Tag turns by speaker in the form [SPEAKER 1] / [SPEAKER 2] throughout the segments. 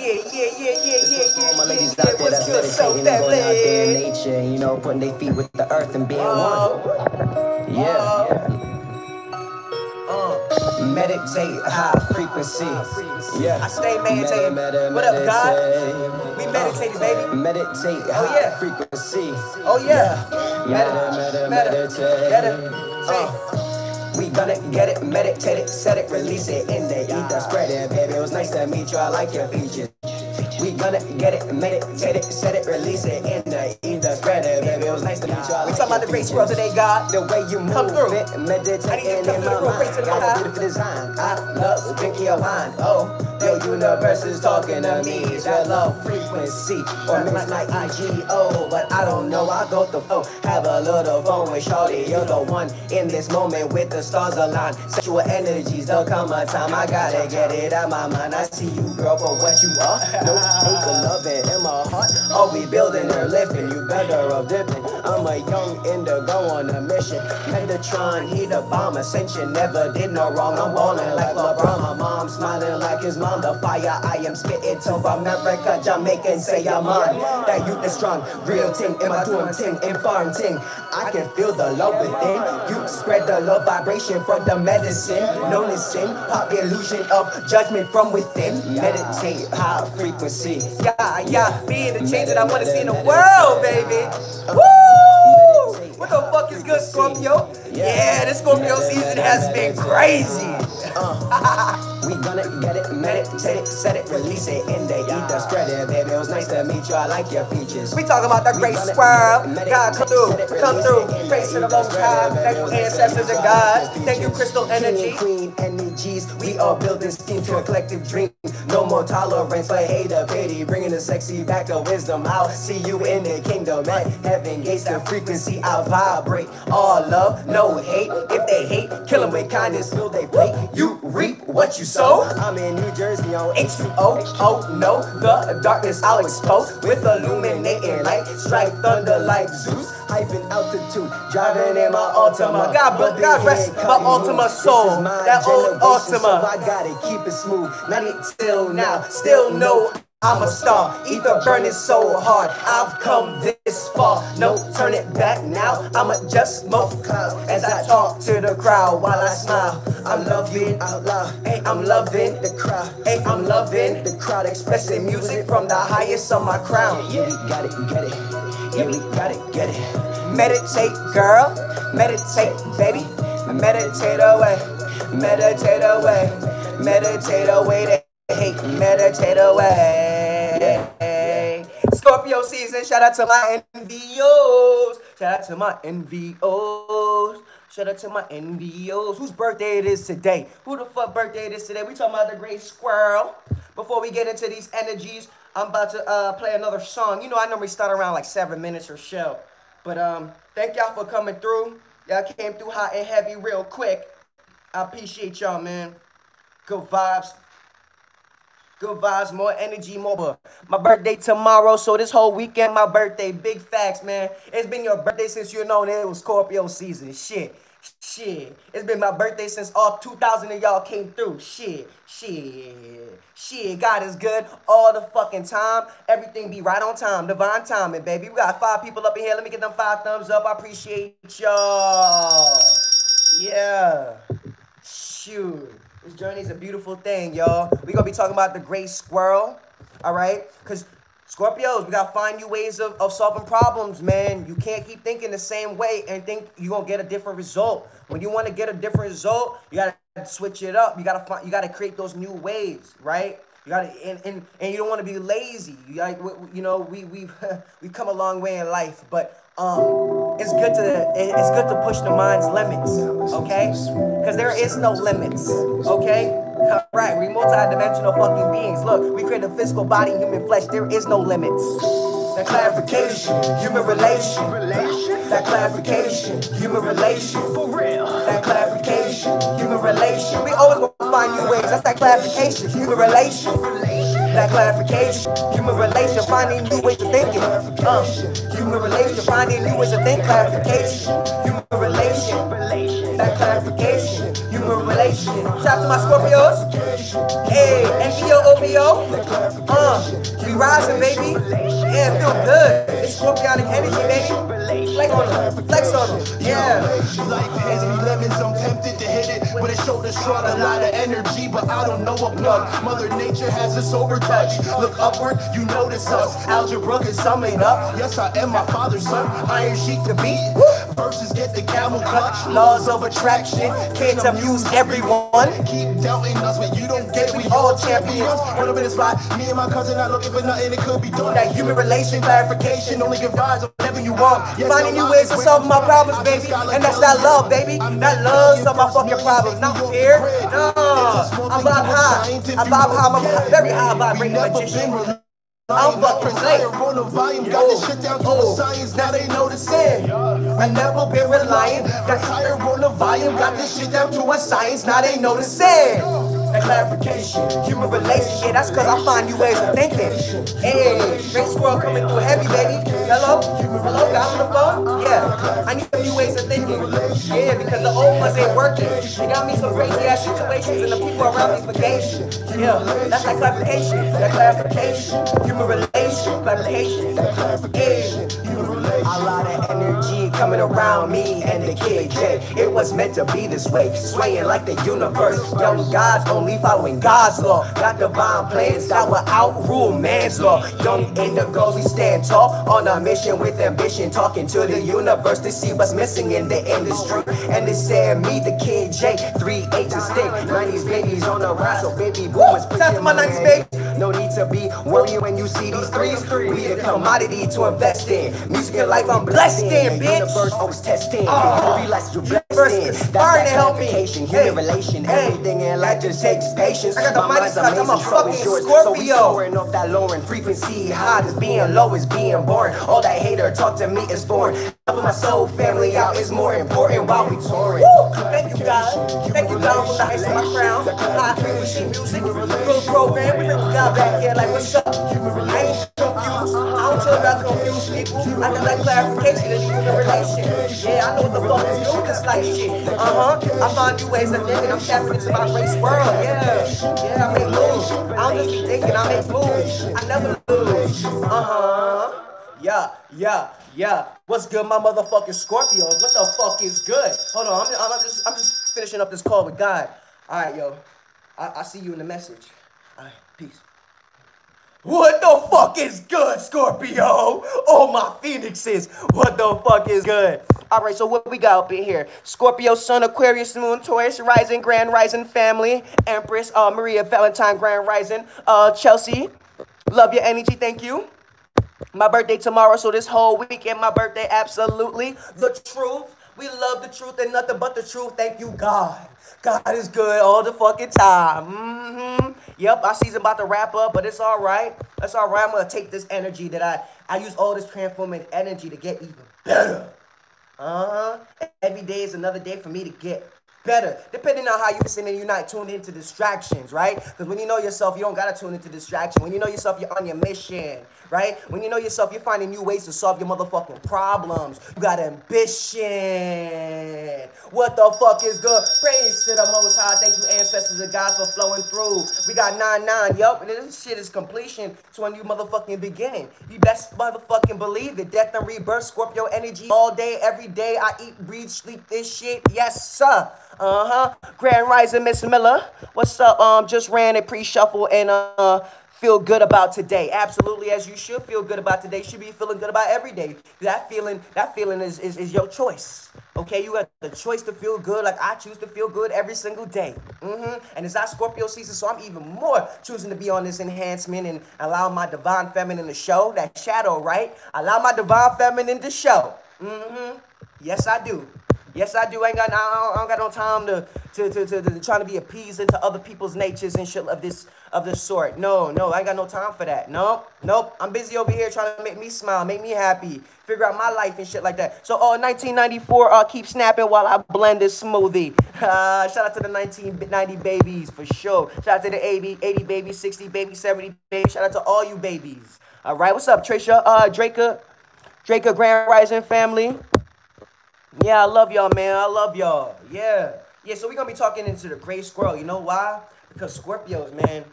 [SPEAKER 1] Yeah, yeah, yeah, yeah, yeah, yeah.
[SPEAKER 2] All my ladies
[SPEAKER 1] yeah,
[SPEAKER 2] out there that's
[SPEAKER 1] What's good, so
[SPEAKER 2] meditating and going out there in nature, you know, putting their feet with the earth and being one. Uh, yeah.
[SPEAKER 1] uh,
[SPEAKER 2] Meditate high frequency. Yeah.
[SPEAKER 1] I stay meditating. What up, God? We meditating, uh, baby.
[SPEAKER 2] Meditate
[SPEAKER 1] Oh,
[SPEAKER 2] high
[SPEAKER 1] yeah.
[SPEAKER 2] frequency.
[SPEAKER 1] Oh, yeah.
[SPEAKER 2] Meta, meta,
[SPEAKER 1] Meta,
[SPEAKER 2] meditate. We gonna get it, meditate it, set it, release it in the ether, spread it, baby. It was nice to meet you. I like your features. We gonna get it, meditate it, set it, release it in the ether, spread it, baby. It was nice to meet. I
[SPEAKER 1] We talking about the
[SPEAKER 2] features.
[SPEAKER 1] squirrel today, God.
[SPEAKER 2] The way you move
[SPEAKER 1] Come through.
[SPEAKER 2] it, meditating
[SPEAKER 1] to come
[SPEAKER 2] in my mind.
[SPEAKER 1] the
[SPEAKER 2] Got a beautiful design. I love drinking your wine. Oh, the universe is talking to me. That love frequency, or maybe it's like IGO, but I don't know. I go the flow, have a little fun with Shorty. You're the one in this moment with the stars aligned. Sexual energies, there'll come a time I gotta get it out my mind. I see you, girl, for what you are. No hate, but loving in my heart. Are we building or lifting? You dipping. I'm a young indigo on a mission. Metatron, he the bomb. Ascension never did no wrong. I'm ballin' like LeBron. My mom smiling like his mom. The fire I am spitting to America, Jamaican, say I'm on. That youth is strong, real ting. Am I doing ting in foreign ting? I can feel the love within. You spread the love vibration from the medicine. Known as sin, pop illusion of judgment from within. Meditate high frequency.
[SPEAKER 1] Yeah, yeah. Being the change that I want to see in the world, baby. Woo! What the fuck is good, Scorpio? Yeah, this Scorpio season has been crazy.
[SPEAKER 2] Uh, we gonna get it, meditate it, set it, release it and they eat the spread it, baby. It was nice to meet you. I like your features.
[SPEAKER 1] We talking about the great squirrel. God, come through, come through. Praise to the Most High. Thank you, ancestors and gods. Thank you, Crystal Energy.
[SPEAKER 2] and queen energies, we all building steam to a collective dream. No more tolerance for hate or pity, bringing the sexy back to wisdom. I'll see you in the kingdom at heaven gates. The frequency I vibrate. All love, no hate. If they hate, kill them with kindness. Will they play? You reap what you sow. I'm in New Jersey on H2O. Oh no, the darkness I'll expose with illuminating light. Strike thunder like Zeus. Hyping altitude, driving in my Altima.
[SPEAKER 1] God, but God rest my Altima soul. That old
[SPEAKER 2] generation, So
[SPEAKER 1] Altima.
[SPEAKER 2] I gotta keep it smooth. Not it till now. Still know I'm a star. Ether burning so hard. I've come this far. No turn it back now. I'ma just smoke clouds as I talk to the crowd while I smile. I'm loving out loud. Hey, I'm loving the crowd. Hey, I'm loving the crowd expressing music from the highest of my crown. Yeah, we got it, get it. Yeah, we got it, get it.
[SPEAKER 1] Meditate, girl. Meditate, baby. Meditate away. Meditate away. Meditate away the hate. Meditate away. Scorpio season. Shout out to my NVOs. Shout out to my NVOs. Shout out to my NVOs. Whose birthday it is today? Who the fuck birthday it is today? We talking about the great squirrel. Before we get into these energies, I'm about to uh, play another song. You know, I normally start around like seven minutes or so. But um, thank y'all for coming through. Y'all came through hot and heavy real quick. I appreciate y'all, man. Good vibes. Good vibes, more energy, more. My birthday tomorrow, so this whole weekend, my birthday. Big facts, man. It's been your birthday since you know it was Scorpio season. Shit. Shit. It's been my birthday since all 2,000 of y'all came through. Shit. Shit. Shit. God is good all the fucking time. Everything be right on time. Divine timing, baby. We got five people up in here. Let me get them five thumbs up. I appreciate y'all. Yeah. Shoot. This journey is a beautiful thing, y'all. we to be talking about the great squirrel, all right? Because Scorpios, we got to find new ways of, of solving problems, man. You can't keep thinking the same way and think you're to get a different result. When you want to get a different result, you got to switch it up. You got to find, you got to create those new ways, right? You gotta and, and, and you don't want to be lazy. You like you know we we've we've come a long way in life, but um it's good to it's good to push the mind's limits, okay? Because there is no limits, okay? Right, we multi-dimensional fucking beings. Look, we create a physical body, human flesh. There is no limits. That clarification, human relation. That clarification, human relation. For real. That clarification, human relation. We always want to find new ways. That's that clarification, human relation. That clarification, human relation, finding new ways of thinking. Uh, human relation, finding you is a thing, Clarification, human relation. That clarification, human relation. Shout out to my Scorpios. Hey, NVO. Uh, Yeah, we rising, baby. Yeah, feel good. It's scorpionic energy, baby. Flex on them. Flex on them. Yeah.
[SPEAKER 2] Life has me lemons, I'm tempted to hit it But with a shoulder shrug, a lot of energy, but I don't know what plug. Mother Nature has a sober touch. Look upward, you notice us. Algebra can sum it up. Yes, I am my father's son. Iron sheet to beat. Verses get the camel clutch.
[SPEAKER 1] Laws of attraction can't amuse everyone.
[SPEAKER 2] Keep doubting us, but you don't get it. We all champions. Hold up in the spot. Me and my cousin not looking for nothing. It could be done.
[SPEAKER 1] That human relation clarification
[SPEAKER 2] Only give vibes whatever you want. Yes,
[SPEAKER 1] Finding new ways to solve my problems, baby. And that's that love, baby. That love solve my fucking problems. Not fear. No.
[SPEAKER 2] It's a small
[SPEAKER 1] I vibe high. I vibe high. I'm a very high vibrating magician. I'm fucking late.
[SPEAKER 2] on the volume, got this shit down to a
[SPEAKER 1] Oh.
[SPEAKER 2] science, now they know the sin. I never been relying, got higher on the volume, got this shit down to a science, now they know the sin.
[SPEAKER 1] That clarification, human relation, yeah, that's cause I find new ways of thinking. Hey, great squirrel coming through heavy, baby. Hello? Hello, guys on the phone? Yeah, I need some new ways of thinking. Yeah, because the old ones ain't working. They got me some crazy ass situations and the people around me forgave. Yeah, that's that clarification, that clarification, human relation, clarification. Hey.
[SPEAKER 2] A lot of energy coming around me and the kid J. It was meant to be this way, swaying like the universe. Young gods only following God's law. Got divine plans that will outrule man's law. Young indigos, we stand tall on a mission with ambition, talking to the universe to see what's missing in the industry. And they said me, the kid J, three H to stick. 90s babies on the rise, so baby boomers. put your
[SPEAKER 1] my
[SPEAKER 2] money
[SPEAKER 1] 90s baby.
[SPEAKER 2] No need to be worried when you see these threes. We the commodity to invest in. Music and life, I'm blessed in.
[SPEAKER 1] bitch.
[SPEAKER 2] Universe always testing.
[SPEAKER 1] Oh.
[SPEAKER 2] You realize you're blessed in. That's
[SPEAKER 1] to help me.
[SPEAKER 2] clarification,
[SPEAKER 1] Hey.
[SPEAKER 2] Human relation, everything in life just takes patience.
[SPEAKER 1] I got the mighty touch, I'm a fucking
[SPEAKER 2] short. So we soaring off that lowering frequency. High is being low is being born. All that hater talk to me is foreign. Helping my soul family out is more important while we touring.
[SPEAKER 1] Woo! Thank you, God. Thank you, God, for the ice on my crown. High frequency music, good program. We bring God back here like, what's up? I ain't confused. I confuse people. I got that clarification the human relation. Yeah, I know what the fuck is doing this like shit. Uh huh. I find new ways of thinking. I'm tapping into my race world. Yeah. Yeah, I make moves. I don't just be thinking, I make moves. I never lose. Uh huh. Yeah, yeah, yeah. What's good, my motherfucking Scorpios? What the fuck is good? Hold on, I'm, I'm, just, I'm just finishing up this call with God. All right, yo. I, I see you in the message. All right, peace. What the fuck is good, Scorpio? Oh, my phoenixes. What the fuck is good? All right, so what we got up in here? Scorpio, Sun, Aquarius, Moon, Taurus, Rising, Grand Rising family, Empress, uh, Maria, Valentine, Grand Rising, uh, Chelsea. Love your energy, thank you. My birthday tomorrow, so this whole weekend, my birthday, absolutely. The truth. We love the truth and nothing but the truth. Thank you, God. God is good all the fucking time. Mm-hmm. Yep, our season about to wrap up, but it's all right. That's all right. I'm gonna take this energy that I I use all this transforming energy to get even better. Uh huh. Every day is another day for me to get better. Depending on how you're and you're not tuned into distractions, right? Because when you know yourself, you don't gotta tune into distraction. When you know yourself, you're on your mission, right? When you know yourself, you're finding new ways to solve your motherfucking problems. You got ambition. What the fuck is good? Praise to the Most High. Thank you, ancestors and God, for flowing through. We got 9 9. Yup, and this shit is completion to a new motherfucking beginning. You best motherfucking believe it. Death and rebirth, Scorpio energy all day, every day. I eat, breathe, sleep this shit. Yes, sir. Uh huh. Grand Rising, Miss Miller. What's up? Um, just ran a pre-shuffle and uh feel good about today. Absolutely, as you should feel good about today. Should be feeling good about every day. That feeling, that feeling is is, is your choice. Okay, you got the choice to feel good. Like I choose to feel good every single day. Mm-hmm. And it's not Scorpio season, so I'm even more choosing to be on this enhancement and allow my divine feminine to show that shadow. Right? Allow my divine feminine to show. Mm-hmm. Yes, I do. Yes, I do. I ain't got. I don't, I don't got no time to to, to, to, to trying to be appeasing to other people's natures and shit of this of this sort. No, no, I ain't got no time for that. Nope, nope. I'm busy over here trying to make me smile, make me happy, figure out my life and shit like that. So, uh, 1994, uh, keep snapping while I blend this smoothie. Uh, shout out to the 1990 babies for sure. Shout out to the 80, 80 babies, 60 babies, 70 babies. Shout out to all you babies. All right, what's up, Trisha? Uh, Draca, Draca Grand Rising family. Yeah, I love y'all, man. I love y'all. Yeah. Yeah, so we're gonna be talking into the gray squirrel. You know why? Because Scorpios, man,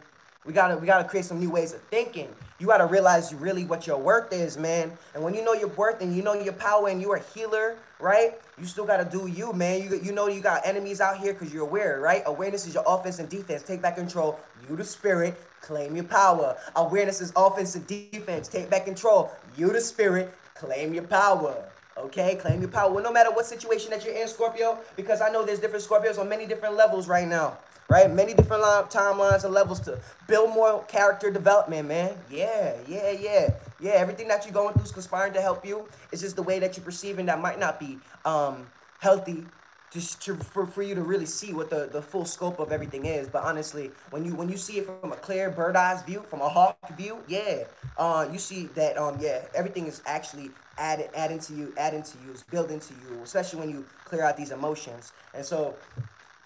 [SPEAKER 1] We gotta we gotta create some new ways of thinking. You gotta realize you really what your worth is, man. And when you know your worth and you know your power and you're a healer, right? You still gotta do you, man. You you know you got enemies out here because you're aware, right? Awareness is your offense and defense. Take back control. You the spirit, claim your power. Awareness is offense and defense. Take back control. You the spirit, claim your power. Okay, claim your power. Well, no matter what situation that you're in, Scorpio, because I know there's different Scorpios on many different levels right now, right? Many different line, timelines and levels to build more character development, man. Yeah, yeah, yeah, yeah. Everything that you're going through is conspiring to help you. It's just the way that you're perceiving that might not be um, healthy just to, for, for you to really see what the, the full scope of everything is. But honestly, when you when you see it from a clear bird eyes view, from a hawk view, yeah, uh, you see that um yeah everything is actually adding adding to you, adding to you, it's building to you, especially when you clear out these emotions. And so,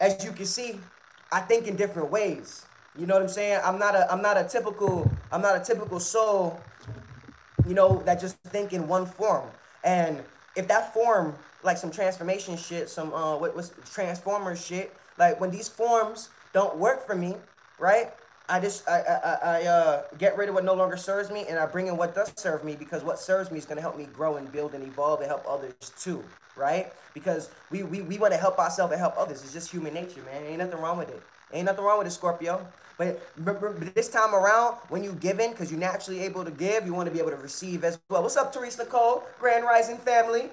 [SPEAKER 1] as you can see, I think in different ways. You know what I'm saying? I'm not a I'm not a typical I'm not a typical soul, you know, that just think in one form. And if that form like some transformation shit, some uh what was transformer shit. Like when these forms don't work for me, right? I just I I, I uh get rid of what no longer serves me and I bring in what does serve me because what serves me is gonna help me grow and build and evolve and help others too, right? Because we we, we want to help ourselves and help others. It's just human nature, man. Ain't nothing wrong with it. Ain't nothing wrong with it, Scorpio. But, this time around, when you giving, because you're naturally able to give, you want to be able to receive as well. What's up, Teresa Nicole, Grand Rising family?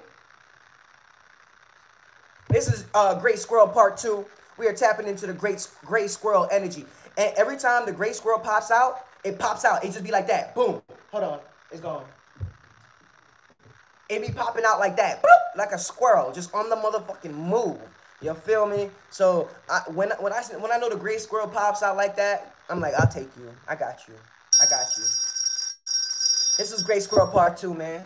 [SPEAKER 1] This is uh, Great Squirrel Part 2. We are tapping into the Great Gray Squirrel energy. And every time the Gray Squirrel pops out, it pops out. It just be like that. Boom. Hold on. It's gone. It be popping out like that. Boop, like a squirrel. Just on the motherfucking move. You feel me? So I, when when I when I know the gray squirrel pops out like that, I'm like, I'll take you. I got you. I got you. This is Gray Squirrel Part Two, man.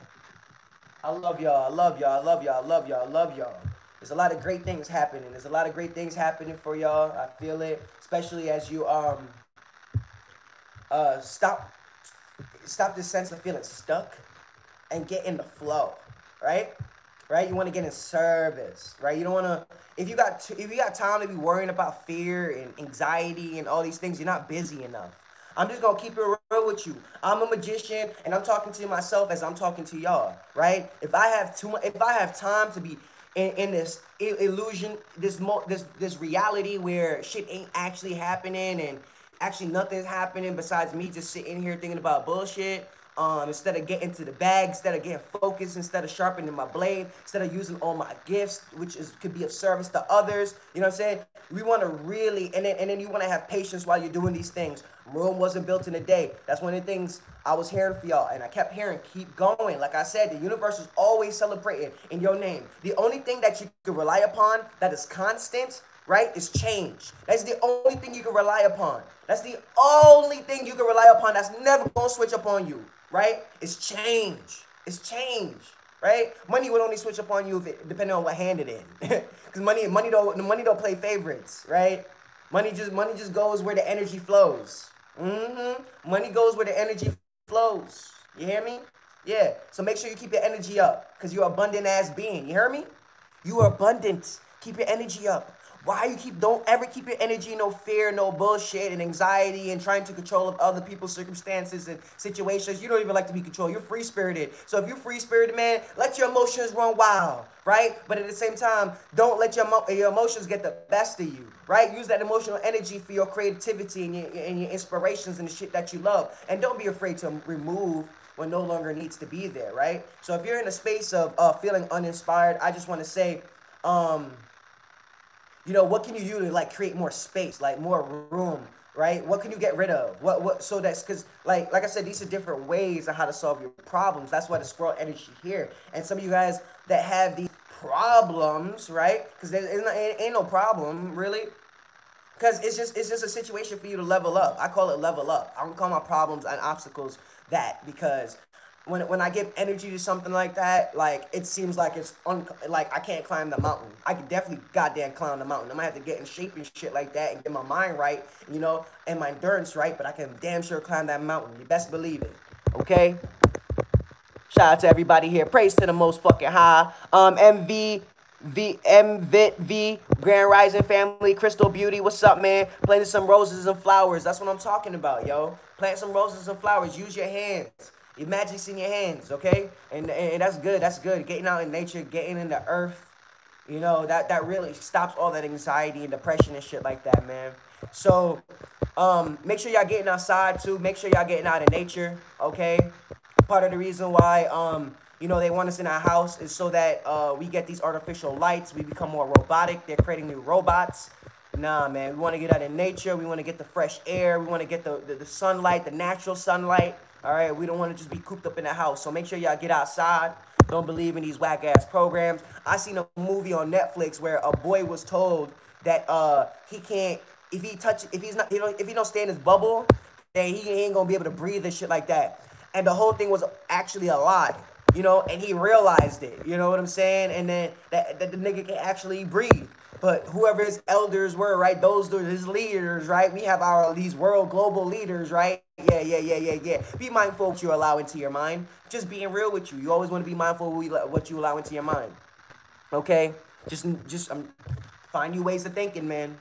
[SPEAKER 1] I love y'all. I love y'all. I love y'all. I love y'all. I love y'all. There's a lot of great things happening. There's a lot of great things happening for y'all. I feel it, especially as you um uh stop stop this sense of feeling stuck and get in the flow, right? Right? You want to get in service, right? You don't want to if you got if you got time to be worrying about fear and anxiety and all these things, you're not busy enough. I'm just gonna keep it real with you. I'm a magician, and I'm talking to myself as I'm talking to y'all, right? If I have too much, if I have time to be in, in this illusion, this mo- this this reality where shit ain't actually happening and actually nothing's happening besides me just sitting here thinking about bullshit. Um, instead of getting to the bag, instead of getting focused, instead of sharpening my blade, instead of using all my gifts, which is could be of service to others. You know what I'm saying? We want to really, and then and then you want to have patience while you're doing these things. Rome wasn't built in a day. That's one of the things I was hearing for y'all, and I kept hearing, keep going. Like I said, the universe is always celebrating in your name. The only thing that you can rely upon that is constant right, is change. That's the only thing you can rely upon. That's the only thing you can rely upon that's never gonna switch up on you right? It's change. It's change, right? Money would only switch up on you if it, depending on what hand it in, because money, money don't, money don't play favorites, right? Money just, money just goes where the energy flows. Mm-hmm. Money goes where the energy flows. You hear me? Yeah. So make sure you keep your energy up, cause you're abundant as being. You hear me? You are abundant. Keep your energy up. Why you keep don't ever keep your energy no fear, no bullshit and anxiety and trying to control of other people's circumstances and situations. You don't even like to be controlled. You're free spirited. So if you're free spirited, man, let your emotions run wild, right? But at the same time, don't let your your emotions get the best of you, right? Use that emotional energy for your creativity and your, and your inspirations and the shit that you love. And don't be afraid to remove what no longer needs to be there, right? So if you're in a space of uh, feeling uninspired, I just want to say, um, you know, what can you do to like create more space, like more room, right? What can you get rid of? What what so that's because like like I said, these are different ways of how to solve your problems. That's why the squirrel energy here. And some of you guys that have these problems, right? Because there ain't, ain't no problem really. Because it's just it's just a situation for you to level up. I call it level up. I don't call my problems and obstacles that because when when I give energy to something like that, like it seems like it's un like I can't climb the mountain. I can definitely goddamn climb the mountain. I might have to get in shape and shit like that and get my mind right, you know, and my endurance right. But I can damn sure climb that mountain. You best believe it. Okay. Shout out to everybody here. Praise to the most fucking high. Um, MV V M Vit V Grand Rising family, Crystal Beauty. What's up, man? Planting some roses and flowers. That's what I'm talking about, yo. Plant some roses and flowers. Use your hands. Your magic's in your hands, okay? And and that's good. That's good. Getting out in nature, getting in the earth. You know, that that really stops all that anxiety and depression and shit like that, man. So um make sure y'all getting outside too. Make sure y'all getting out in nature, okay? Part of the reason why um you know, they want us in our house is so that uh, we get these artificial lights. We become more robotic. They're creating new robots. Nah, man, we want to get out in nature. We want to get the fresh air. We want to get the, the, the sunlight, the natural sunlight. All right, we don't want to just be cooped up in the house. So make sure y'all get outside. Don't believe in these whack ass programs. I seen a movie on Netflix where a boy was told that uh he can't if he touch if he's not you know if he don't stay in his bubble, then he ain't gonna be able to breathe and shit like that. And the whole thing was actually a lie you know, and he realized it. You know what I'm saying? And then that, that the nigga can actually breathe. But whoever his elders were, right? Those his leaders, right? We have our these world global leaders, right? Yeah, yeah, yeah, yeah, yeah. Be mindful what you allow into your mind. Just being real with you. You always want to be mindful what you allow into your mind. Okay? Just, just um, find new ways of thinking, man.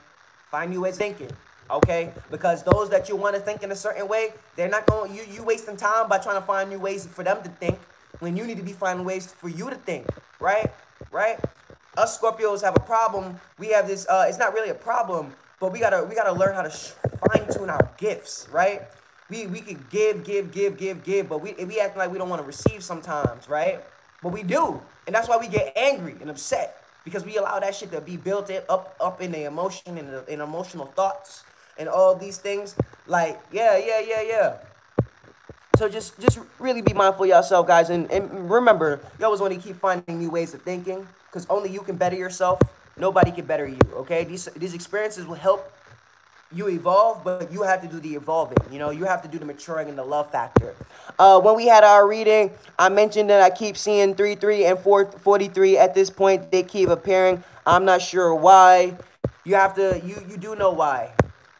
[SPEAKER 1] Find new ways of thinking okay because those that you want to think in a certain way they're not going you you wasting time by trying to find new ways for them to think when you need to be finding ways for you to think, right? Right? Us Scorpios have a problem. We have this. Uh, it's not really a problem, but we gotta we gotta learn how to fine tune our gifts, right? We we could give, give, give, give, give, but we we act like we don't want to receive sometimes, right? But we do, and that's why we get angry and upset because we allow that shit to be built in, up up in the emotion and in emotional thoughts and all these things. Like yeah, yeah, yeah, yeah. So just just really be mindful of yourself, guys, and, and remember, you always want to keep finding new ways of thinking, because only you can better yourself. Nobody can better you. Okay, these these experiences will help you evolve, but you have to do the evolving. You know, you have to do the maturing and the love factor. Uh, when we had our reading, I mentioned that I keep seeing 3 3 and 4 43 at this point. They keep appearing. I'm not sure why. You have to, you, you do know why.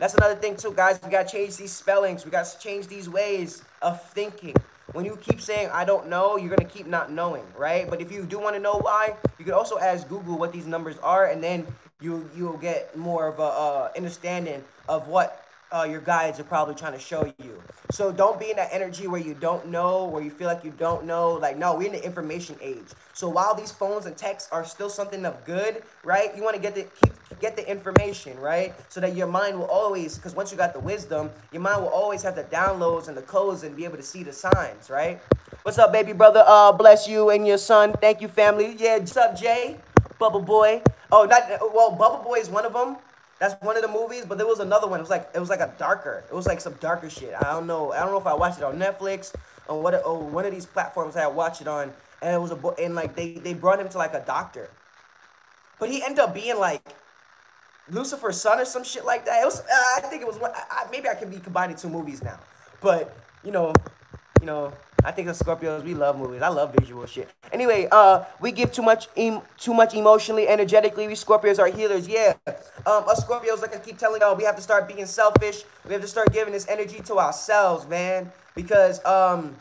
[SPEAKER 1] That's another thing too, guys. We gotta change these spellings. We gotta change these ways of thinking. When you keep saying I don't know, you're gonna keep not knowing, right? But if you do want to know why, you can also ask Google what these numbers are, and then you you'll get more of a uh, understanding of what uh, your guides are probably trying to show you. So don't be in that energy where you don't know, where you feel like you don't know. Like, no, we're in the information age. So while these phones and texts are still something of good, right? You want to get the keep get the information, right? So that your mind will always, because once you got the wisdom, your mind will always have the downloads and the codes and be able to see the signs, right? What's up, baby brother? Uh, bless you and your son. Thank you, family. Yeah, what's up, Jay? Bubble Boy. Oh, not well. Bubble Boy is one of them. That's one of the movies, but there was another one. It was like it was like a darker. It was like some darker shit. I don't know. I don't know if I watched it on Netflix or what or one of these platforms I watched it on. And it was a book, and like they they brought him to like a doctor, but he ended up being like Lucifer's son or some shit like that. It was uh, I think it was one. I, maybe I can be combining two movies now, but you know, you know I think the Scorpios, we love movies. I love visual shit. Anyway, uh, we give too much em- too much emotionally, energetically. We Scorpios are healers, yeah. Um, us Scorpios, like I keep telling y'all, we have to start being selfish. We have to start giving this energy to ourselves, man. Because um,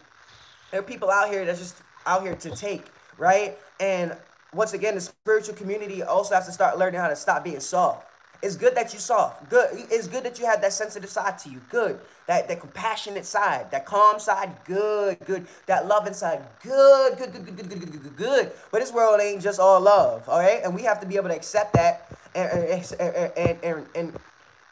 [SPEAKER 1] there are people out here that's just out here to take, right? And once again, the spiritual community also has to start learning how to stop being soft. It's good that you soft. Good. It's good that you have that sensitive side to you. Good. That that compassionate side, that calm side. Good. Good. That loving side. Good. Good. Good. Good. Good. Good. Good. Good. Good. But this world ain't just all love. All right. And we have to be able to accept that. And and and and, and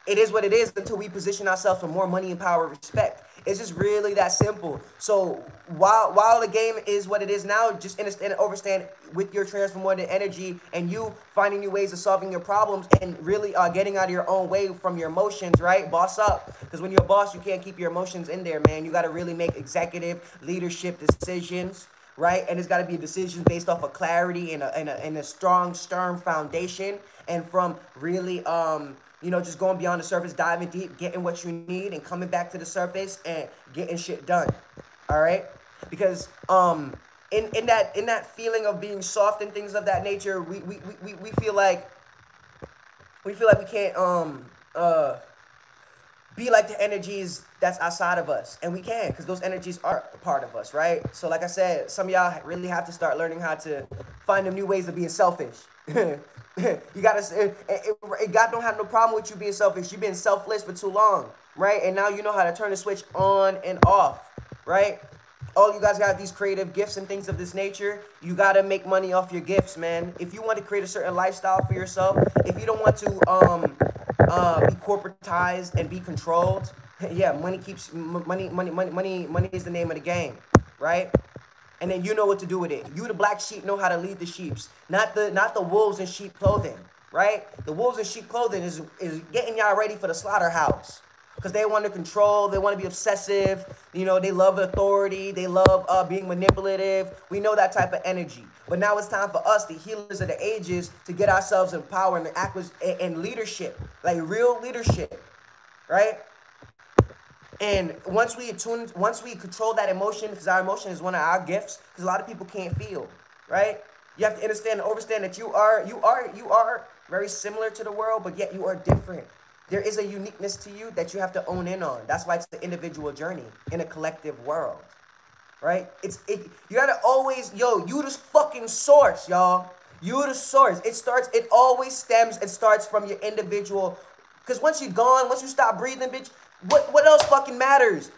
[SPEAKER 1] it is what it is until we position ourselves for more money and power and respect. It's just really that simple. So while while the game is what it is now, just understand and overstand with your transformative energy and you finding new ways of solving your problems and really uh, getting out of your own way from your emotions, right? Boss up. Because when you're a boss, you can't keep your emotions in there, man. You got to really make executive leadership decisions right? And it's got to be decisions based off of clarity and a, and a, and a strong, stern foundation, and from really um you know, just going beyond the surface, diving deep, getting what you need, and coming back to the surface and getting shit done. All right, because um, in in that in that feeling of being soft and things of that nature, we we we, we feel like we feel like we can't um uh be like the energies that's outside of us. And we can because those energies are part of us right? So like i said some of y'all really have to start learning how to find them new ways of being selfish you gotta it, God don't have no problem with you being selfish. You've been selfless for too long, right? And now you know how to turn the switch on and off, right? All you guys got these creative gifts and things of this nature. You gotta make money off your gifts, man. If you want to create a certain lifestyle for yourself, if you don't want to um uh, be corporatized and be controlled, yeah, money keeps money money money money money is the name of the game, right? And then you know what to do with it. You, the black sheep, know how to lead the sheeps, not the not the wolves in sheep clothing, right? The wolves in sheep clothing is is getting y'all ready for the slaughterhouse because they want to control, they want to be obsessive, you know, they love authority, they love uh, being manipulative. We know that type of energy. But now it's time for us, the healers of the ages, to get ourselves in power and, and leadership, like real leadership, right? And once we attune, once we control that emotion, because our emotion is one of our gifts, because a lot of people can't feel, right? You have to understand and understand that you are, you are, you are very similar to the world, but yet you are different. There is a uniqueness to you that you have to own in on. That's why it's the individual journey in a collective world, right? It's it. You gotta always, yo, you the fucking source, y'all. You the source. It starts. It always stems It starts from your individual. Because once you're gone, once you stop breathing, bitch, what what else fucking matters?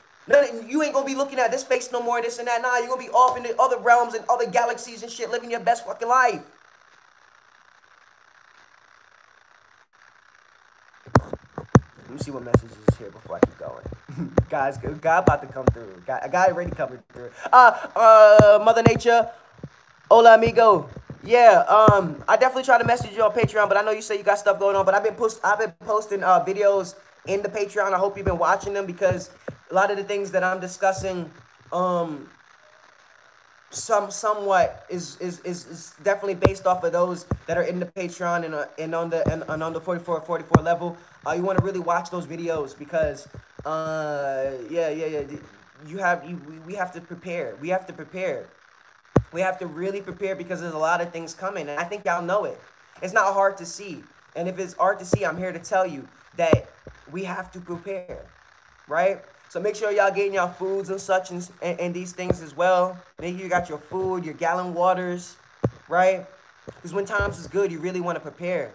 [SPEAKER 1] You ain't gonna be looking at this face no more, this and that. Nah, you're gonna be off in the other realms and other galaxies and shit, living your best fucking life. Let me see what messages is here before I keep going. Guys, God about to come through. God, I got already coming through. Uh, uh, Mother Nature. Hola, amigo. Yeah, um, I definitely try to message you on Patreon, but I know you say you got stuff going on. But I've been post, I've been posting uh videos in the Patreon. I hope you've been watching them because a lot of the things that I'm discussing, um, some somewhat is is is, is definitely based off of those that are in the Patreon and uh, and on the and, and on the 44 44 level. Uh, you want to really watch those videos because uh yeah yeah yeah you have you we have to prepare. We have to prepare. We have to really prepare because there's a lot of things coming and I think y'all know it. It's not hard to see. And if it's hard to see, I'm here to tell you that we have to prepare, right? So make sure y'all getting y'all foods and such and, and, and these things as well. Make sure you got your food, your gallon waters, right? Because when times is good, you really want to prepare.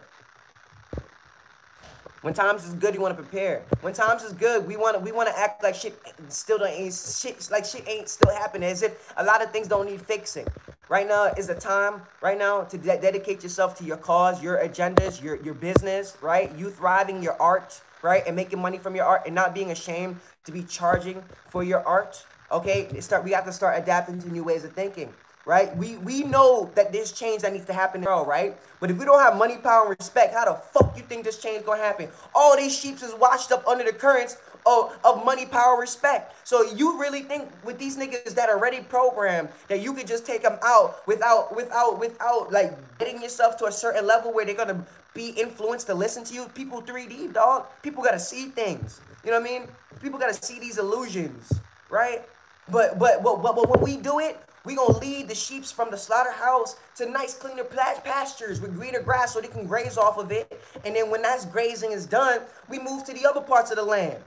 [SPEAKER 1] When times is good, you want to prepare. When times is good, we want to we want to act like shit still don't ain't shit like shit ain't still happening as if a lot of things don't need fixing. Right now is the time right now to de dedicate yourself to your cause, your agendas, your your business, right? You thriving your art, right? And making money from your art and not being ashamed to be charging for your art. Okay? Start we have to start adapting to new ways of thinking right? We we know that there's change that needs to happen the world, right? But if we don't have money, power, and respect, how the fuck you think this change gonna happen? All these sheeps is washed up under the currents of, of money, power, respect. So you really think with these niggas that are already programmed that you could just take them out without without without like getting yourself to a certain level where they're gonna be influenced to listen to you? People 3D, dog. People gotta see things. You know what I mean? People gotta see these illusions, right? But but but but, but when we do it, we gonna lead the sheeps from the slaughterhouse to nice cleaner pastures with greener grass so they can graze off of it. And then when that grazing is done, we move to the other parts of the land.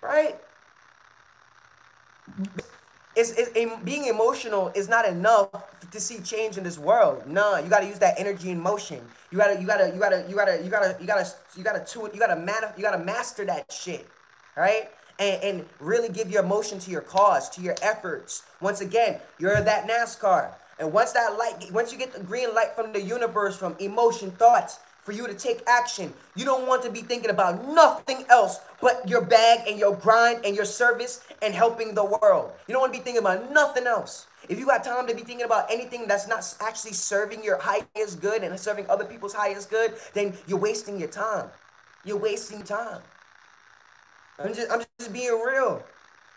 [SPEAKER 1] Right? it's, it, being emotional is not enough to see change in this world. Nah, you gotta use that energy in motion. You gotta, you gotta, you gotta, you gotta, you gotta, you gotta, you gotta you gotta you gotta man, you gotta master that shit, right? And, and really give your emotion to your cause, to your efforts. Once again, you're that NASCAR. And once that light, once you get the green light from the universe, from emotion, thoughts, for you to take action. You don't want to be thinking about nothing else but your bag and your grind and your service and helping the world. You don't want to be thinking about nothing else. If you got time to be thinking about anything that's not actually serving your highest good and serving other people's highest good, then you're wasting your time. You're wasting time. I'm just, I'm just being real.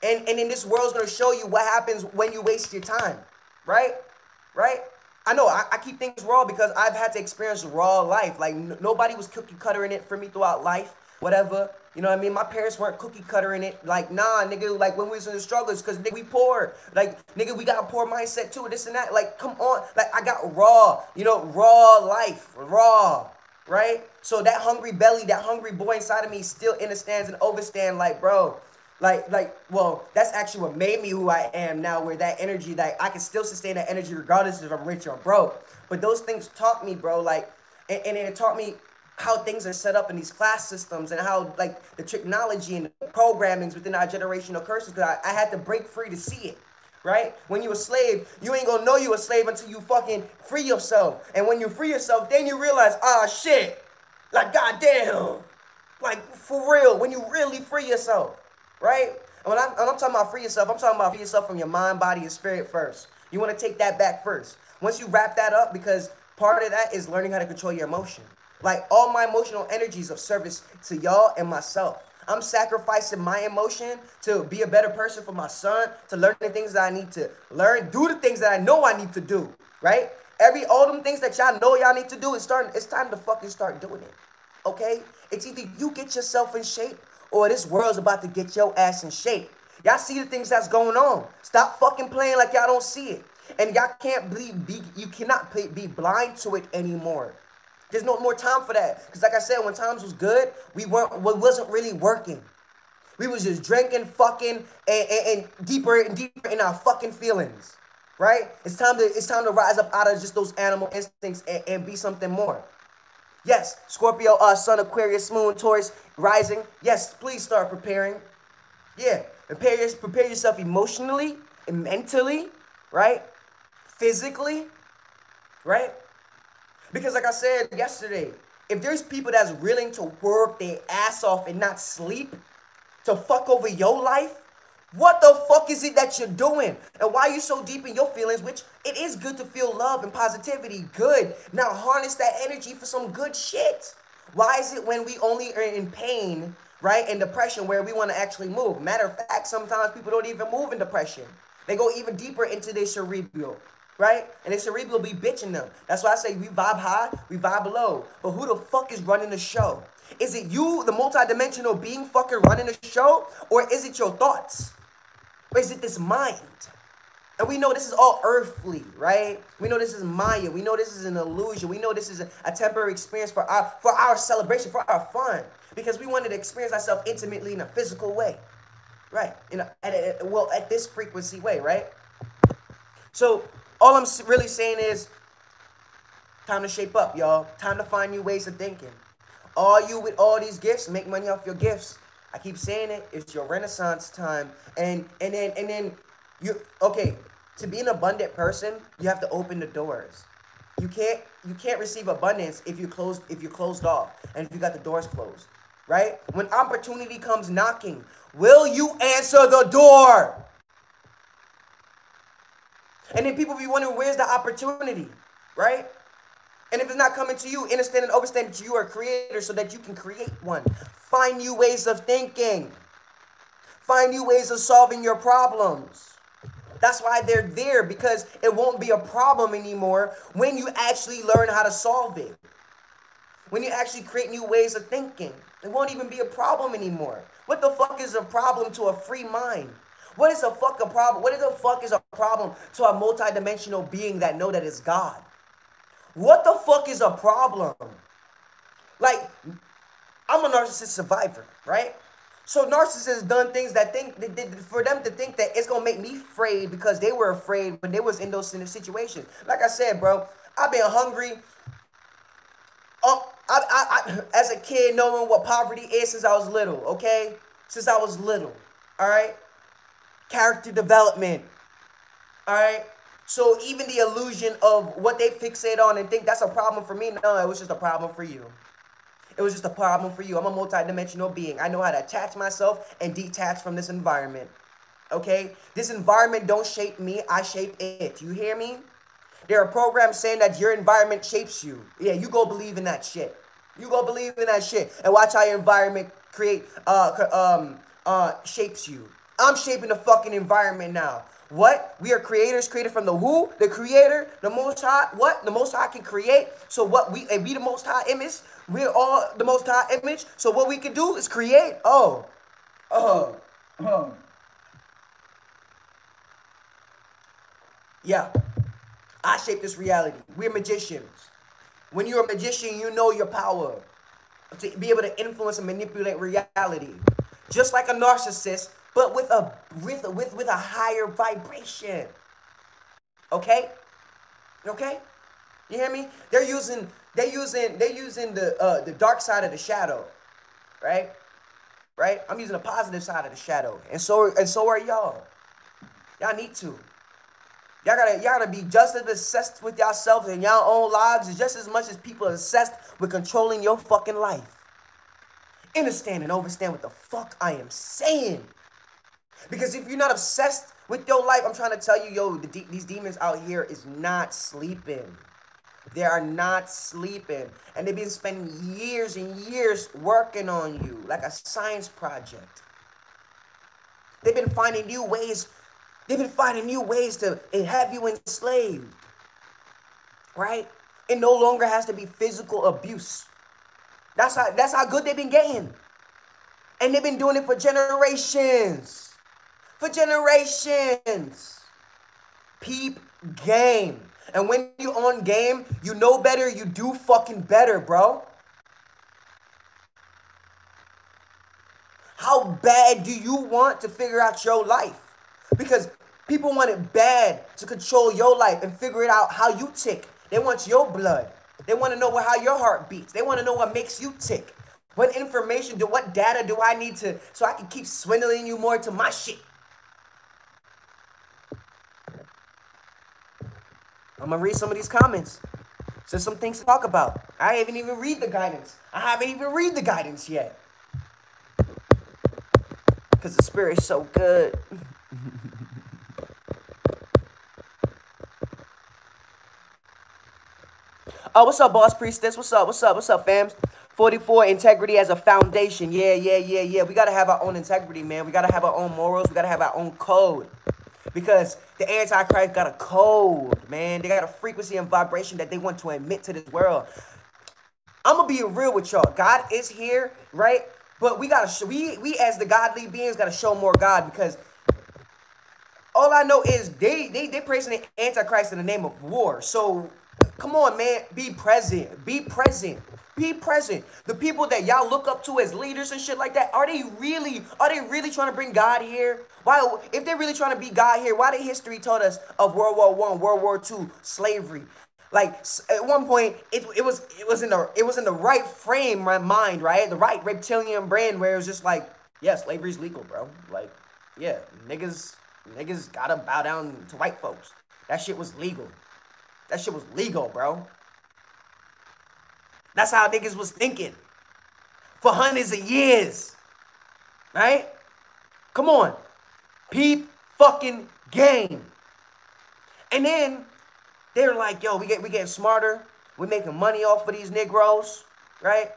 [SPEAKER 1] And, and then this world's going to show you what happens when you waste your time. Right? Right? I know I, I keep things raw because I've had to experience raw life. Like nobody was cookie cuttering it for me throughout life, whatever. You know what I mean? My parents weren't cookie cuttering it. Like, nah, nigga, like when we was in the struggles, cause nigga, we poor. Like, nigga, we got a poor mindset too, this and that. Like, come on. Like, I got raw, you know, raw life. Raw right? So that hungry belly, that hungry boy inside of me still understands and overstand like, bro, like like well that's actually what made me who i am now where that energy like i can still sustain that energy regardless if i'm rich or broke. But those things taught me bro like and, and it taught me how things are set up in these class systems and how like the technology and the programmings within our generational curses because I, I had to break free to see it right? When you a slave you ain't gonna know you a slave until you fucking free yourself. And when you free yourself then you realize ah shit. Like goddamn. Like for real when you really free yourself right and when, I, when i'm talking about free yourself i'm talking about free yourself from your mind body and spirit first you want to take that back first once you wrap that up because part of that is learning how to control your emotion like all my emotional energies of service to y'all and myself. I'm sacrificing my emotion to be a better person for my son, to learn the things that I need to learn, do the things that I know I need to do, right? Every all them things that y'all know y'all need to do is starting. It's time to fucking start doing it. Okay? It's either you get yourself in shape or this world's about to get your ass in shape. Y'all see the things that's going on. Stop fucking playing like y'all don't see it. And y'all can't be, be you cannot be blind to it anymore. There's no more time for that. Because like I said, when times was good, we weren't we wasn't really working. We was just drinking, fucking, and, and, and deeper and deeper in our fucking feelings. Right? It's time to it's time to rise up out of just those animal instincts and, and be something more. Yes, Scorpio, uh, Sun, Aquarius, Moon, Taurus, rising. Yes, please start preparing. Yeah, prepare, prepare yourself emotionally and mentally, right? Physically, right? Because like I said yesterday, if there's people that's willing to work their ass off and not sleep to fuck over your life, what the fuck is it that you're doing? And why are you so deep in your feelings? Which it is good to feel love and positivity. Good. Now harness that energy for some good shit. Why is it when we only are in pain, right, and depression where we want to actually move? Matter of fact, sometimes people don't even move in depression. They go even deeper into their cerebral right? And the cerebral be bitching them. That's why I say we vibe high, we vibe low. But who the fuck is running the show? Is it you, the multidimensional being fucking running the show? Or is it your thoughts? Or is it this mind? And we know this is all earthly, right? We know this is Maya. We know this is an illusion. We know this is a, a temporary experience for our for our celebration, for our fun. Because we wanted to experience ourselves intimately in a physical way. Right. In a, at a, well, at this frequency way, right? So all I'm really saying is time to shape up, y'all. Time to find new ways of thinking. All you with all these gifts, make money off your gifts. I keep saying it. It's your renaissance time. And and then and then you okay, to be an abundant person, you have to open the doors. You can't you can't receive abundance if you closed if you're closed off and if you got the doors closed. Right? When opportunity comes knocking, will you answer the door? And then people be wondering, where's the opportunity, right? And if it's not coming to you, understand and overstand that you are a creator so that you can create one. Find new ways of thinking. Find new ways of solving your problems. That's why they're there because it won't be a problem anymore when you actually learn how to solve it. When you actually create new ways of thinking, it won't even be a problem anymore. What the fuck is a problem to a free mind? What is a fuck a problem? What the fuck is a problem to a multidimensional being that know that it's God? What the fuck is a problem? Like, I'm a narcissist survivor, right? So narcissists done things that think for them to think that it's gonna make me afraid because they were afraid when they was in those situations. Like I said, bro, I've been hungry. Oh, I, I, I, as a kid, knowing what poverty is since I was little. Okay, since I was little. All right character development. All right. So even the illusion of what they fixate on and think that's a problem for me, no, it was just a problem for you. It was just a problem for you. I'm a multidimensional being. I know how to attach myself and detach from this environment. Okay? This environment don't shape me, I shape it. You hear me? There are programs saying that your environment shapes you. Yeah, you go believe in that shit. You go believe in that shit and watch how your environment create uh um uh shapes you. I'm shaping the fucking environment now. What? We are creators created from the who? The creator, the most high. What? The most high can create. So what we and we the most high image. We're all the most high image. So what we can do is create. Oh. Oh. Oh. Yeah. I shape this reality. We're magicians. When you're a magician, you know your power to be able to influence and manipulate reality. Just like a narcissist, but with a with with with a higher vibration. Okay? Okay? You hear me? They're using they using they using the uh the dark side of the shadow. Right? Right? I'm using the positive side of the shadow. And so and so are y'all. Y'all need to. Y'all gotta, y'all gotta be just as obsessed with yourselves and y'all own lives just as much as people are obsessed with controlling your fucking life. Understand and understand what the fuck I am saying. Because if you're not obsessed with your life, I'm trying to tell you, yo, the de these demons out here is not sleeping. They are not sleeping. And they've been spending years and years working on you like a science project. They've been finding new ways. They've been finding new ways to have you enslaved. Right? It no longer has to be physical abuse. That's how that's how good they've been getting. And they've been doing it for generations. For generations. Peep game. And when you on game, you know better, you do fucking better, bro. How bad do you want to figure out your life? Because people want it bad to control your life and figure it out how you tick. They want your blood. They want to know how your heart beats. They want to know what makes you tick. What information do what data do I need to so I can keep swindling you more to my shit? I'm gonna read some of these comments. There's some things to talk about. I haven't even read the guidance. I haven't even read the guidance yet. Cause the spirit is so good. Oh, what's up, boss priestess? What's up? What's up? What's up, fams? 44 integrity as a foundation. Yeah, yeah, yeah, yeah. We gotta have our own integrity, man. We gotta have our own morals. We gotta have our own code. Because the Antichrist got a code, man. They got a frequency and vibration that they want to emit to this world. I'm gonna be real with y'all. God is here, right? But we gotta we we as the godly beings gotta show more God because all I know is they they they praising the Antichrist in the name of war. So Come on, man. Be present. Be present. Be present. The people that y'all look up to as leaders and shit like that, are they really, are they really trying to bring God here? Why, if they're really trying to be God here, why did history told us of World War One, World War Two, slavery? Like at one point, it, it was it was in the it was in the right frame my mind, right? The right reptilian brain where it was just like, yeah, slavery's legal, bro. Like, yeah, niggas niggas gotta bow down to white folks. That shit was legal. That shit was legal, bro. That's how niggas was thinking. For hundreds of years. Right? Come on. Peep fucking game. And then they're like, yo, we get we getting smarter. We're making money off of these Negroes, right?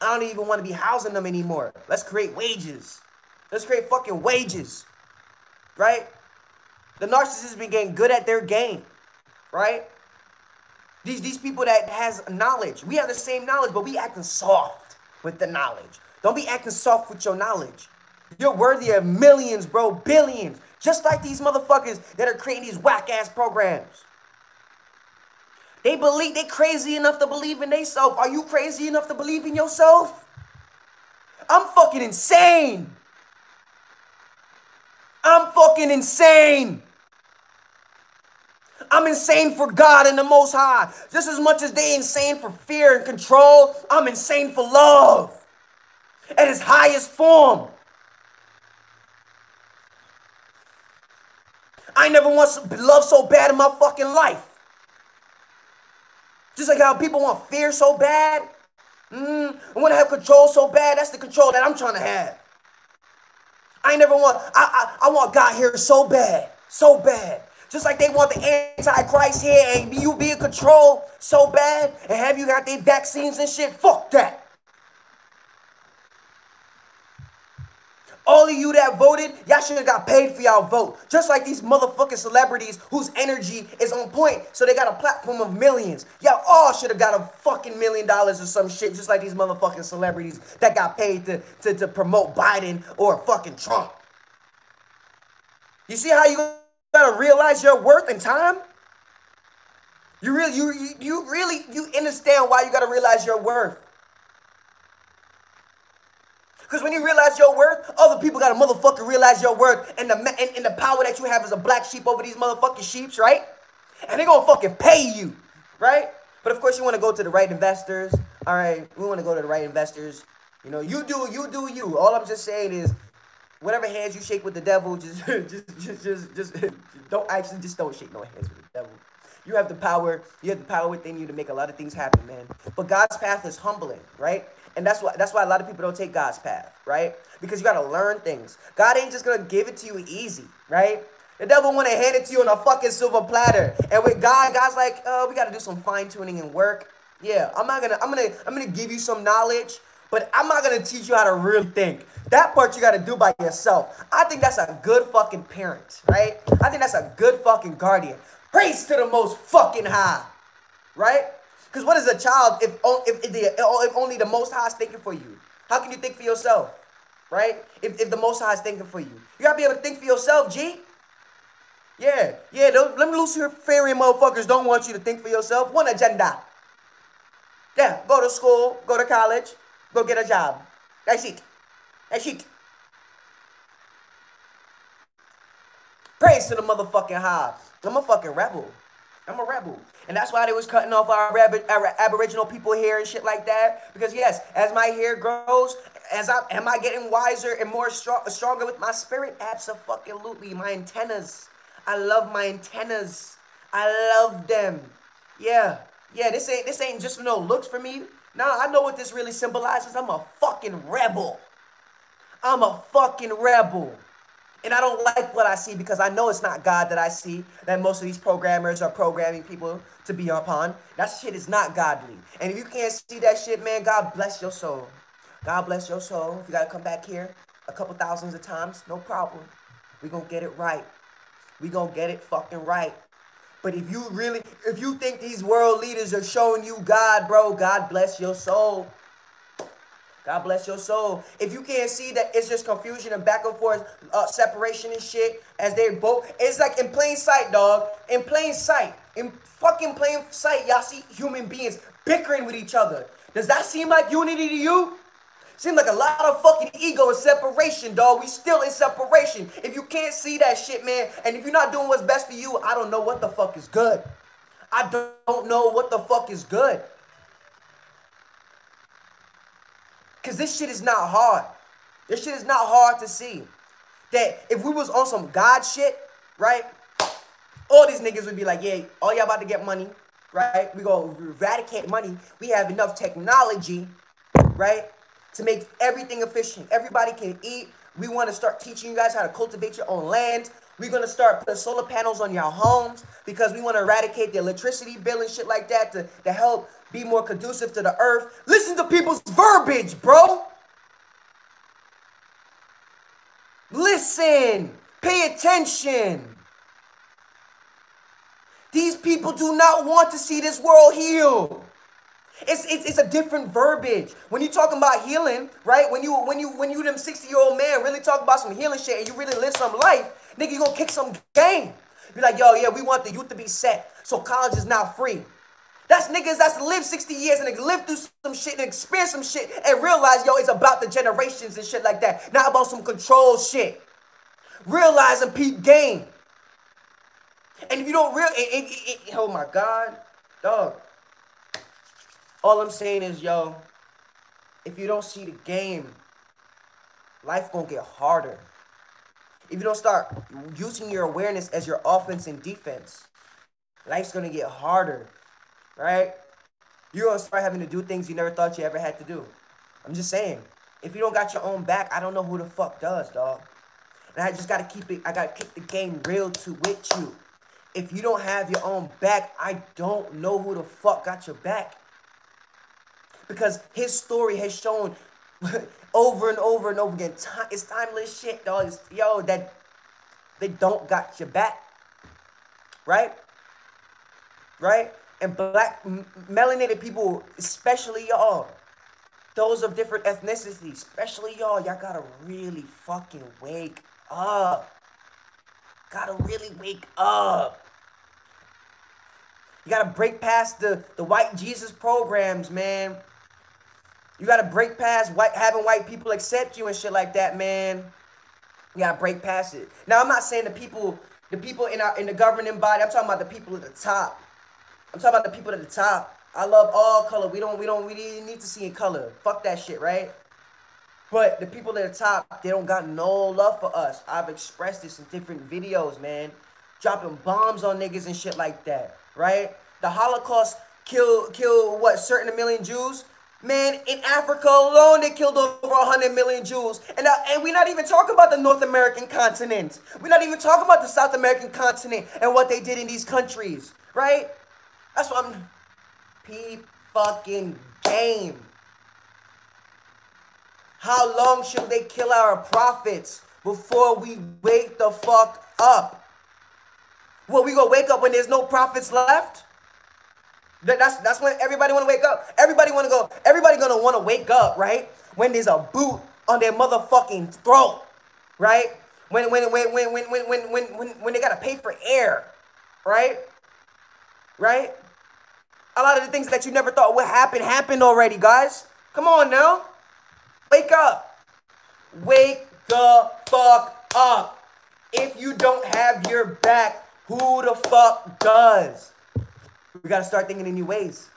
[SPEAKER 1] I don't even want to be housing them anymore. Let's create wages. Let's create fucking wages. Right? The narcissists been getting good at their game right? These, these people that has knowledge. We have the same knowledge, but we acting soft with the knowledge. Don't be acting soft with your knowledge. You're worthy of millions, bro, billions. Just like these motherfuckers that are creating these whack-ass programs. They believe, they crazy enough to believe in themselves. Are you crazy enough to believe in yourself? I'm fucking insane. I'm fucking insane. I'm insane for God and the Most High. Just as much as they insane for fear and control, I'm insane for love at its highest form. I never once love so bad in my fucking life. Just like how people want fear so bad. Mm, I want to have control so bad. That's the control that I'm trying to have. I never want, I, I, I want God here so bad, so bad. Just like they want the Antichrist here and you be in control so bad and have you got their vaccines and shit. Fuck that. All of you that voted, y'all should have got paid for y'all vote. Just like these motherfucking celebrities whose energy is on point. So they got a platform of millions. Y'all all should have got a fucking million dollars or some shit. Just like these motherfucking celebrities that got paid to, to, to promote Biden or fucking Trump. You see how you gotta realize your worth in time. You really, you, you really, you understand why you gotta realize your worth. Because when you realize your worth, other people gotta motherfucking realize your worth and the and, and the power that you have as a black sheep over these motherfucking sheeps, right? And they gonna fucking pay you, right? But of course, you wanna go to the right investors. All right, we wanna go to the right investors. You know, you do, you do you. All I'm just saying is, whatever hands you shake with the devil, just, just, just, just, just, don't actually, just don't shake no hands with the devil. You have the power. You have the power within you to make a lot of things happen, man. But God's path is humbling, right? And that's why that's why a lot of people don't take God's path, right? Because you gotta learn things. God ain't just gonna give it to you easy, right? The devil wanna hand it to you on a fucking silver platter. And with God, God's like, oh, we gotta do some fine-tuning and work. Yeah, I'm not gonna, I'm gonna, I'm gonna give you some knowledge, but I'm not gonna teach you how to really think. That part you gotta do by yourself. I think that's a good fucking parent, right? I think that's a good fucking guardian. Praise to the most fucking high, right? Because what is a child if, if, if, the, oh, if only the Most High is thinking for you? How can you think for yourself? Right? If, if the Most High is thinking for you. You gotta be able to think for yourself, G. Yeah, yeah, don't, let me Luciferian motherfuckers don't want you to think for yourself. One agenda. Yeah, go to school, go to college, go get a job. That's it. That's it. Praise to the motherfucking high. I'm a fucking rebel. I'm a rebel. And that's why they was cutting off our, our aboriginal people hair and shit like that. Because yes, as my hair grows, as I am I getting wiser and more strong, stronger with my spirit? Absolutely. My antennas. I love my antennas. I love them. Yeah. Yeah, this ain't this ain't just no looks for me. Nah, I know what this really symbolizes. I'm a fucking rebel. I'm a fucking rebel. And I don't like what I see because I know it's not God that I see, that most of these programmers are programming people to be upon. That shit is not godly. And if you can't see that shit, man, God bless your soul. God bless your soul. If you gotta come back here a couple thousands of times, no problem. we gonna get it right. we gonna get it fucking right. But if you really, if you think these world leaders are showing you God, bro, God bless your soul. God bless your soul. If you can't see that it's just confusion and back and forth, uh, separation and shit, as they both, it's like in plain sight, dog. In plain sight, in fucking plain sight, y'all see human beings bickering with each other. Does that seem like unity to you? Seem like a lot of fucking ego and separation, dog. We still in separation. If you can't see that shit, man, and if you're not doing what's best for you, I don't know what the fuck is good. I don't know what the fuck is good. Because this shit is not hard. This shit is not hard to see. That if we was on some God shit, right? All these niggas would be like, yeah, all y'all about to get money, right? We go eradicate money. We have enough technology, right? To make everything efficient. Everybody can eat. We want to start teaching you guys how to cultivate your own land. We're going to start putting solar panels on your homes because we want to eradicate the electricity bill and shit like that to, to help be more conducive to the earth. Listen to people's verbiage, bro. Listen. Pay attention. These people do not want to see this world heal. It's, it's, it's a different verbiage. When you talking about healing, right? When you when you when you them 60 year old man really talk about some healing shit and you really live some life, nigga, you gonna kick some game. Be like, yo, yeah, we want the youth to be set. So college is now free. That's niggas that's lived 60 years and lived through some shit and experienced some shit and realize, yo, it's about the generations and shit like that. Not about some control shit. Realizing peep game. And if you don't real, it, it, it, oh my God, dog. All I'm saying is, yo, if you don't see the game, life gonna get harder. If you don't start using your awareness as your offense and defense, life's gonna get harder right? You're gonna start having to do things you never thought you ever had to do. I'm just saying. If you don't got your own back, I don't know who the fuck does, dog. And I just gotta keep it, I gotta keep the game real to with you. If you don't have your own back, I don't know who the fuck got your back. Because his story has shown over and over and over again. It's timeless shit, dog. It's, yo, that they don't got your back. Right? Right? and black melanated people, especially y'all, those of different ethnicities, especially y'all, y'all gotta really fucking wake up. Gotta really wake up. You gotta break past the, the white Jesus programs, man. You gotta break past white having white people accept you and shit like that, man. You gotta break past it. Now I'm not saying the people, the people in our in the governing body. I'm talking about the people at the top. I'm talking about the people at the top. I love all color. We don't we don't we need to see in color. Fuck that shit, right? But the people at the top, they don't got no love for us. I've expressed this in different videos, man. Dropping bombs on niggas and shit like that, right? The Holocaust killed killed what certain a million Jews. Man, in Africa alone, they killed over 100 million Jews. And, uh, and we're not even talking about the North American continent. We're not even talking about the South American continent and what they did in these countries, right? That's what I'm... P fucking game. How long should they kill our prophets before we wake the fuck up? Well, we gonna wake up when there's no prophets left? That's that's when everybody wanna wake up. Everybody wanna go, everybody gonna wanna wake up, right? When there's a boot on their motherfucking throat, right? When when when when when when when when when, when they gotta pay for air, right? Right? A lot of the things that you never thought would happen happened already, guys. Come on now. Wake up. Wake the fuck up. If you don't have your back, who the fuck does? We gotta start thinking in new ways.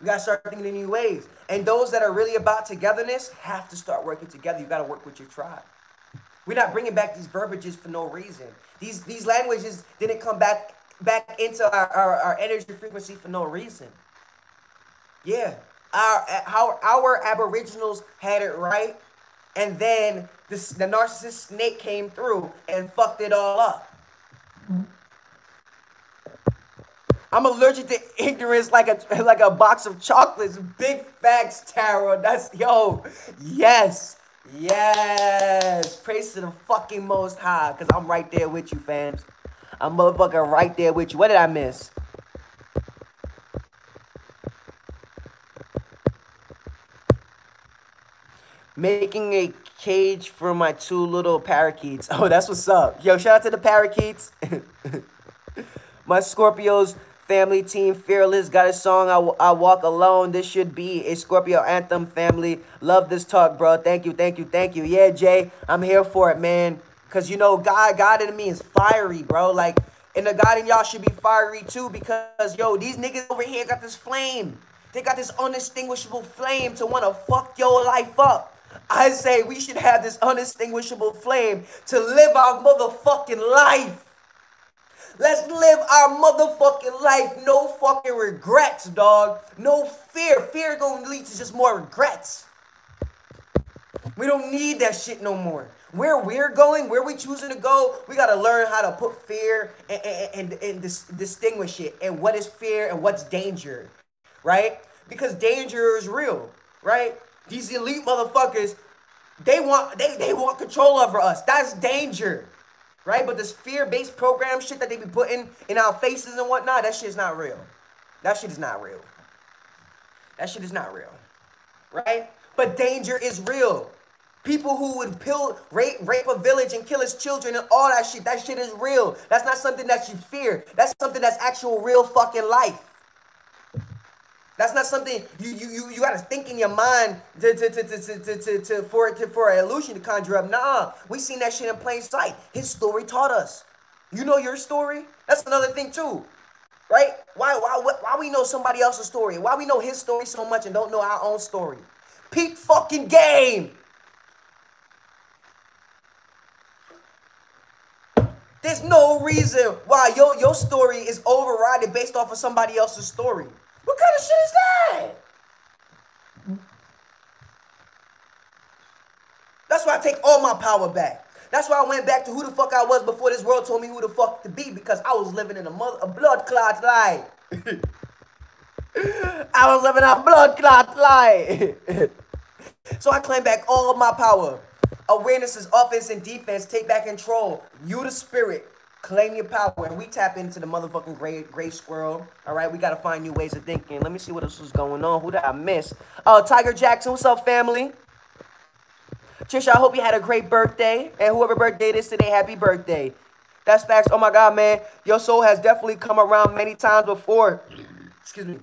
[SPEAKER 1] We gotta start thinking in new ways. And those that are really about togetherness have to start working together. You gotta work with your tribe. We're not bringing back these verbiages for no reason. These these languages didn't come back back into our, our, our energy frequency for no reason. Yeah, our, our, our aboriginals had it right, and then this, the narcissist snake came through and fucked it all up. I'm allergic to ignorance like a like a box of chocolates. Big facts, Tarot. That's yo, yes, yes. Praise to the fucking Most High, cause I'm right there with you, fans. I'm motherfucking right there with you. What did I miss? Making a cage for my two little parakeets. Oh, that's what's up. Yo, shout out to the parakeets. my Scorpios family team fearless got a song I, I walk alone. This should be a scorpio anthem family. Love this talk bro. Thank you thank you thank you. Yeah jay i'm here for it man. Because you know god god in me is fiery bro. Like and the god in y'all should be fiery too because yo these niggas over here got this flame. They got this undistinguishable flame to want to fuck your life up. I say we should have this undistinguishable flame to live our motherfucking life. Let's live our motherfucking life. No fucking regrets, dog. No fear. Fear gonna lead to just more regrets. We don't need that shit no more. Where we're going, where we choosing to go, we gotta learn how to put fear and, and, and, and dis- distinguish it and what is fear and what's danger, right? Because danger is real, right? These elite motherfuckers, they want they, they want control over us. That's danger. Right? But this fear-based program shit that they be putting in our faces and whatnot, that shit is not real. That shit is not real. That shit is not real. Right? But danger is real. People who would pill, rape, rape a village and kill its children and all that shit, that shit is real. That's not something that you fear. That's something that's actual real fucking life. That's not something you you you, you gotta think in your mind to, to, to, to, to, to, to, for it to for an illusion to conjure up. Nah, we seen that shit in plain sight. His story taught us. You know your story? That's another thing too. Right? Why why why we know somebody else's story? Why we know his story so much and don't know our own story? Peak fucking game. There's no reason why your, your story is overridden based off of somebody else's story. What kind of shit is that? That's why I take all my power back. That's why I went back to who the fuck I was before this world told me who the fuck to be because I was living in a mother a blood clot lie. I was living a blood clot lie. so I claim back all of my power. Awareness is offense and defense. Take back control. You the spirit. Claim your power. And we tap into the motherfucking gray, gray squirrel. All right, we got to find new ways of thinking. Let me see what else is going on. Who did I miss? Oh, Tiger Jackson. What's up, family? Trisha, I hope you had a great birthday. And whoever birthday it is today, happy birthday. That's facts. Oh my God, man. Your soul has definitely come around many times before. Excuse me.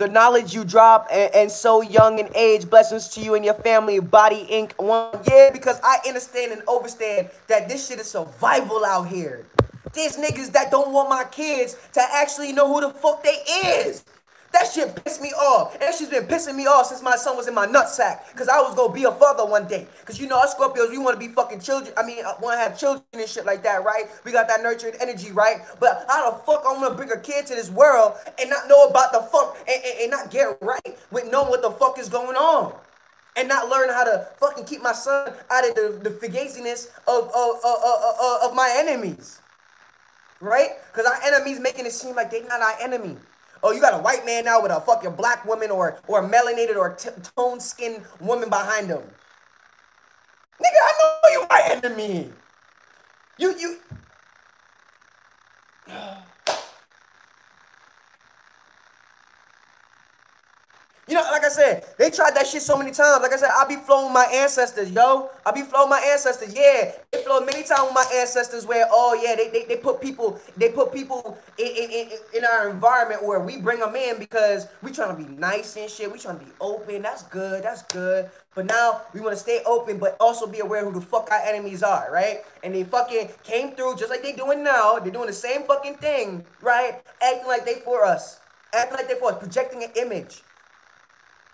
[SPEAKER 1] The knowledge you drop and, and, so young in age. Blessings to you and your family. Body Inc. One. Yeah, because I understand and understand that this shit is survival out here. There's niggas that don't want my kids to actually know who the fuck they is. That shit pissed me off. And shit's been pissing me off since my son was in my nutsack. Because I was going to be a father one day. Because you know, us Scorpios, we want to be fucking children. I mean, uh, I want to have children and shit like that, right? We got that nurturing energy, right? But how the fuck I'm going to bring a kid to this world and not know about the fuck and, and, and not get right with knowing what the fuck is going on? and not learn how to fucking keep my son out of the, the fugaziness of, of, of, of, of my enemies. Right? Because our enemies making it seem like they're not our enemy. Oh, you got a white man now with a fucking black woman or or a melanated or t- tone skinned woman behind him. Nigga, I know you my enemy. You you. You know, like I said, they tried that shit so many times. Like I said, I be flowing my ancestors, yo. I be flowing my ancestors. Yeah, they flow many times with my ancestors where, oh yeah, they, they, they put people, they put people in, in, in, in our environment where we bring them in because we trying to be nice and shit. We trying to be open. That's good. That's good. But now we want to stay open, but also be aware who the fuck our enemies are, right? And they fucking came through just like they doing now. They're doing the same fucking thing, right? Acting like they for us. Acting like they for us. Projecting an image.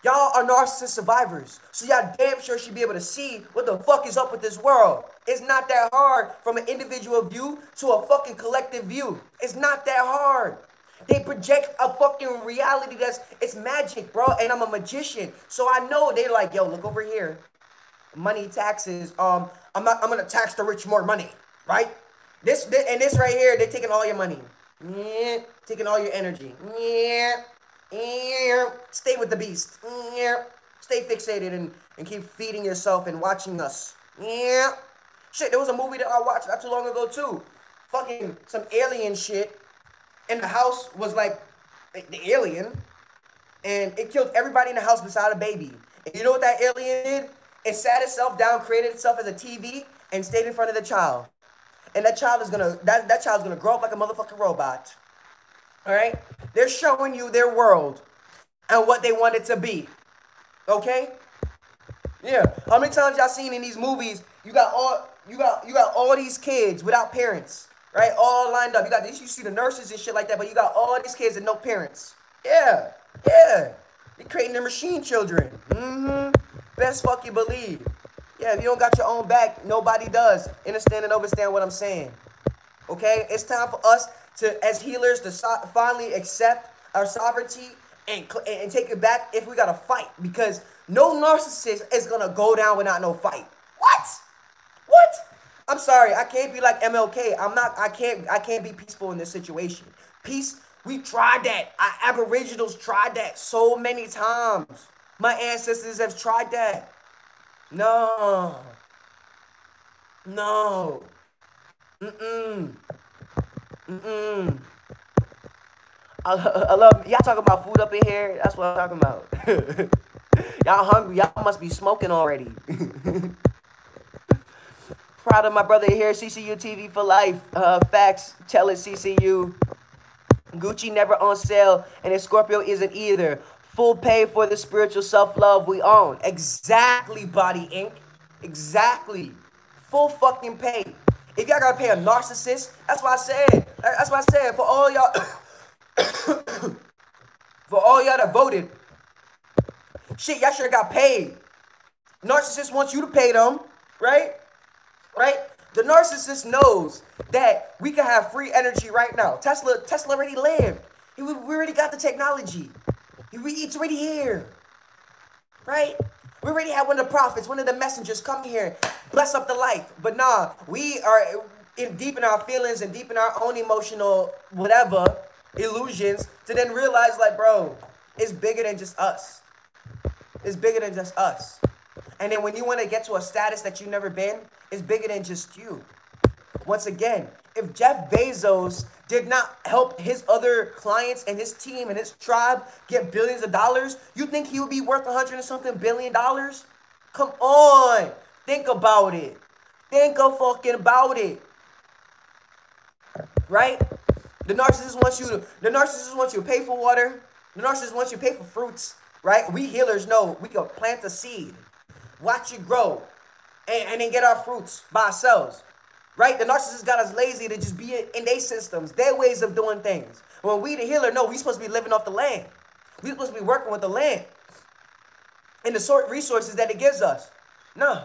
[SPEAKER 1] Y'all are narcissist survivors. So y'all damn sure should be able to see what the fuck is up with this world. It's not that hard from an individual view to a fucking collective view. It's not that hard. They project a fucking reality that's it's magic, bro. And I'm a magician. So I know they're like, yo, look over here. Money taxes. Um, I'm not I'm gonna tax the rich more money, right? This, this and this right here, they're taking all your money. Yeah, taking all your energy. Yeah. Stay with the beast. Stay fixated and, and keep feeding yourself and watching us. Yeah. Shit, there was a movie that I watched not too long ago too. Fucking some alien shit. And the house was like the alien. And it killed everybody in the house beside a baby. And you know what that alien did? It sat itself down, created itself as a TV, and stayed in front of the child. And that child is gonna that, that child's gonna grow up like a motherfucking robot. All right? They're showing you their world and what they want it to be. Okay? Yeah. How many times y'all seen in these movies, you got all you got you got all these kids without parents, right? All lined up. You got this, you see the nurses and shit like that, but you got all these kids and no parents. Yeah. Yeah. You're creating their machine children. Mm-hmm. Best fuck you believe. Yeah, if you don't got your own back, nobody does. Understand and understand what I'm saying. Okay? It's time for us to as healers to so finally accept our sovereignty and and take it back if we gotta fight because no narcissist is gonna go down without no fight. What? What? I'm sorry, I can't be like MLK. I'm not. I can't. I can't be peaceful in this situation. Peace. We tried that. Our Aboriginals tried that so many times. My ancestors have tried that. No. No. Mm-mm. Mm-mm. I, I love y'all talking about food up in here. That's what I'm talking about. y'all hungry? Y'all must be smoking already. Proud of my brother here, CCU TV for life. Uh, facts, tell it CCU. Gucci never on sale, and if Scorpio isn't either. Full pay for the spiritual self love we own. Exactly, Body Ink. Exactly. Full fucking pay. If y'all gotta pay a narcissist, that's why I said. That's why I said for all y'all, for all y'all that voted, shit, y'all should have got paid. Narcissist wants you to pay them, right? Right? The narcissist knows that we can have free energy right now. Tesla, Tesla already lived. We already got the technology. It's already here, right? We already had one of the prophets, one of the messengers come here, bless up the life. But nah, we are in deep in our feelings and deep in our own emotional whatever illusions to then realize like, bro, it's bigger than just us. It's bigger than just us. And then when you want to get to a status that you've never been, it's bigger than just you. Once again, if Jeff Bezos did not help his other clients and his team and his tribe get billions of dollars, you think he would be worth a hundred and something billion dollars? Come on. Think about it. Think of fucking about it. Right? The narcissist wants you to the narcissist wants you to pay for water, The narcissist wants you to pay for fruits, right? We healers know we can plant a seed, watch it grow, and, and then get our fruits by ourselves. Right? The narcissist got us lazy to just be in their systems, their ways of doing things. When we, the healer, no, we supposed to be living off the land. we supposed to be working with the land and the sort resources that it gives us. No.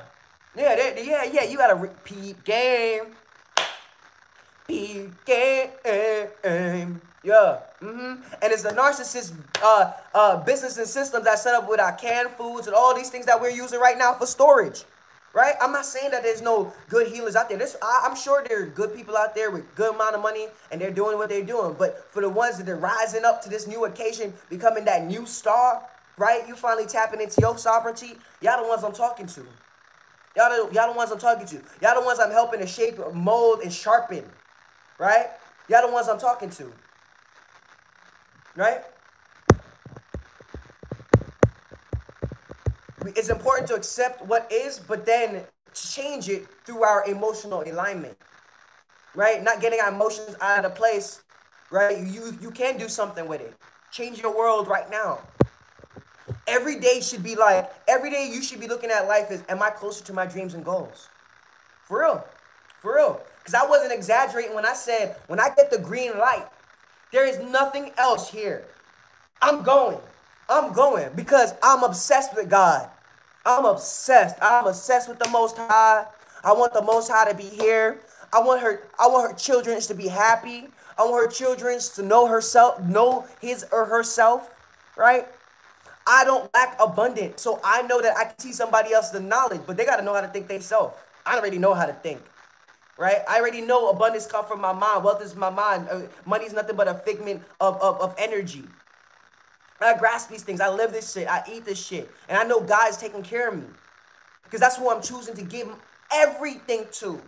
[SPEAKER 1] Yeah, yeah, yeah. You got a repeat game. Peep game. Yeah. Mm-hmm. And it's the narcissist uh, uh, business and systems that set up with our canned foods and all these things that we're using right now for storage. Right? I'm not saying that there's no good healers out there. There's, I, am sure there are good people out there with good amount of money and they're doing what they're doing. But for the ones that are rising up to this new occasion, becoming that new star, right? You finally tapping into your sovereignty. Y'all the ones I'm talking to. Y'all the, y'all the ones I'm talking to. Y'all the ones I'm helping to shape, mold, and sharpen. Right? Y'all the ones I'm talking to. Right? It's important to accept what is, but then change it through our emotional alignment. Right? Not getting our emotions out of place. Right? You you can do something with it. Change your world right now. Every day should be like, every day you should be looking at life as, am I closer to my dreams and goals? For real. For real. Because I wasn't exaggerating when I said, when I get the green light, there is nothing else here. I'm going. I'm going because I'm obsessed with God. I'm obsessed. I'm obsessed with the Most High. I want the Most High to be here. I want her. I want her children to be happy. I want her children to know herself, know his or herself, right? I don't lack abundance, so I know that I can teach somebody else the knowledge, but they got to know how to think themselves. I already know how to think right? I already know abundance comes from my mind. Wealth is my mind. Uh, money is nothing but a figment of, of, of energy. I grasp these things. I live this shit. I eat this shit. And I know God is taking care of me. Because that's who I'm choosing to give everything to.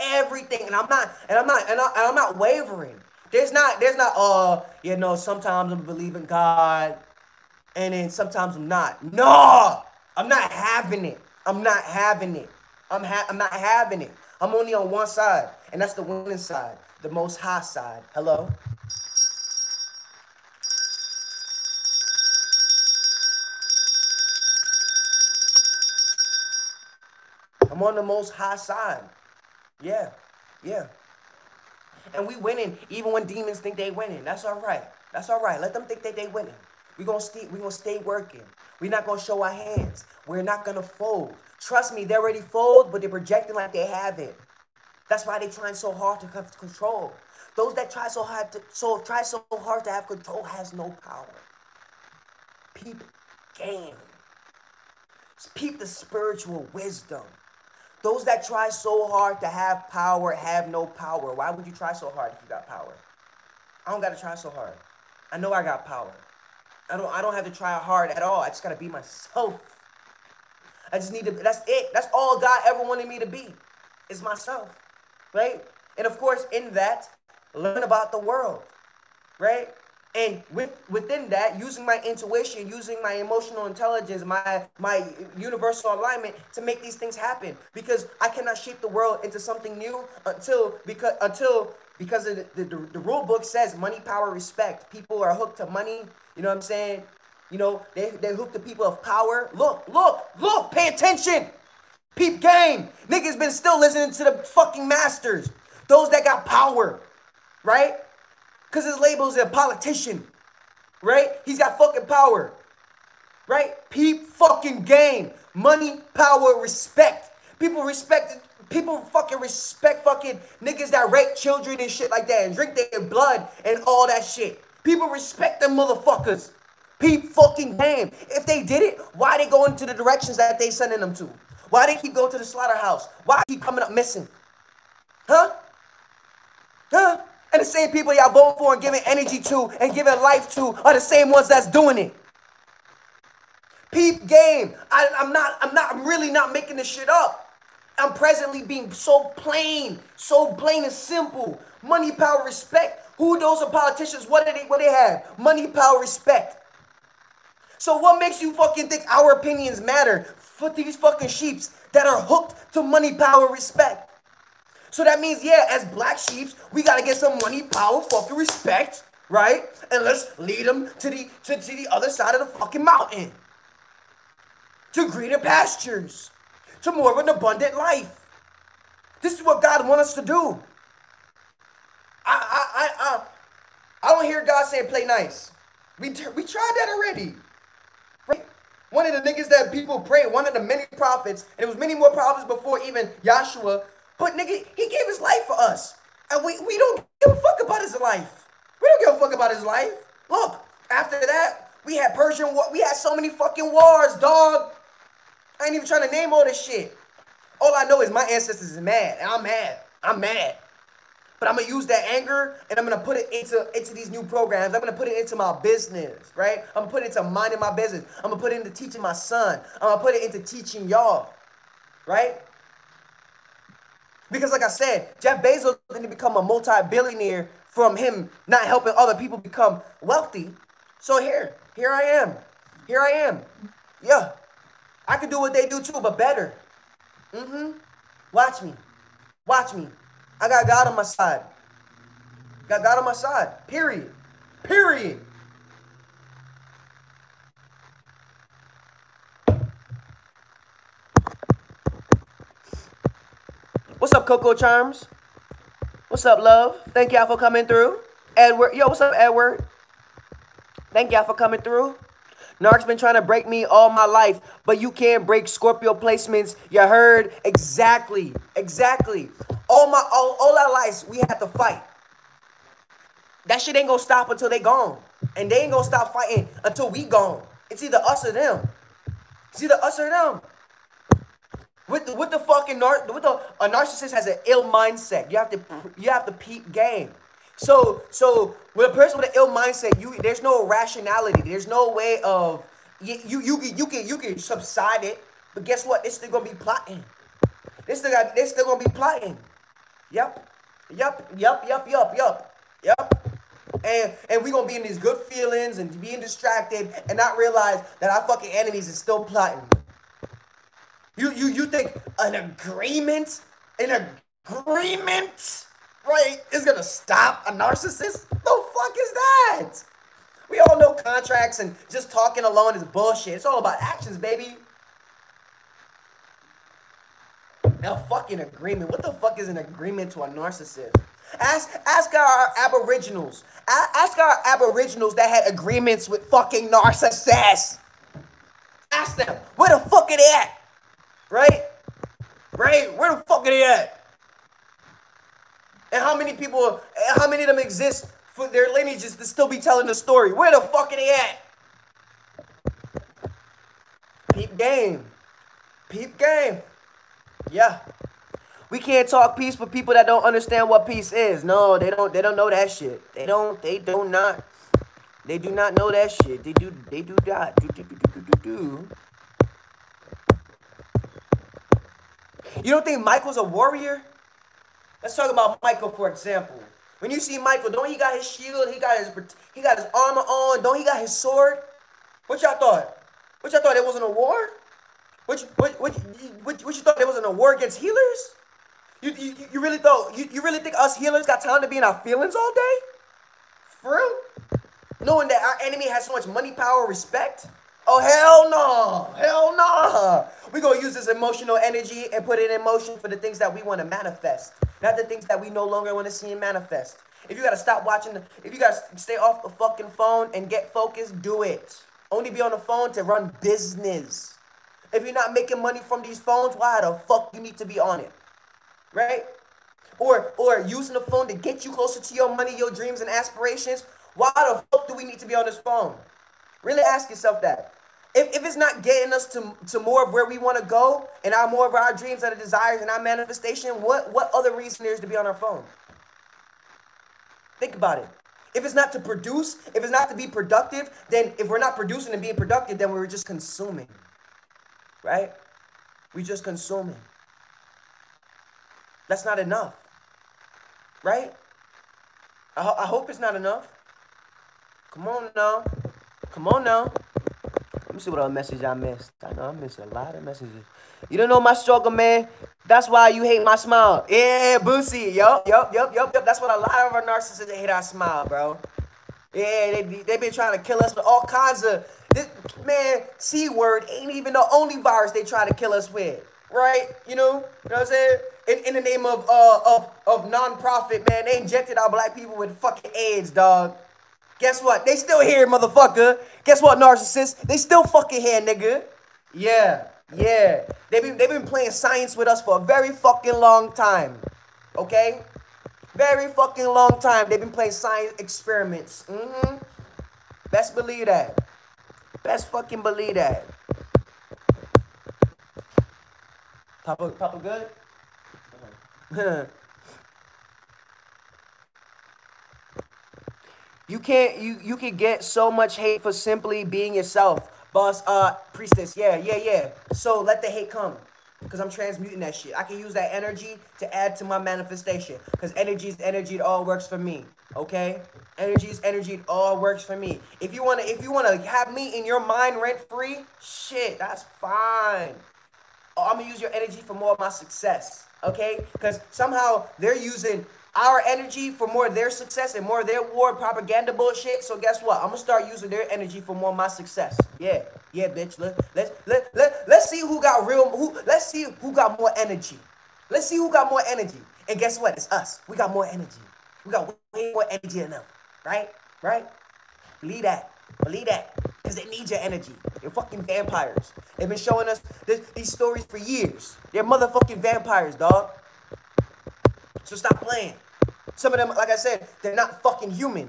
[SPEAKER 1] Everything. And I'm not, and I'm not, and, I, and I'm not wavering. There's not, there's not, uh, you know, sometimes I'm believing God, and then sometimes I'm not. No! I'm not having it. I'm not having it. I'm ha- I'm not having it. I'm only on one side, and that's the winning side, the most high side. Hello? I'm on the most high side. Yeah, yeah. And we winning even when demons think they winning. That's all right. That's all right. Let them think that they winning. we gonna stay we gonna stay working. We're not gonna show our hands. We're not gonna fold. Trust me, they're already fold, but they're projecting like they have it. That's why they're trying so hard to have control. Those that try so hard to so try so hard to have control has no power. Peep game. Peep the spiritual wisdom. Those that try so hard to have power have no power. Why would you try so hard if you got power? I don't gotta try so hard. I know I got power. I don't I don't have to try hard at all. I just gotta be myself. I just need to, that's it. That's all God ever wanted me to be, is myself, right? And of course, in that, learn about the world, right? And with, within that, using my intuition, using my emotional intelligence, my my universal alignment to make these things happen. Because I cannot shape the world into something new until because until because the, the, the rule book says money, power, respect. People are hooked to money. You know what I'm saying? You know, they, they hook the people of power. Look, look, look, pay attention. Peep game. Niggas been still listening to the fucking masters. Those that got power, right? Because his label's a politician, right? He's got fucking power, right? Peep fucking game. Money, power, respect. People respect People fucking respect fucking niggas that rape children and shit like that and drink their blood and all that shit. People respect them motherfuckers. Peep fucking game. If they did it, why they going to the directions that they sending them to? Why they keep going to the slaughterhouse? Why keep coming up missing? Huh? Huh? And the same people y'all vote for and giving energy to and giving life to are the same ones that's doing it. Peep game. I, I'm not, I'm not, I'm really not making this shit up. I'm presently being so plain, so plain and simple. Money, power, respect. Who those are politicians? What do they what they have? Money, power, respect. So what makes you fucking think our opinions matter for these fucking sheeps that are hooked to money, power, respect? So that means, yeah, as black sheeps, we gotta get some money, power, fucking respect, right? And let's lead them to the to, to the other side of the fucking mountain. To greener pastures. To more of an abundant life. This is what God wants us to do. I I I I, I don't hear God saying play nice. We we tried that already. Right? One of the niggas that people pray, one of the many prophets, and it was many more prophets before even Yahshua, but nigga, he gave his life for us. And we, we don't give a fuck about his life. We don't give a fuck about his life. Look, after that, we had Persian war. We had so many fucking wars, dog. I ain't even trying to name all this shit. All I know is my ancestors is mad, and I'm mad. I'm mad. But I'm gonna use that anger and I'm gonna put it into, into these new programs. I'm gonna put it into my business, right? I'm gonna put it into minding my business. I'm gonna put it into teaching my son. I'm gonna put it into teaching y'all, right? Because like I said, Jeff Bezos didn't become a multi-billionaire from him not helping other people become wealthy. So here, here I am. Here I am. Yeah. I can do what they do too, but better. Mm-hmm. Watch me. Watch me. I got God on my side. Got God on my side. Period. Period. What's up, Coco Charms? What's up, love? Thank y'all for coming through. Edward, yo, what's up, Edward? Thank y'all for coming through. Narc's been trying to break me all my life, but you can't break Scorpio placements. You heard? Exactly. Exactly. All my all, all our lives, we had to fight. That shit ain't gonna stop until they gone. And they ain't gonna stop fighting until we gone. It's either us or them. It's either us or them. With the, with the fucking nar- with the a narcissist has an ill mindset. You have to you have to peep game. So so with a person with an ill mindset, you there's no rationality. There's no way of you you you can you can you can subside it, but guess what? It's still gonna be plotting. They still got they still gonna be plotting. Yep. Yep. Yep. Yep. Yep. Yep. Yep. And and we gonna be in these good feelings and being distracted and not realize that our fucking enemies is still plotting. You you you think an agreement, an agreement, right, is gonna stop a narcissist? The fuck is that? We all know contracts and just talking alone is bullshit. It's all about actions, baby. A fucking agreement. What the fuck is an agreement to a narcissist? Ask ask our aboriginals. Ask our aboriginals that had agreements with fucking narcissists. Ask them, where the fuck are they at? Right? Right? Where the fuck are they at? And how many people, how many of them exist for their lineages to still be telling the story? Where the fuck are they at? Peep game. Peep game. Yeah. We can't talk peace for people that don't understand what peace is. No, they don't they don't know that shit. They don't they do not they do not know that shit. They do they do not do do do do do do. You don't think Michael's a warrior? Let's talk about Michael for example. When you see Michael, don't he got his shield? He got his he got his armor on. Don't he got his sword? What y'all thought? What y'all thought it wasn't a war? What you, what, what, what, what you thought it wasn't a war against healers? You, you, you really thought you, you really think us healers got time to be in our feelings all day? For real? Knowing that our enemy has so much money, power, respect? Oh, hell no. Hell no. we going to use this emotional energy and put it in motion for the things that we want to manifest, not the things that we no longer want to see manifest. If you got to stop watching, the, if you got to stay off the fucking phone and get focused, do it. Only be on the phone to run business. If you're not making money from these phones, why the fuck you need to be on it? Right? Or or using the phone to get you closer to your money, your dreams and aspirations. Why the fuck do we need to be on this phone? Really ask yourself that. If, if it's not getting us to, to more of where we want to go and our more of our dreams and our desires and our manifestation, what, what other reason there is to be on our phone? Think about it. If it's not to produce, if it's not to be productive, then if we're not producing and being productive, then we're just consuming. Right? We just consuming. That's not enough. Right? I, ho- I hope it's not enough. Come on now. Come on now. Let me see what other message I missed. I know I missed a lot of messages. You don't know my struggle, man. That's why you hate my smile. Yeah, Boosie. Yup, yup, yup, yup, yup. That's what a lot of our narcissists hate our smile, bro. Yeah, they they been trying to kill us with all kinds of this man. C word ain't even the only virus they try to kill us with, right? You know, you know what I'm saying? In, in the name of uh of of non-profit, man, they injected our black people with fucking AIDS, dog. Guess what? They still here, motherfucker. Guess what, narcissist? They still fucking here, nigga. Yeah, yeah. They've been they been playing science with us for a very fucking long time. Okay? Very fucking long time. They've been playing science experiments. Mm-hmm. Best believe that. Best fucking believe that. Papa, Papa good? you can't you you can get so much hate for simply being yourself. Boss uh priestess, yeah, yeah, yeah. So let the hate come because I'm transmuting that shit. I can use that energy to add to my manifestation because energy is energy. It all works for me. Okay, energy is energy. It all works for me. If you wanna, if you wanna have me in your mind rent free, shit, that's fine. Oh, I'm gonna use your energy for more of my success. Okay, because somehow they're using our energy for more of their success and more of their war propaganda bullshit. So guess what? I'm gonna start using their energy for more of my success. Yeah, yeah, bitch. Let let let let let's see who got real. Who let's see who got more energy. Let's see who got more energy. And guess what? It's us. We got more energy. We got way more energy than them. Right? Right? Believe that. Believe that. Because they need your energy. They're fucking vampires. They've been showing us this, these stories for years. They're motherfucking vampires, dog. So stop playing. Some of them, like I said, they're not fucking human.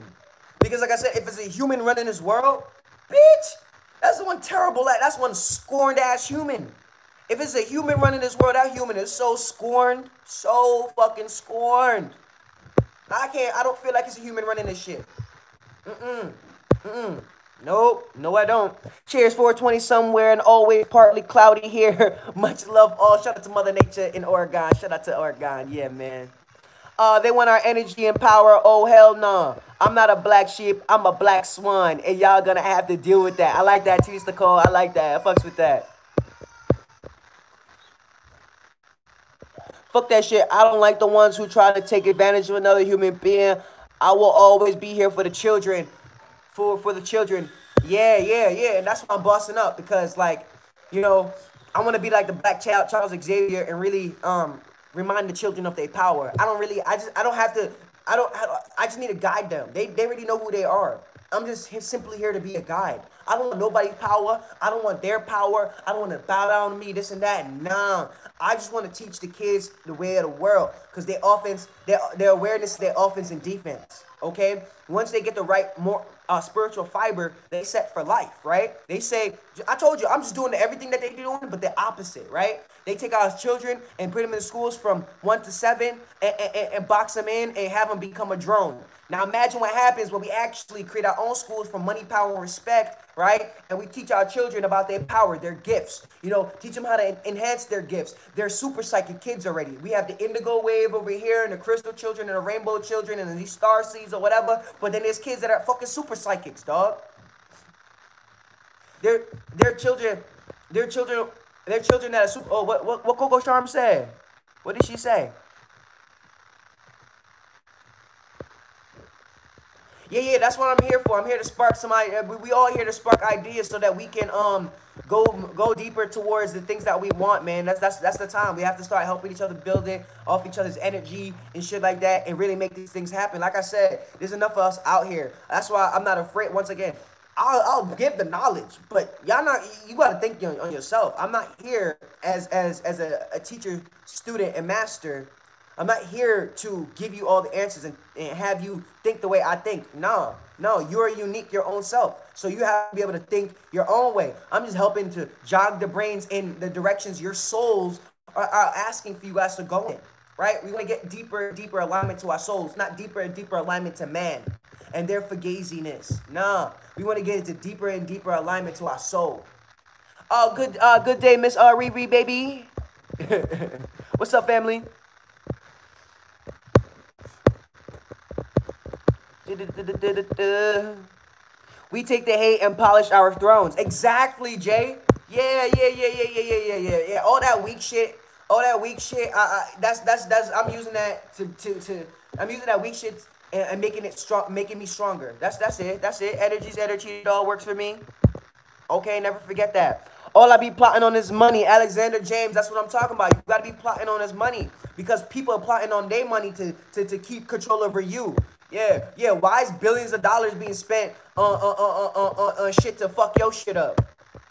[SPEAKER 1] Because like I said, if it's a human running this world, bitch, that's one terrible, that's one scorned ass human. If it's a human running this world, that human is so scorned, so fucking scorned. I can't, I don't feel like it's a human running this shit. Mm-mm, mm-mm. Nope, no I don't. Cheers 420 somewhere and always partly cloudy here. Much love all. Shout out to Mother Nature in Oregon. Shout out to Oregon. Yeah, man. Uh, they want our energy and power. Oh, hell no. I'm not a black sheep. I'm a black swan. And y'all gonna have to deal with that. I like that, Tease Cole. I like that. I fucks with that. Fuck that shit. I don't like the ones who try to take advantage of another human being. I will always be here for the children. For for the children. Yeah, yeah, yeah. And that's why I'm busting up because like, you know, I want to be like the black child Charles Xavier and really um remind the children of their power. I don't really, I just, I don't have to, I don't, I just need to guide them. They, they already know who they are. I'm just simply here to be a guide. I don't want nobody's power. I don't want their power. I don't want to bow down to me, this and that. Nah. I just want to teach the kids the way of the world because their offense, their, their awareness, their offense and defense. Okay? Once they get the right more uh, spiritual fiber, they set for life, right? They say, I told you, I'm just doing everything that they doing, but the opposite, right? They take our children and put them in schools from one to seven and, and, and box them in and have them become a drone. Now imagine what happens when we actually create our own schools for money, power, and respect, right? And we teach our children about their power, their gifts. You know, teach them how to enhance their gifts. They're super psychic kids already. We have the indigo wave over here, and the crystal children, and the rainbow children, and these star seeds or whatever. But then there's kids that are fucking super psychics, dog. They're, they're children, they're children, they're children that are super. Oh, what, what, what Coco Charm said? What did she say? Yeah, yeah, that's what I'm here for. I'm here to spark some. Uh, we, we all here to spark ideas so that we can um go go deeper towards the things that we want, man. That's that's that's the time. We have to start helping each other build it off each other's energy and shit like that, and really make these things happen. Like I said, there's enough of us out here. That's why I'm not afraid. Once again, I'll, I'll give the knowledge, but y'all not. You gotta think on, on yourself. I'm not here as as as a, a teacher, student, and master I'm not here to give you all the answers and, and have you think the way I think. No, no, you're unique, your own self. So you have to be able to think your own way. I'm just helping to jog the brains in the directions your souls are, are asking for you guys to go in. Right? We want to get deeper and deeper alignment to our souls, not deeper and deeper alignment to man and their fugaziness. No, we want to get into deeper and deeper alignment to our soul. Oh, good, uh, good day, Miss uh, Riri, baby. What's up, family? We take the hate and polish our thrones. Exactly, Jay. Yeah, yeah, yeah, yeah, yeah, yeah, yeah, yeah, yeah. All that weak shit, all that weak shit. Uh, uh, that's that's that's. I'm using that to to to. I'm using that weak shit and, and making it strong, making me stronger. That's that's it. That's it. Energy's energy. It all works for me. Okay, never forget that. All I be plotting on is money. Alexander James, that's what I'm talking about. You gotta be plotting on his money because people are plotting on their money to, to, to keep control over you. Yeah, yeah. Why is billions of dollars being spent on, on, on, on, on, on shit to fuck your shit up?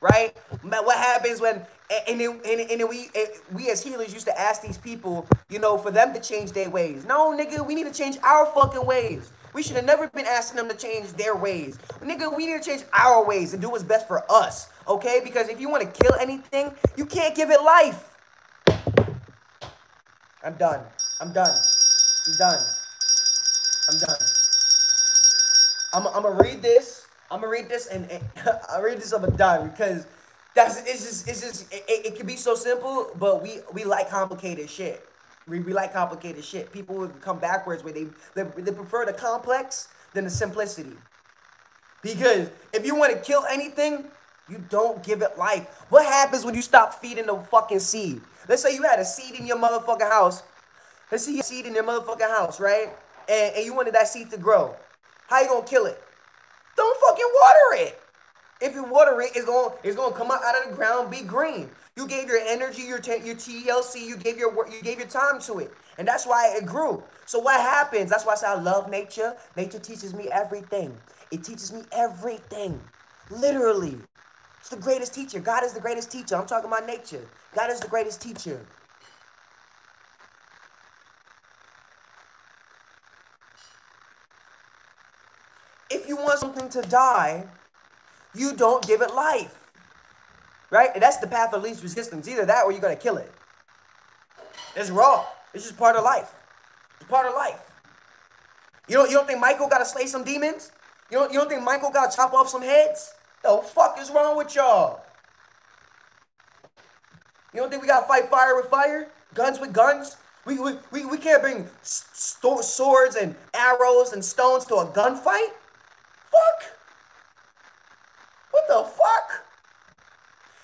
[SPEAKER 1] Right? But what happens when and then, and, and then we we as healers used to ask these people, you know, for them to change their ways. No, nigga, we need to change our fucking ways. We should have never been asking them to change their ways. Nigga, we need to change our ways and do what's best for us, okay? Because if you want to kill anything, you can't give it life. I'm done. I'm done. I'm done. I'm done. I'm, I'm gonna read this. I'm gonna read this and, and I read this. I'm done because that's it's just it's just it, it, it can be so simple, but we we like complicated shit. We, we like complicated shit. People would come backwards where they, they they prefer the complex than the simplicity. Because if you want to kill anything, you don't give it life. What happens when you stop feeding the fucking seed? Let's say you had a seed in your motherfucking house. Let's see a seed in your motherfucking house, right? And, and you wanted that seed to grow. How you gonna kill it? Don't fucking water it. If you water it, it's gonna it's gonna come out, out of the ground, be green. You gave your energy, your t- your TLC, you gave your you gave your time to it, and that's why it grew. So what happens? That's why I say I love nature. Nature teaches me everything. It teaches me everything, literally. It's the greatest teacher. God is the greatest teacher. I'm talking about nature. God is the greatest teacher. If you want something to die, you don't give it life. Right? And that's the path of least resistance. Either that or you're going to kill it. It's wrong. It's just part of life. It's part of life. You don't, you don't think Michael got to slay some demons? You don't, you don't think Michael got to chop off some heads? The fuck is wrong with y'all? You don't think we got to fight fire with fire? Guns with guns? We, we, we, we can't bring swords and arrows and stones to a gunfight? Fuck. What the fuck?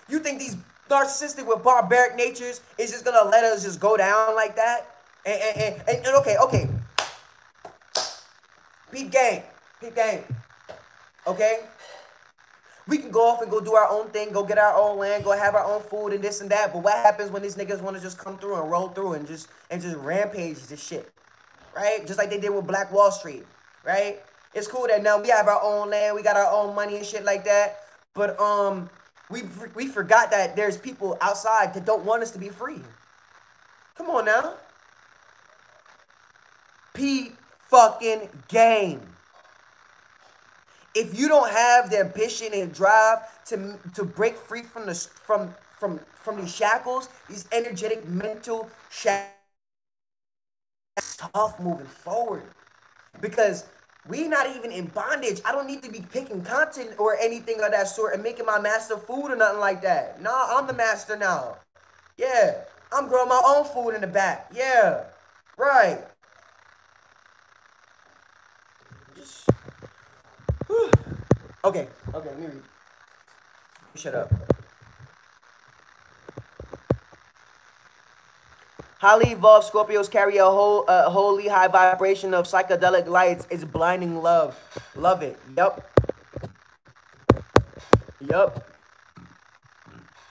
[SPEAKER 1] You think these narcissistic with barbaric natures is just gonna let us just go down like that? And, and, and, and, and okay, okay. Peep game. Peep game. Okay? We can go off and go do our own thing, go get our own land, go have our own food and this and that. But what happens when these niggas want to just come through and roll through and just and just rampage this shit? Right? Just like they did with Black Wall Street, right? It's cool that now we have our own land, we got our own money and shit like that. But um we we forgot that there's people outside that don't want us to be free. Come on now. P fucking game. If you don't have the ambition and drive to to break free from the from from from these shackles, these energetic mental shackles, tough moving forward. Because we not even in bondage. I don't need to be picking content or anything of that sort and making my master food or nothing like that. Nah, I'm the master now. Yeah, I'm growing my own food in the back. Yeah, right. Just, okay, okay, let me read. Shut up. Highly evolved Scorpios carry a whole a holy high vibration of psychedelic lights. It's blinding love. Love it. Yup. Yup.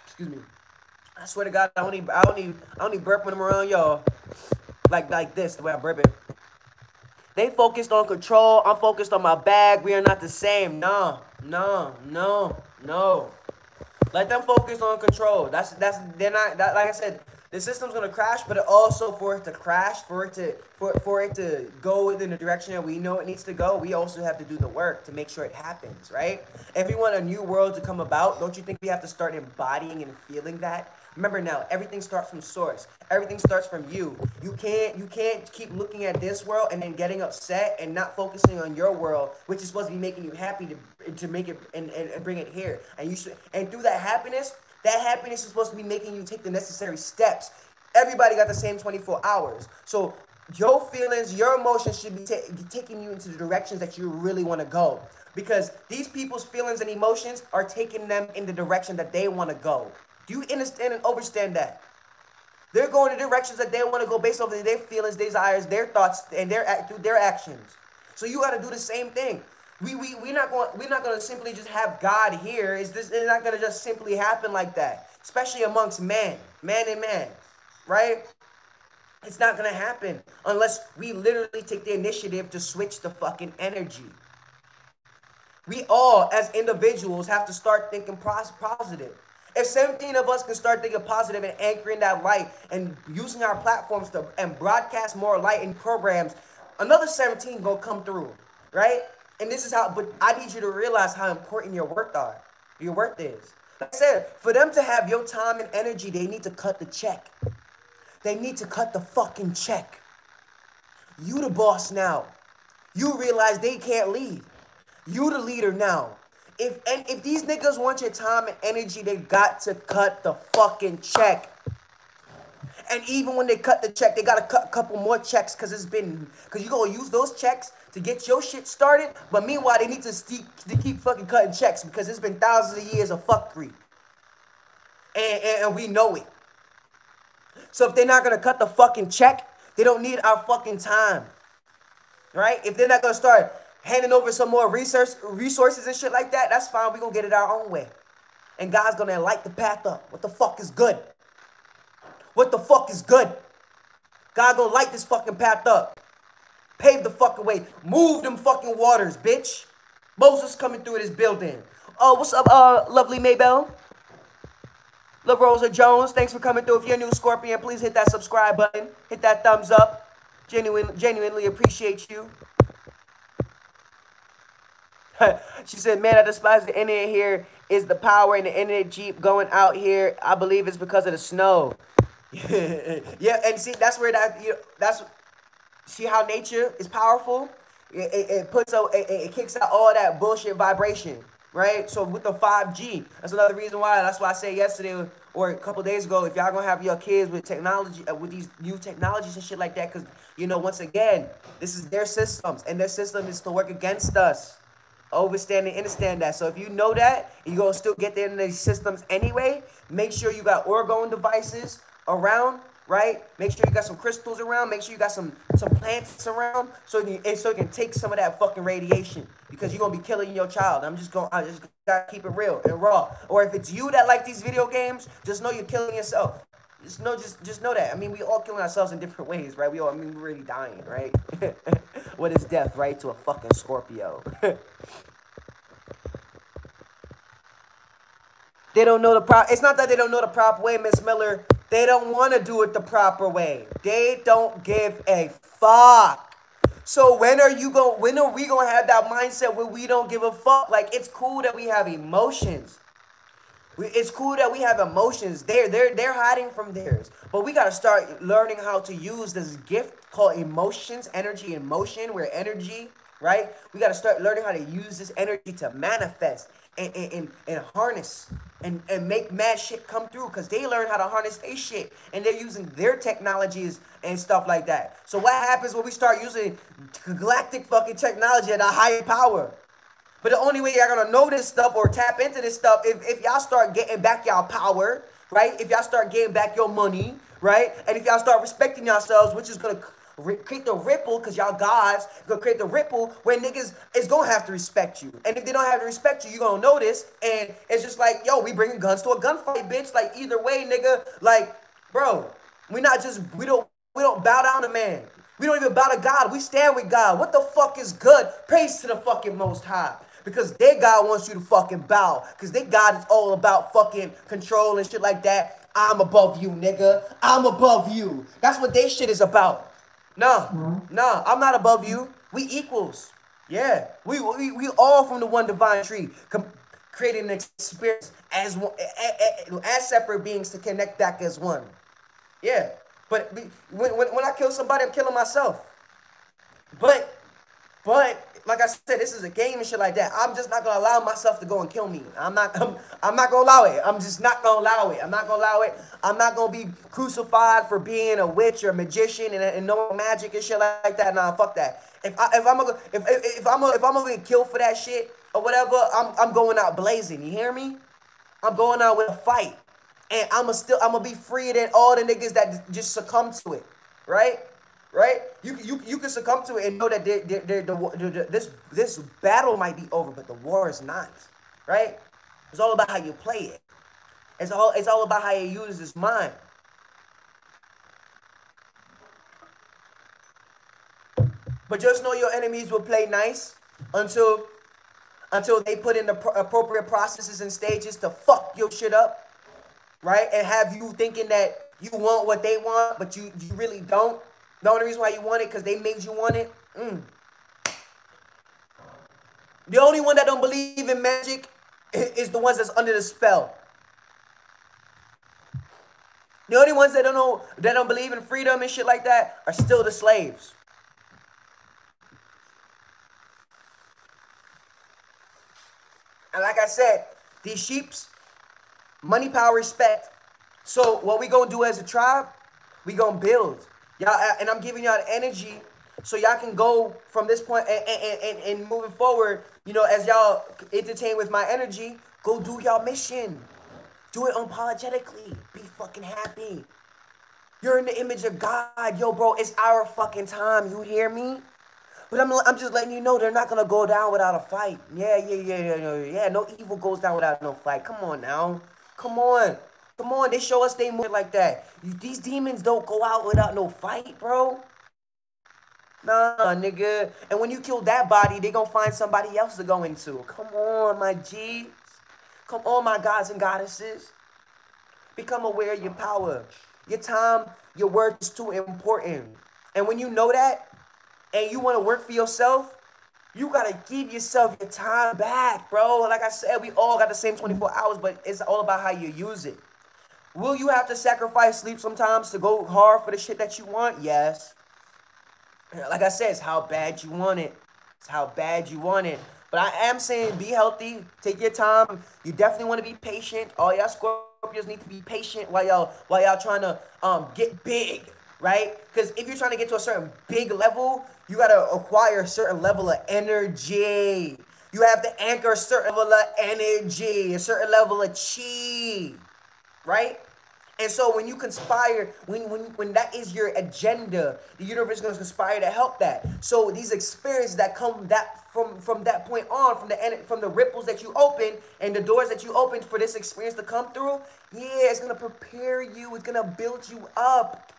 [SPEAKER 1] Excuse me. I swear to God, I only I only I only burp when I'm around y'all. Like like this, the way I burp it. They focused on control. I'm focused on my bag. We are not the same. No, no, no, no. Let them focus on control. That's that's they're not that like I said, the system's gonna crash, but it also for it to crash, for it to for, for it to go in the direction that we know it needs to go, we also have to do the work to make sure it happens, right? If we want a new world to come about, don't you think we have to start embodying and feeling that? Remember now, everything starts from source. Everything starts from you. You can't you can't keep looking at this world and then getting upset and not focusing on your world, which is supposed to be making you happy to to make it and, and, and bring it here. And you should and through that happiness, that happiness is supposed to be making you take the necessary steps. Everybody got the same 24 hours. So your feelings, your emotions should be ta- taking you into the directions that you really want to go. Because these people's feelings and emotions are taking them in the direction that they want to go. Do you understand and understand that? They're going in directions that they want to go based off of their feelings, desires, their thoughts, and their through their actions. So you got to do the same thing. We we we're not going we're not going to simply just have God here. Is this it's not going to just simply happen like that, especially amongst men, man and man, right? It's not going to happen unless we literally take the initiative to switch the fucking energy. We all, as individuals, have to start thinking positive. If 17 of us can start thinking positive and anchoring that light and using our platforms to and broadcast more light in programs, another 17 gonna come through, right? And this is how, but I need you to realize how important your worth are, your worth is. Like I said, for them to have your time and energy, they need to cut the check. They need to cut the fucking check. You the boss now. You realize they can't lead. You the leader now. If and if these niggas want your time and energy, they got to cut the fucking check. And even when they cut the check, they gotta cut a couple more checks because it's been because you gonna use those checks to get your shit started. But meanwhile, they need to, keep to keep fucking cutting checks because it's been thousands of years of fuckery. And, and, and we know it. So if they're not gonna cut the fucking check, they don't need our fucking time. Right? If they're not gonna start handing over some more research resources and shit like that, that's fine. We're gonna get it our own way. And God's gonna light the path up. What the fuck is good? What the fuck is good? God gonna light this fucking path up. Pave the fucking way. Move them fucking waters, bitch. Moses coming through this building. Oh, what's up, uh, lovely Maybell? Love Rosa Jones, thanks for coming through. If you're a new Scorpion, please hit that subscribe button. Hit that thumbs up. Genuine, genuinely appreciate you. she said, man, I despise the internet here. Is the power in the internet Jeep going out here? I believe it's because of the snow. yeah, and see, that's where that, you know, that's, see how nature is powerful? It, it, it puts out, it, it kicks out all that bullshit vibration, right? So with the 5G, that's another reason why, that's why I said yesterday or a couple days ago, if y'all gonna have your kids with technology, uh, with these new technologies and shit like that, because, you know, once again, this is their systems, and their system is to work against us overstand and understand that. So if you know that, you're to still get there in these systems anyway, make sure you got orgone devices around, right? Make sure you got some crystals around. Make sure you got some some plants around so you, so you can take some of that fucking radiation because you're to be killing your child. I'm just gonna I just got to keep it real and raw. Or if it's you that like these video games, just know you're killing yourself. Just know, just just know that. I mean, we all killing ourselves in different ways, right? We all, I mean, we're really dying, right? what is death, right? To a fucking Scorpio. they don't know the proper. It's not that they don't know the proper way, Miss Miller. They don't want to do it the proper way. They don't give a fuck. So when are you going? When are we gonna have that mindset where we don't give a fuck? Like it's cool that we have emotions. We, it's cool that we have emotions. They're they're they're hiding from theirs, but we gotta start learning how to use this gift called emotions, energy, emotion. Where energy, right? We gotta start learning how to use this energy to manifest and and, and, and harness and, and make mad shit come through because they learn how to harness their shit and they're using their technologies and stuff like that. So what happens when we start using galactic fucking technology at a higher power? But the only way y'all gonna know this stuff or tap into this stuff if, if y'all start getting back y'all power, right? If y'all start getting back your money, right? And if y'all start respecting yourselves, which is gonna create the ripple, because y'all gods gonna create the ripple where niggas is gonna have to respect you. And if they don't have to respect you, you gonna notice. And it's just like, yo, we bringing guns to a gunfight, bitch. Like either way, nigga, like, bro, we not just we don't we don't bow down to man. We don't even bow to God. We stand with God. What the fuck is good? Praise to the fucking most high. Because their God wants you to fucking bow. Because their God is all about fucking control and shit like that. I'm above you, nigga. I'm above you. That's what they shit is about. Nah, mm-hmm. nah, I'm not above you. We equals. Yeah, we we, we all from the one divine tree, com- creating an experience as one, as separate beings to connect back as one. Yeah, but when, when, when I kill somebody, I'm killing myself. But but like I said, this is a game and shit like that. I'm just not gonna allow myself to go and kill me. I'm not. I'm, I'm not gonna allow it. I'm just not gonna allow it. I'm not gonna allow it. I'm not gonna be crucified for being a witch or a magician and, and knowing magic and shit like that. Nah, fuck that. If I if I'm a, if if, I'm a, if I'm gonna get killed for that shit or whatever, I'm I'm going out blazing. You hear me? I'm going out with a fight, and I'ma still I'm gonna be freer than all the niggas that just succumb to it, right? Right? You you you can succumb to it and know that they're, they're, they're, the, this this battle might be over, but the war is not, right? It's all about how you play it. It's all it's all about how you use his mind. But just know your enemies will play nice until until they put in the pro- appropriate processes and stages to fuck your shit up, right? And have you thinking that you want what they want, but you, you really don't. The only reason why you want it because they made you want it. Mm. The only one that don't believe in magic is the ones that's under the spell. The only ones that don't know that don't believe in freedom and shit like that are still the slaves. And like I said, these sheeps, money, power, respect. So what we gonna do as a tribe, we gonna build. Y'all, and I'm giving y'all energy so y'all can go from this point and, and, and, and moving forward, you know, as y'all entertain with my energy, go do y'all mission. Do it unapologetically. Be fucking happy. You're in the image of God. Yo, bro, it's our fucking time. You hear me? But I'm, I'm just letting you know they're not gonna go down without a fight. Yeah, yeah, yeah, yeah, yeah, yeah. No evil goes down without no fight. Come on now. Come on. Come on. They show us they move like that. These demons don't go out without no fight, bro. Nah, nigga. And when you kill that body, they gonna find somebody else to go into. Come on, my G. Come on, my gods and goddesses. Become aware of your power. Your time, your worth is too important. And when you know that, and you want to work for yourself, you gotta give yourself your time back, bro. Like I said, we all got the same 24 hours, but it's all about how you use it. Will you have to sacrifice sleep sometimes to go hard for the shit that you want? Yes. Like I said, it's how bad you want it. It's how bad you want it. But I am saying be healthy, take your time. You definitely want to be patient. All y'all Scorpios need to be patient while y'all while y'all trying to um get big, right? Because if you're trying to get to a certain big level, you got to acquire a certain level of energy. You have to anchor a certain level of energy, a certain level of chi, right? And so when you conspire, when, when, when that is your agenda, the universe is going to conspire to help that. So these experiences that come that from from that point on, from the from the ripples that you open and the doors that you open for this experience to come through, yeah, it's going to prepare you. It's going to build you up.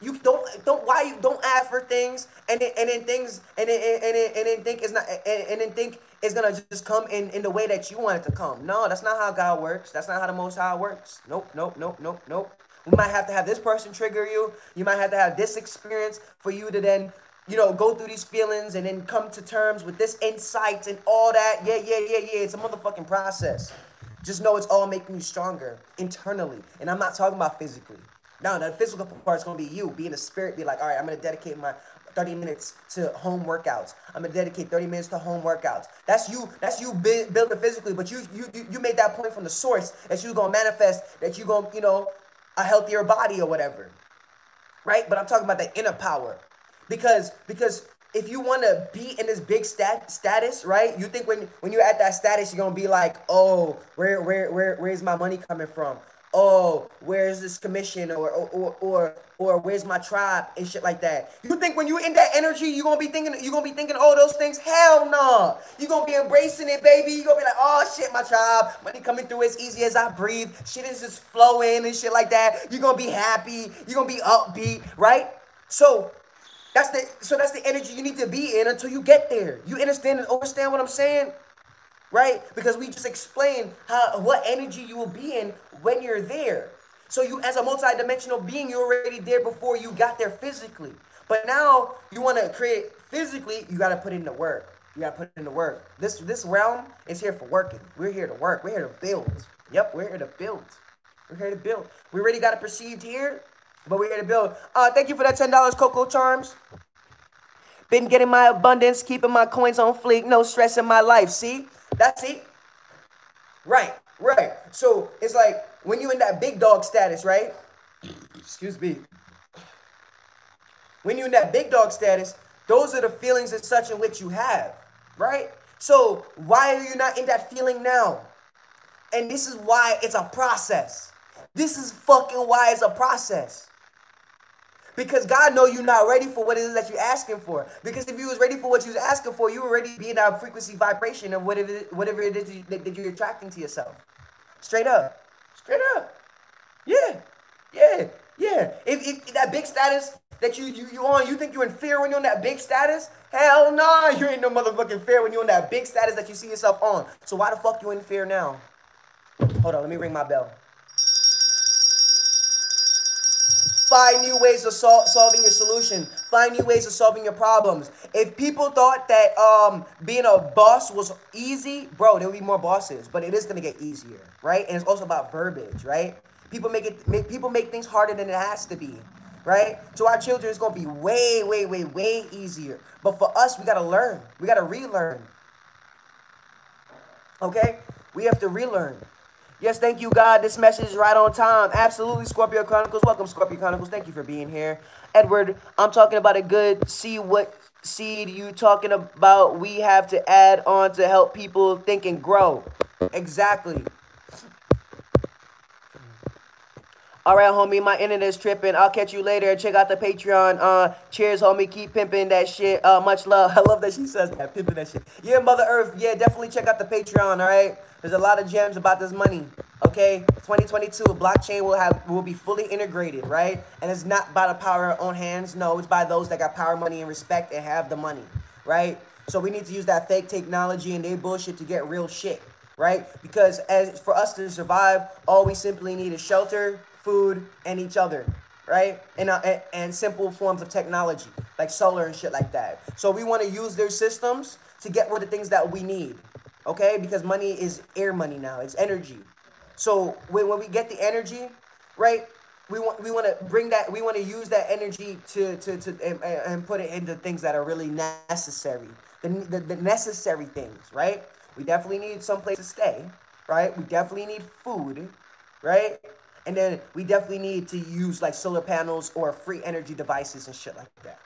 [SPEAKER 1] You don't don't why you don't ask for things and then and then things and then and then, and then think it's not and, and then think it's gonna just come in in the way that you want it to come. No, that's not how God works. That's not how the Most High works. Nope, nope, nope, nope, nope. We might have to have this person trigger you. You might have to have this experience for you to then you know, go through these feelings and then come to terms with this insight and all that. Yeah, yeah, yeah, yeah. It's a motherfucking process. Just know it's all making you stronger internally. And I'm not talking about physically. Now, the physical part is to be you, being a spirit, be like, all right, I'm to dedicate my 30 minutes to home workouts. I'm gonna dedicate 30 minutes to home workouts. That's you. That's you building physically, but you you you made that point from the source that you gonna manifest that you're gonna you know a healthier body or whatever, right? But I'm talking about the inner power, because because if you want to be in this big stat status, right? You think when when you're at that status, you're gonna be like, oh, where where where where's my money coming from? Oh, where's this commission or or or or or where's my tribe and shit like that. You think when you're in that energy, you're gonna be thinking you're gonna be thinking all those things? Hell no. Nah. you gonna be embracing it, baby. You're gonna be like, oh shit, my tribe. Money coming through as easy as I breathe. Shit is just flowing and shit like that. You're gonna be happy. you're gonna be upbeat, right? So that's the so that's the energy you need to be in until you get there. You understand and understand what I'm saying? Right? Because we just explained how what energy you will be in when you're there. So you, as a multi-dimensional being, you're already there before you got there physically. But now you want to create physically, you got to put in the work. You got to put in the work. This this realm is here for working. We're here to work. We're here to build. Yep, we're here to build. We're here to build. We already got it perceived here, but we're here to build. Uh, thank you for that ten dollars, Coco Charms. Been getting my abundance, keeping my coins on fleek, no stress in my life. See, that's it. Right, right. So it's like when you're in that big dog status, right? Excuse me. When you're in that big dog status, those are the feelings and such in which you have, right? So why are you not in that feeling now? And this is why it's a process. This is fucking why it's a process. Because God know you're not ready for what it is that you're asking for. Because if you was ready for what you was asking for, you already be in that frequency vibration of whatever whatever it is that, you're attracting to yourself. Straight up. Straight up. Yeah. Yeah. Yeah. If, if that big status that you, you you on, you think you're in fear when you're on that big status? Hell no, nah, you ain't no motherfucking fear when you're on that big status that you see yourself on. So why the fuck you in fear now? Hold on, let me ring my bell. Find new ways of sol- solving your solution. Find new ways of solving your problems. If people thought that um, being a boss was easy, bro, there would be more bosses, but it is gonna get easier, right? And it's also about verbiage, right? People make it make people make things harder than it has to be, right? To our children, it's gonna be way, way, way, way easier. But for us, we gotta learn. We gotta relearn. Okay? We have to relearn. Yes, thank you, God. This message is right on time. Absolutely, Scorpio Chronicles. Welcome, Scorpio Chronicles. Thank you for being here. Edward, I'm talking about a good see what seed you talking about we have to add on to help people think and grow. Exactly. All right, homie, my internet is tripping. I'll catch you later. Check out the Patreon. Uh, cheers, homie. Keep pimping that shit. Uh, much love. I love that she says that, pimping that shit. Yeah, Mother Earth. Yeah, definitely check out the Patreon. All right. There's a lot of gems about this money. Okay, 2022, blockchain will have will be fully integrated, right? And it's not by the power of own hands. No, it's by those that got power, money, and respect and have the money, right? So we need to use that fake technology and they bullshit to get real shit, right? Because as for us to survive, all we simply need is shelter, food, and each other, right? And, uh, and, simple forms of technology like solar and shit like that. So we want to use their systems to get rid of things that we need, okay? Because money is air money now, it's energy. So when, when we get the energy, right? We want we want to bring that we want to use that energy to to, to and, and put it into things that are really necessary. The, the, the necessary things, right? We definitely need some place to stay, right? We definitely need food, right? And then we definitely need to use like solar panels or free energy devices and shit like that.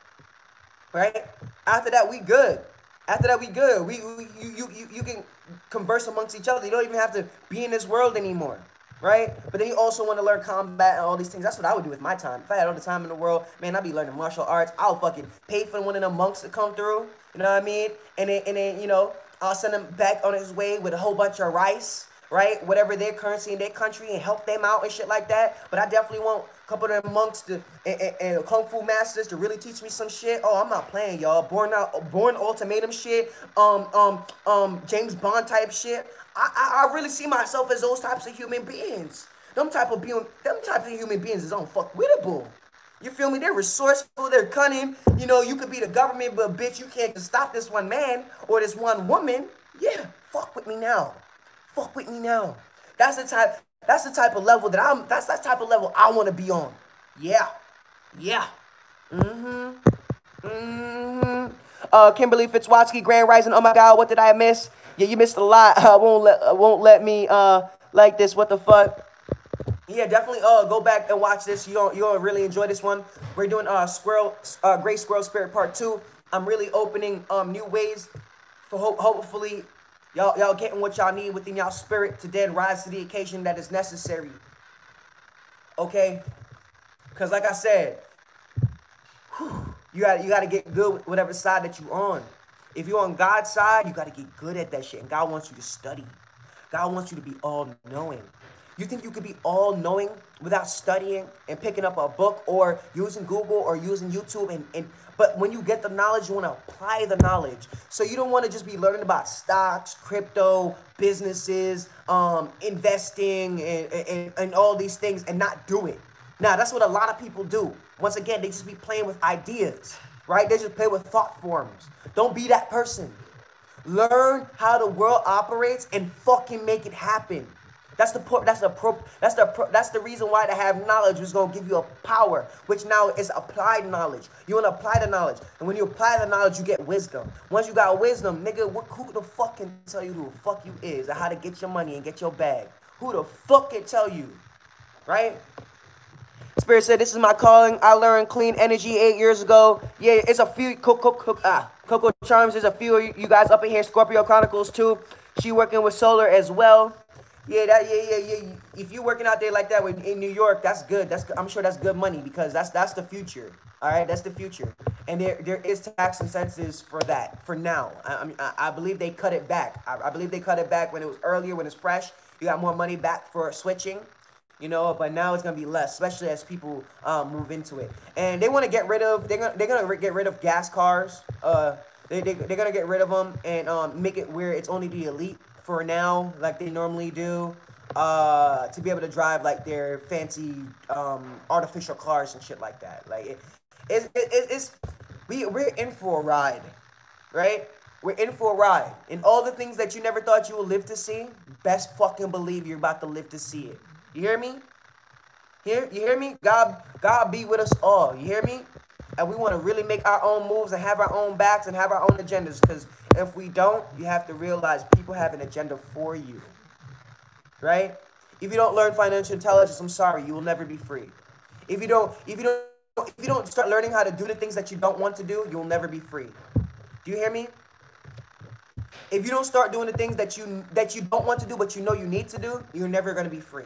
[SPEAKER 1] Right? After that, we good. After that, we good. We, we you, you, you, you can converse amongst each other. You don't even have to be in this world anymore. Right? But then you also want to learn combat and all these things. That's what I would do with my time. If I had all the time in the world, man, I'd be learning martial arts. I'll fucking pay for one of them monks to come through. You know what I mean? And then, and then, you know, I'll send him back on his way with a whole bunch of rice right? Whatever their currency in their country and help them out and shit like that. But I definitely want a couple of them monks to and, and, and, kung fu masters to really teach me some shit. Oh, I'm not playing, y'all. Born out, Bourne Ultimatum shit. Um, um, um, James Bond type shit. I, I, I really see myself as those types of human beings. Them type of being, them types of human beings is unfuckwittable. You feel me? They're resourceful, they're cunning. You know, you could be the government, but bitch, you can't stop this one man or this one woman. Yeah, fuck with me now fuck with me now. That's the type. That's the type of level that I'm. That's that type of level I want to be on. Yeah, yeah. Mm-hmm. Mm-hmm. Uh, Kimberly Fitzwatsky, Grand Rising. Oh my God, what did I miss? Yeah, you missed a lot. Uh, won't let uh, won't let me uh like this. What the fuck? Yeah, definitely. Uh, go back and watch this. You don't you don't really enjoy this one. We're doing uh squirrel uh Grey Squirrel Spirit Part Two. I'm really opening um new ways for ho- hopefully Y'all, y'all getting what y'all need within y'all spirit to then rise to the occasion that is necessary. Okay? Because like I said, whew, you got you got to get good with whatever side that you're on. If you're on God's side, you got to get good at that shit. And God wants you to study. God wants you to be all knowing. You think you could be all knowing without studying and picking up a book or using Google or using YouTube and, and but when you get the knowledge, you want to apply the knowledge. So you don't want to just be learning about stocks, crypto, businesses, um, investing, and, and, and all these things and not do it. Now, that's what a lot of people do. Once again, they just be playing with ideas, right? They just play with thought forms. Don't be that person. Learn how the world operates and fucking make it happen. That's the that's the pro, that's the that's the reason why to have knowledge is gonna give you a power, which now is applied knowledge. You wanna apply the knowledge, and when you apply the knowledge, you get wisdom. Once you got wisdom, nigga, what who the fuck can tell you who the fuck you is, and how to get your money and get your bag? Who the fuck can tell you, right? Spirit said, "This is my calling. I learned clean energy eight years ago. Yeah, it's a few Coco, Coco, ah, Coco Charms. There's a few of you guys up in here. Scorpio Chronicles too. She working with solar as well." Yeah, that yeah, yeah, yeah. If you're working out there like that in New York, that's good. That's I'm sure that's good money because that's that's the future. All right, that's the future, and there there is tax incentives for that for now. I, I I, believe they cut it back. I, I believe they cut it back when it was earlier, when it's fresh. You got more money back for switching, you know. But now it's gonna be less, especially as people um, move into it. And they want to get rid of. They're gonna they're gonna get rid of gas cars. Uh, they they they're gonna get rid of them and um make it where it's only the elite for now, like they normally do uh, to be able to drive like their fancy um, artificial cars and shit like that. Like it, it, it, it's we we're in for a ride, right? We're in for a ride, and all the things that you never thought you would live to see, best fucking believe you're about to live to see it. You hear me? Here, you hear me? God, God be with us all. You hear me? And we want to really make our own moves and have our own backs and have our own agendas. Because if we don't, you have to realize people have an agenda for you right? If you don't learn financial intelligence, I'm sorry, you will never be free. If you don't, if you don't, if you don't start learning how to do the things that you don't want to do, you'll never be free. Do you hear me? If you don't start doing the things that you that you don't want to do, but you know you need to do, you're never gonna be free.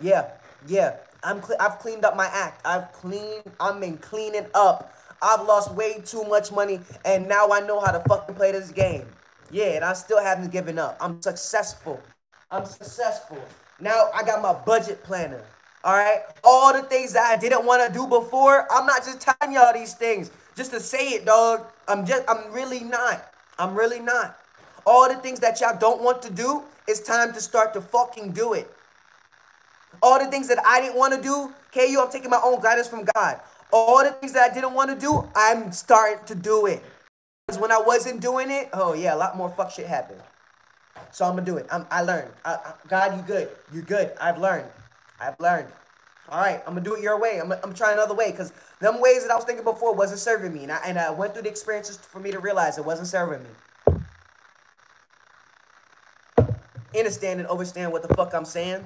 [SPEAKER 1] Yeah, yeah. I'm cl- I've cleaned up my act. I've cleaned. I'm in cleaning up. I've lost way too much money, and now I know how to fucking play this game. Yeah, and I still haven't given up. I'm successful. I'm successful. Now I got my budget planner. All right. All the things that I didn't want to do before, I'm not just telling y'all these things just to say it, dog. I'm just, I'm really not. I'm really not. All the things that y'all don't want to do, it's time to start to fucking do it. All the things that I didn't want to do, KU, I'm taking my own guidance from God. All the things that I didn't want to do, I'm starting to do it. Because when I wasn't doing it, oh yeah, a lot more fuck shit happened. So I'm gonna do it. I'm, I learned. I, I, God, you good. You good. I've learned. I've learned. All right, I'm gonna do it your way. I'm, I'm trying another way because them ways that I was thinking before wasn't serving me, and I, and I went through the experiences for me to realize it wasn't serving me. Understand and understand what the fuck I'm saying,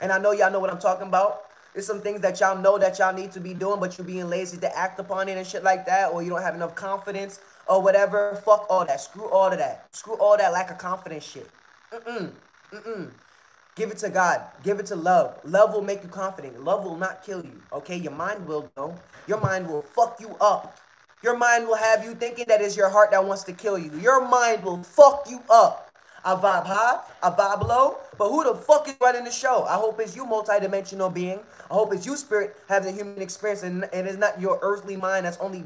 [SPEAKER 1] and I know y'all know what I'm talking about. There's some things that y'all know that y'all need to be doing, but you're being lazy to act upon it and shit like that, or you don't have enough confidence or whatever. Fuck all that. Screw all of that. Screw all that lack of confidence shit. Mm-mm. Mm-mm. Give it to God. Give it to love. Love will make you confident. Love will not kill you. Okay? Your mind will though. Your mind will fuck you up. Your mind will have you thinking that it's your heart that wants to kill you. Your mind will fuck you up. Vibe high, I vibe low, but who the fuck is running the show? I hope it's you, multidimensional being. I hope it's you, spirit, having a human experience, and, and it's not your earthly mind that's only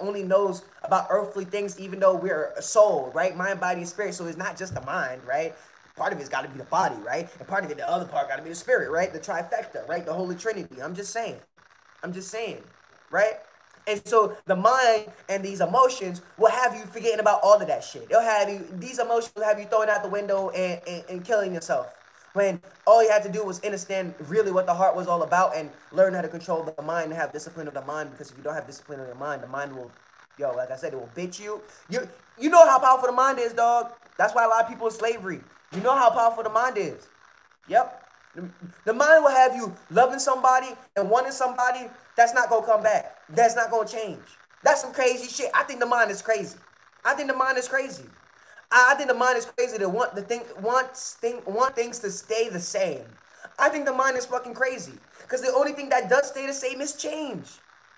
[SPEAKER 1] only knows about earthly things, even though we're a soul, right? Mind, body, and spirit. So it's not just the mind, right? Part of it's got to be the body, right? And part of it, the other part, got to be the spirit, right? The trifecta, right? The Holy Trinity. I'm just saying. I'm just saying, right? And so the mind and these emotions will have you forgetting about all of that shit. They'll have you, these emotions will have you throwing out the window and, and, and killing yourself. When all you had to do was understand really what the heart was all about and learn how to control the mind and have discipline of the mind. Because if you don't have discipline of your mind, the mind will, yo, like I said, it will bitch you. You you know how powerful the mind is, dog. That's why a lot of people in slavery. You know how powerful the mind is. Yep. The mind will have you loving somebody and wanting somebody that's not gonna come back. That's not gonna change. That's some crazy shit. I think the mind is crazy. I think the mind is crazy. I think the mind is crazy to want the thing wants thing want things to stay the same. I think the mind is fucking crazy. Because the only thing that does stay the same is change.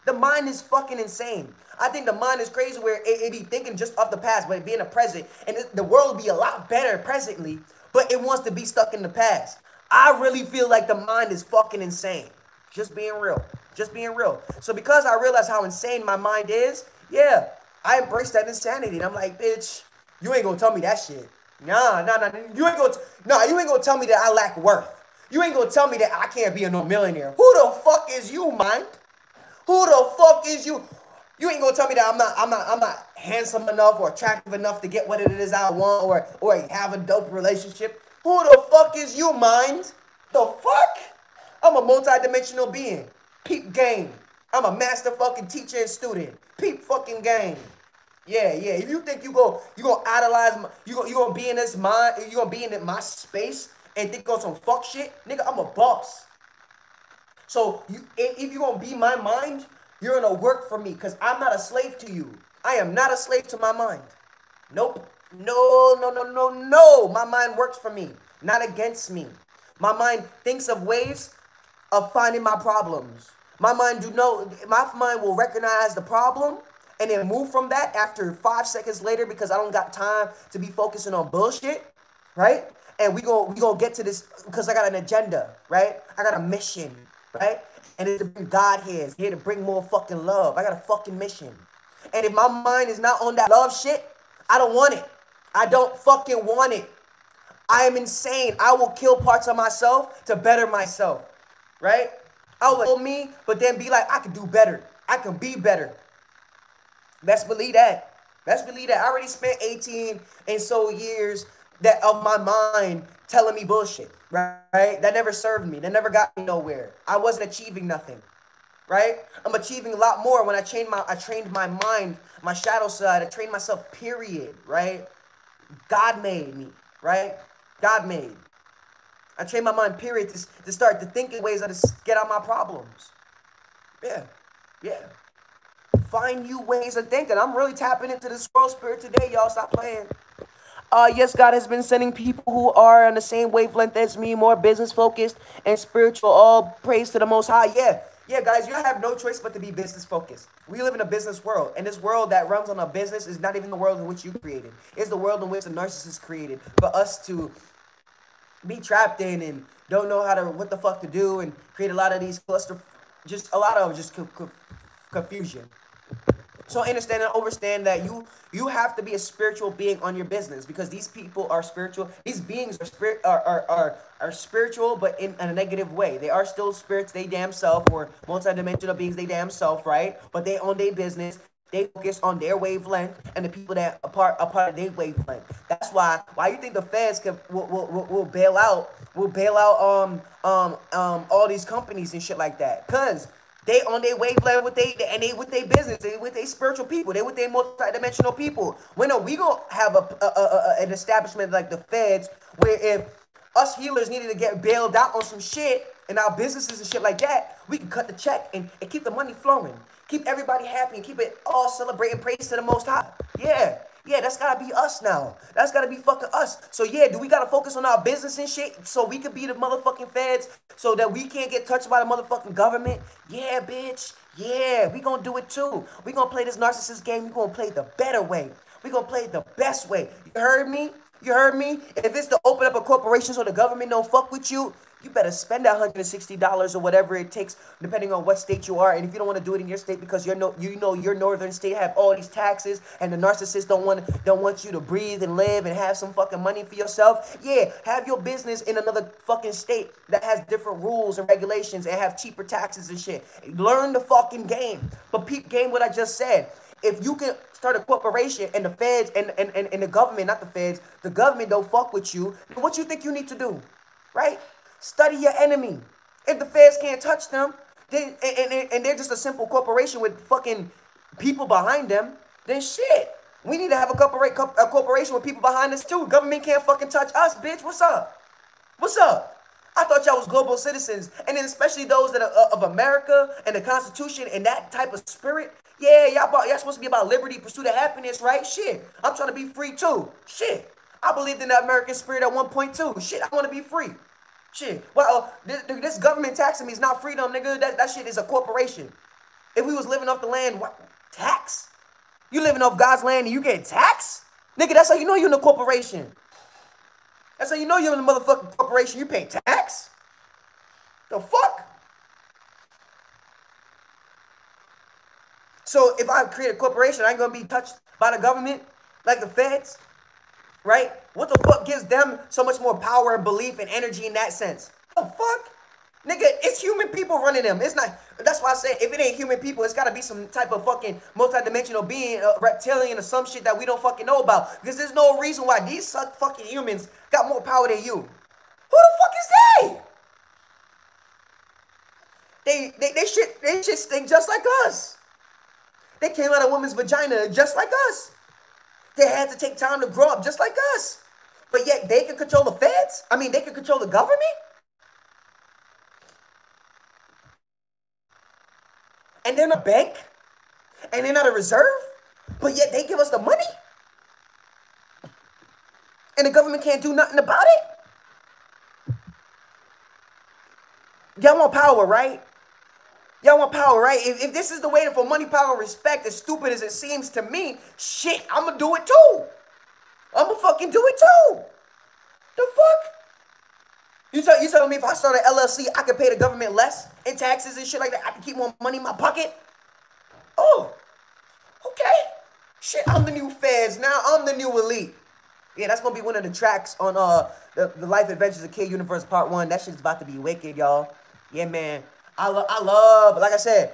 [SPEAKER 1] The mind is fucking insane. I think the mind is crazy where it, it be thinking just of the past, but it be in the present. And it, the world be a lot better presently, but it wants to be stuck in the past. I really feel like the mind is fucking insane. Just being real. Just being real. So because I realize how insane my mind is, yeah, I embrace that insanity. And I'm like, bitch, you ain't gonna tell me that shit. Nah, nah, nah. You ain't gonna, nah, you ain't gonna tell me that I lack worth. You ain't gonna tell me that I can't be a no millionaire. Who the fuck is you, mind? Who the fuck is you? You ain't gonna tell me that I'm not, I'm not, I'm not handsome enough or attractive enough to get what it is I want or, or have a dope relationship. Who the fuck is you, mind? The fuck? I'm a multi-dimensional being. Peep game. I'm a master fucking teacher and student. Peep fucking game. Yeah, yeah. If you think you go, you gonna idolize, my, you gonna, you gonna be in this mind, you gonna be in my space and think on some fuck shit, nigga. I'm a boss. So you, if you gonna be my mind, you're gonna work for me, cause I'm not a slave to you. I am not a slave to my mind. Nope. No, no, no, no, no. My mind works for me, not against me. My mind thinks of ways of finding my problems. My mind do know my mind will recognize the problem and then move from that after five seconds later because I don't got time to be focusing on bullshit, right? And we go we gonna get to this because I got an agenda, right? I got a mission, right? And it's to bring God here, it's here to bring more fucking love. I got a fucking mission. And if my mind is not on that love shit, I don't want it. I don't fucking want it. I am insane. I will kill parts of myself to better myself, right? I will kill me, but then be like, I can do better. I can be better. Best believe that. Best believe that. I already spent 18 and so years that of my mind telling me bullshit, right? That never served me. That never got me nowhere. I wasn't achieving nothing, right? I'm achieving a lot more when I trained my I trained my mind, my shadow side. I trained myself. Period, right? God made me, right? God made. I trained my mind, period, to, to start to think in ways that to get out my problems. Yeah, yeah. Find new ways of thinking. I'm really tapping into the squirrel spirit today, y'all. Stop playing. Uh, yes, God has been sending people who are on the same wavelength as me, more business focused and spiritual. All praise to the Most High. Yeah, yeah, guys, you have no choice but to be business focused. We live in a business world, and this world that runs on a business is not even the world in which you created. It's the world in which the narcissist created for us to be trapped in and don't know how to what the fuck to do and create a lot of these cluster, just a lot of just co- co- confusion. So understand and understand that you you have to be a spiritual being on your business because these people are spiritual. These beings are spirit are are are, are spiritual, but in, in a negative way. They are still spirits, they damn self, or multidimensional beings, they damn self, right? But they own their business. They focus on their wavelength and the people that are part, are part of their wavelength. That's why why you think the feds can will, will, will bail out will bail out um um um all these companies and shit like that. Cause they on their wavelength with they and they with their business, they with their spiritual people, they with their multi-dimensional people. When are we gonna have a, a, a, a an establishment like the feds where if us healers needed to get bailed out on some shit and our businesses and shit like that, we can cut the check and, and keep the money flowing. Keep everybody happy and keep it all celebrating praise to the most high. Yeah. Yeah, that's gotta be us now. That's gotta be fucking us. So yeah, do we gotta focus on our business and shit so we could be the motherfucking feds so that we can't get touched by the motherfucking government? Yeah, bitch. Yeah, we gonna do it too. We gonna play this narcissist game. We gonna play the better way. We gonna play the best way. You heard me? You heard me? If it's to open up a corporation so the government don't fuck with you, you better spend that $160 or whatever it takes, depending on what state you are. And if you don't want to do it in your state because you're no, you know your northern state have all these taxes and the narcissist don't want don't want you to breathe and live and have some fucking money for yourself. Yeah, have your business in another fucking state that has different rules and regulations and have cheaper taxes and shit. Learn the fucking game. But peep game what I just said. If you can start a corporation and the feds and, and, and, and the government, not the feds, the government don't fuck with you, what you think you need to do? Right? Study your enemy. If the feds can't touch them, then and, and, and they're just a simple corporation with fucking people behind them, then shit. We need to have a, corpora- a corporation with people behind us too. Government can't fucking touch us, bitch. What's up? What's up? I thought y'all was global citizens, and then especially those that are uh, of America and the Constitution and that type of spirit. Yeah, y'all, about, y'all supposed to be about liberty, pursuit of happiness, right? Shit, I'm trying to be free too. Shit, I believed in that American spirit at one point too. Shit, I want to be free. Shit. Well, this, this, government taxing me is not freedom, nigga. That, that shit is a corporation. If we was living off the land, what? Tax? You living off God's land and you get tax? Nigga, that's how you know you're in a corporation. That's how you know you're in a motherfucking corporation. You pay tax? The fuck? So if I create a corporation, I ain't gonna be touched by the government like the feds right? What the fuck gives them so much more power and belief and energy in that sense? The fuck? Nigga, it's human people running them. It's not. That's why I say if it ain't human people, it's gotta be some type of fucking multi-dimensional being, uh, reptilian or some shit that we don't fucking know about. Because there's no reason why these fucking humans got more power than you. Who the fuck is they? They they they shit they shit stink just like us. They came out of a woman's vagina just like us. They had to take time to grow up just like us. But yet they can control the feds? I mean, they can control the government? And they're not a bank? And they're not a reserve? But yet they give us the money? And the government can't do nothing about it? Y'all want power, right? Y'all want power, right? If, if this is the way for money, power, respect, as stupid as it seems to me, shit, I'm gonna do it too. I'm gonna fucking do it too. The fuck? You tell you telling me if I start an LLC, I can pay the government less in taxes and shit like that? I can keep more money in my pocket? Oh, okay. Shit, I'm the new feds now. I'm the new elite. Yeah, that's gonna be one of the tracks on uh the, the Life Adventures of Kid Universe Part One. That shit's about to be wicked, y'all. Yeah, man. I love, I love, like I said,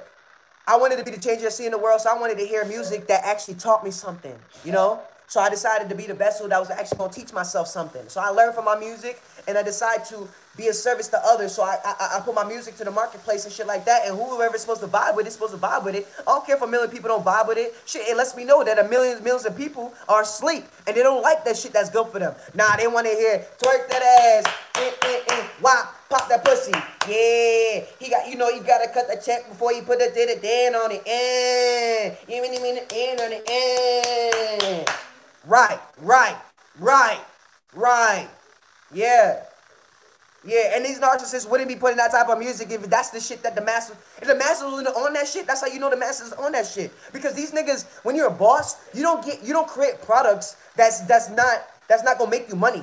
[SPEAKER 1] I wanted to be the change I see in the world, so I wanted to hear music that actually taught me something, you know? So I decided to be the vessel that was actually gonna teach myself something. So I learned from my music, and I decided to be a service to others. So I, I, I put my music to the marketplace and shit like that. And whoever's supposed to vibe with it, supposed to vibe with it. I don't care if a million people don't vibe with it. Shit, it lets me know that a million millions of people are asleep and they don't like that shit that's good for them. Nah, they want to hear twerk that ass, eh, eh, eh, wop, pop that pussy. Yeah, he got you know you gotta cut the check before you put the did it then on it. Eh, you mean you mean end on it. Eh. Right, right, right, right. Yeah. Yeah, and these narcissists wouldn't be putting that type of music if that's the shit that the masses, if the masses was on that shit, that's how you know the masses on that shit. Because these niggas, when you're a boss, you don't get, you don't create products that's that's not that's not gonna make you money,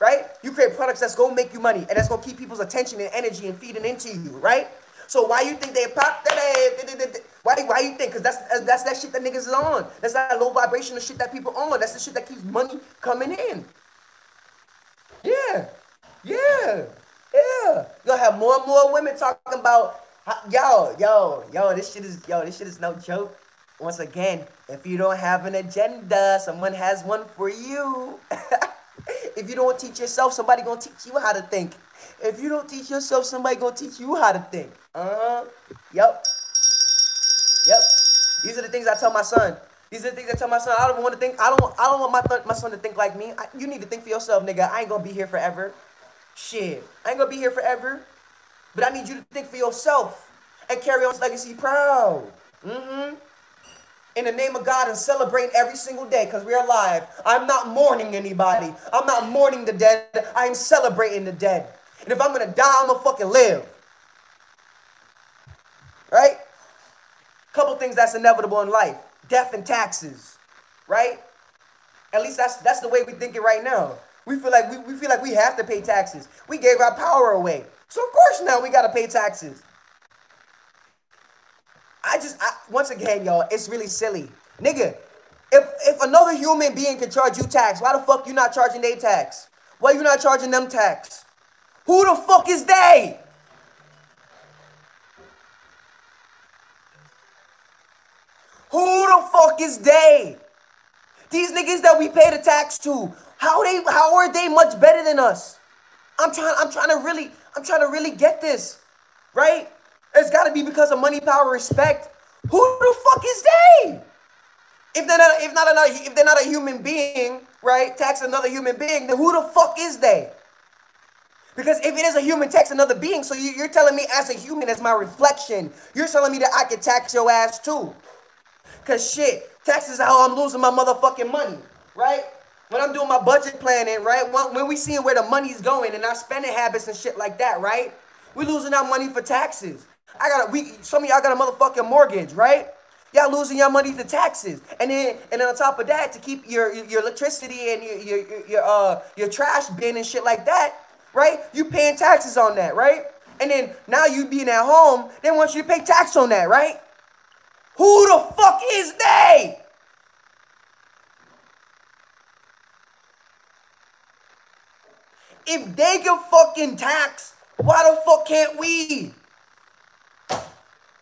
[SPEAKER 1] right? You create products that's gonna make you money and that's gonna keep people's attention and energy and feeding into you, right? So why you think they pop that? Eh, why why you think? Cause that's that's that shit that niggas is on. That's that low vibrational shit that people on. That's the shit that keeps money coming in. Yeah. Yeah, yeah. You're gonna have more and more women talking about yo, yo, yo. This shit is yo. This shit is no joke. Once again, if you don't have an agenda, someone has one for you. if you don't teach yourself, somebody gonna teach you how to think. If you don't teach yourself, somebody gonna teach you how to think. Uh huh. Yep. Yep. These are the things I tell my son. These are the things I tell my son. I don't want to think. I don't. I don't want my th- my son to think like me. I, you need to think for yourself, nigga. I ain't gonna be here forever. Shit, I ain't gonna be here forever, but I need you to think for yourself and carry on legacy proud. Mm-hmm. In the name of God and celebrate every single day because we're alive. I'm not mourning anybody. I'm not mourning the dead. I am celebrating the dead. And if I'm gonna die, I'm gonna fucking live. Right? Couple things that's inevitable in life: death and taxes. Right? At least that's that's the way we think it right now. We feel like we, we feel like we have to pay taxes. We gave our power away. So of course now we gotta pay taxes. I just I, once again, y'all, it's really silly. Nigga, if if another human being can charge you tax, why the fuck you not charging they tax? Why you not charging them tax? Who the fuck is they? Who the fuck is they? These niggas that we pay the tax to. How they how are they much better than us? I'm trying I'm trying to really I'm trying to really get this. Right? It's got to be because of money, power, respect. Who the fuck is they? If they're not if not another if they're not a human being, right? Tax another human being, then who the fuck is they? Because if it is a human tax another being, so you, are telling me as a human, as my reflection, you're telling me that I can tax your ass too. Cause shit, taxes how I'm losing my motherfucking money, right? when I'm doing my budget planning, right? When we seeing where the money's going and our spending habits and shit like that, right? We're losing our money for taxes. I got a we some of y'all got a motherfucking mortgage, right? Y'all losing your money to taxes, and then and then on top of that, to keep your your electricity and your your your uh your trash bin and shit like that, right? You paying taxes on that, right? And then now you being at home, they want you to pay tax on that, right? Who the fuck is they? If they can fucking tax, why the fuck can't we?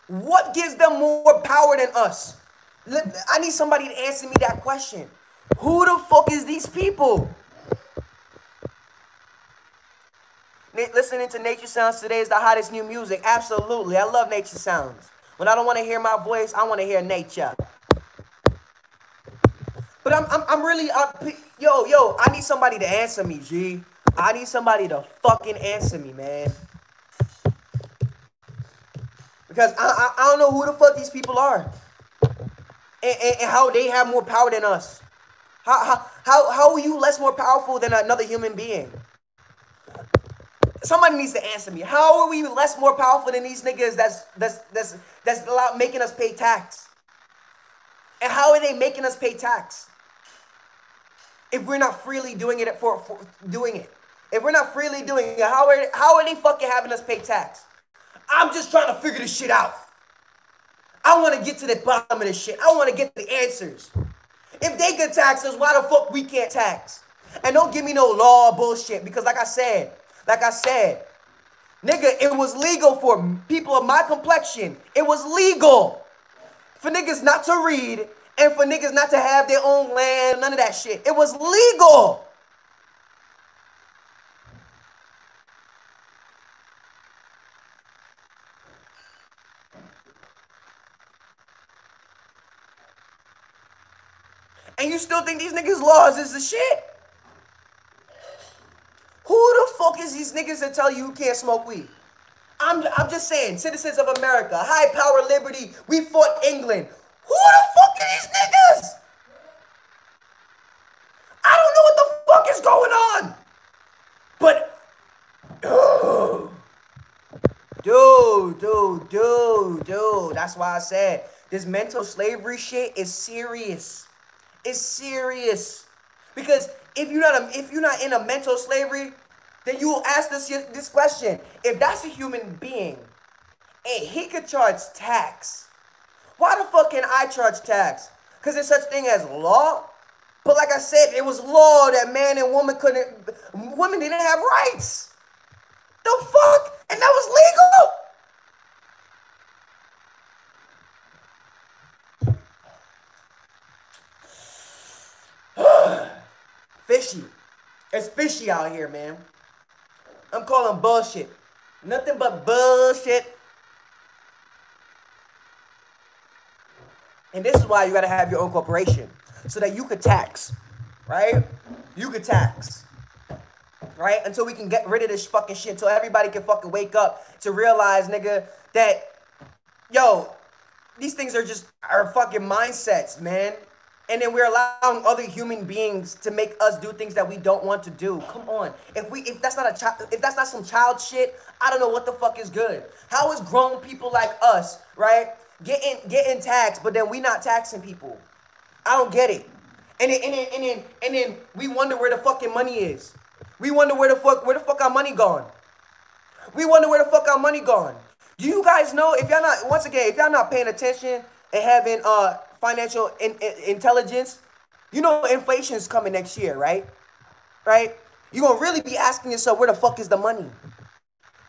[SPEAKER 1] What gives them more power than us? I need somebody to answer me that question. Who the fuck is these people? Listening to nature sounds today is the hottest new music. Absolutely. I love nature sounds. When I don't want to hear my voice, I want to hear nature. But I'm, I'm, I'm really, I'm, yo, yo, I need somebody to answer me, G. I need somebody to fucking answer me, man. Because I, I, I don't know who the fuck these people are. And, and, and, how they have more power than us. How, how, how, are you less more powerful than another human being? somebody needs to answer me. How are we less more powerful than these niggas that's that's that's that's making us pay tax? And how are they making us pay tax? If we're not freely doing it for, for doing it. If we're not freely doing it, how are how are they fucking having us pay tax? I'm just trying to figure this shit out. I want to get to the bottom of this shit. I want to get the answers. If they can tax us, why the fuck we can't tax? And don't give me no law bullshit because like I said, like I said, nigga, it was legal for people of my complexion. It was legal for niggas not to read and for niggas not to have their own land, none of that shit. It was legal. And you still think these niggas' laws is the shit? Who the fuck is these niggas that tell you you can't smoke weed? I'm, I'm just saying, citizens of America, high power liberty, we fought England. Who the fuck are these niggas? I don't know what the fuck is going on. But, dude, dude, dude, dude. That's why I said this mental slavery shit is serious. It's serious. Because if you're not a, if you're not in a mental slavery, then you will ask this this question: If that's a human being, and he could charge tax, why the fuck can I charge tax? Because there's such thing as law. But like I said, it was law that man and woman couldn't, women didn't have rights. The fuck? And that was legal? Fishy. It's fishy out here, man. I'm calling bullshit. Nothing but bullshit. And this is why you gotta have your own corporation so that you could tax, right? You could tax, right? Until we can get rid of this fucking shit, until everybody can fucking wake up to realize, nigga, that yo, these things are just our fucking mindsets, man. And then we're allowing other human beings to make us do things that we don't want to do. Come on. If we if that's not a child if that's not some child shit, I don't know what the fuck is good. How is grown people like us, right? getting getting taxed, but then we not taxing people. I don't get it. And then and then and then and then we wonder where the fucking money is. We wonder where the fuck where the fuck our money gone. We wonder where the fuck our money gone. Do you guys know if y'all not once again if y'all not paying attention and having uh financial in, in, intelligence, you know inflation's coming next year, right? Right? You're gonna really be asking yourself where the fuck is the money?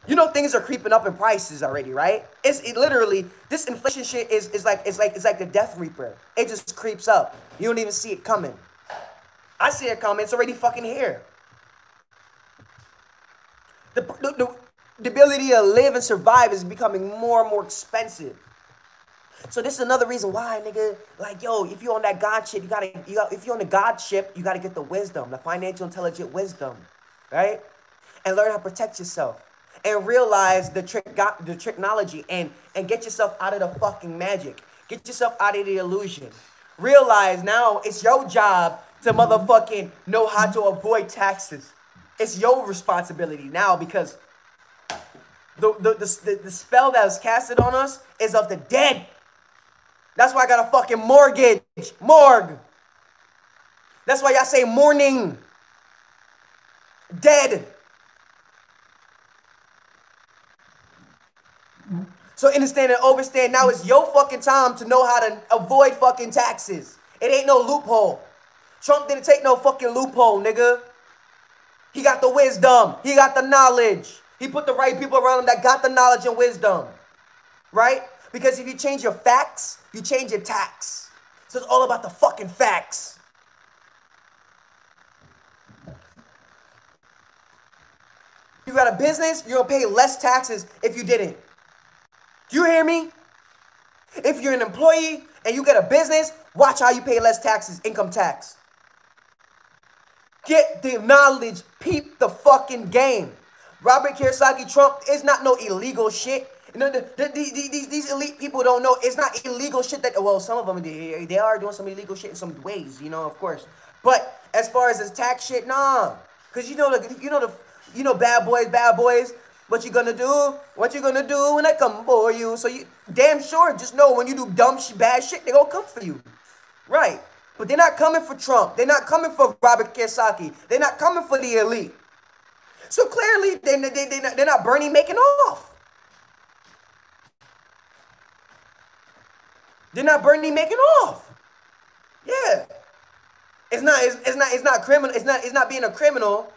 [SPEAKER 1] You know things are creeping up in prices already, right? It's it literally this inflation shit is, is like it's like it's like the death reaper. It just creeps up. You don't even see it coming. I see it coming. It's already fucking here. The, the, the, the ability to live and survive is becoming more and more expensive. So this is another reason why, nigga, like, yo, if you're on that God ship, you gotta, you got, if you're on the God ship, you gotta get the wisdom, the financial intelligent wisdom, right? And learn how to protect yourself and realize the trick got the technology and and get yourself out of the fucking magic. Get yourself out of the illusion. Realize now it's your job to motherfucking know how to avoid taxes. It's your responsibility now because the, the, the, the, spell that was casted on us is of the dead. That's why I got a fucking mortgage. Morgue. That's why y'all say morning. Dead. So understand and overstand now it's your fucking time to know how to avoid fucking taxes. It ain't no loophole. Trump didn't take no fucking loophole, nigga. He got the wisdom. He got the knowledge. He put the right people around him that got the knowledge and wisdom. Right? Because if you change your facts, you change your tax. So it's all about the fucking facts. You got a business, you're gonna pay less taxes if you didn't. Do you hear me? If you're an employee and you get a business, watch how you pay less taxes, income tax. Get the knowledge, peep the fucking game. Robert Kiyosaki Trump is not no illegal shit. Know, the, the, the, these, these elite people don't know it's not illegal shit that, well, some of them, they, they are doing some illegal shit in some ways, you know, of course. But as far as this tax shit, nah. Because you know the, you know the, you know, bad boys, bad boys. What you gonna do? What you gonna do when I come for you? So you damn sure just know when you do dumb sh- bad shit, they gonna come for you. Right. But they're not coming for Trump. They're not coming for Robert Kiyosaki. They're not coming for the elite. So clearly, they, they, they, they're not Bernie Madoff. They're not Bernie Madoff. Yeah. It's not, it's, it's not, it's not criminal. It's not, it's not being a criminal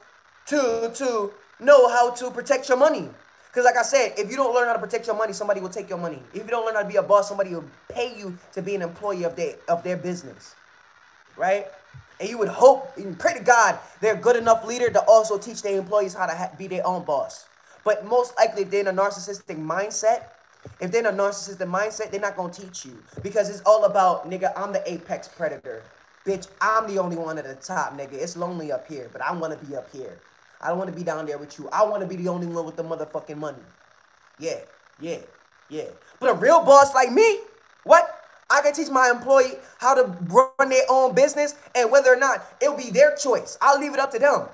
[SPEAKER 1] to, to know how to protect your money. Because like I said, if you don't learn how to protect your money, somebody will take your money. If you don't learn how to be a boss, somebody will pay you to be an employee of their, of their business. Right? And you would hope and pray to God they're good enough leader to also teach their employees how to be their own boss. But most likely, if they're in a narcissistic mindset, if they're in a narcissistic mindset, they're not gonna teach you because it's all about nigga. I'm the apex predator, bitch. I'm the only one at the top, nigga. It's lonely up here, but I want to be up here. I don't want to be down there with you. I want to be the only one with the motherfucking money. Yeah, yeah, yeah. But a real boss like me, what? I can teach my employee how to run their own business, and whether or not it'll be their choice. I'll leave it up to them.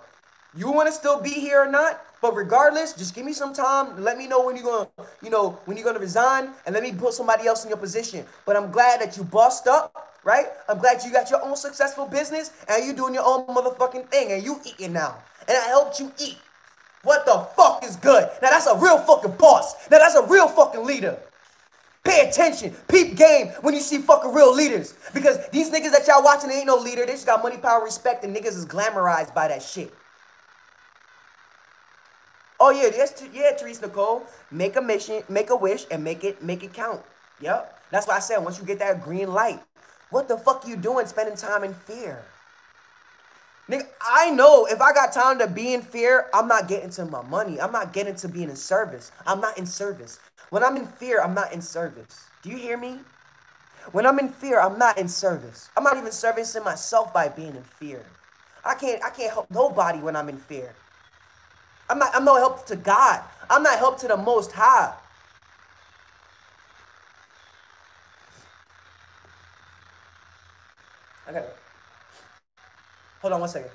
[SPEAKER 1] You want to still be here or not? But regardless, just give me some time. Let me know when you're gonna, you know, when you're gonna resign, and let me put somebody else in your position. But I'm glad that you bossed up, right? I'm glad you got your own successful business, and you doing your own motherfucking thing, and you eating now, and I helped you eat. What the fuck is good? Now that's a real fucking boss. Now that's a real fucking leader. Pay attention. Peep game when you see fucking real leaders. Because these niggas that y'all watching, ain't no leader. They just got money, power, respect, and niggas is glamorized by that shit. Oh yeah, yes, yeah, Therese Nicole. Make a mission, make a wish, and make it make it count. Yep. That's why I said once you get that green light, what the fuck you doing spending time in fear? Nigga, I know if I got time to be in fear, I'm not getting to my money. I'm not getting to being in service. I'm not in service. When I'm in fear, I'm not in service. Do you hear me? When I'm in fear, I'm not in service. I'm not even servicing myself by being in fear. I can't I can't help nobody when I'm in fear. I'm not I'm no help to God. I'm not help to the most high. It. Hold on one second.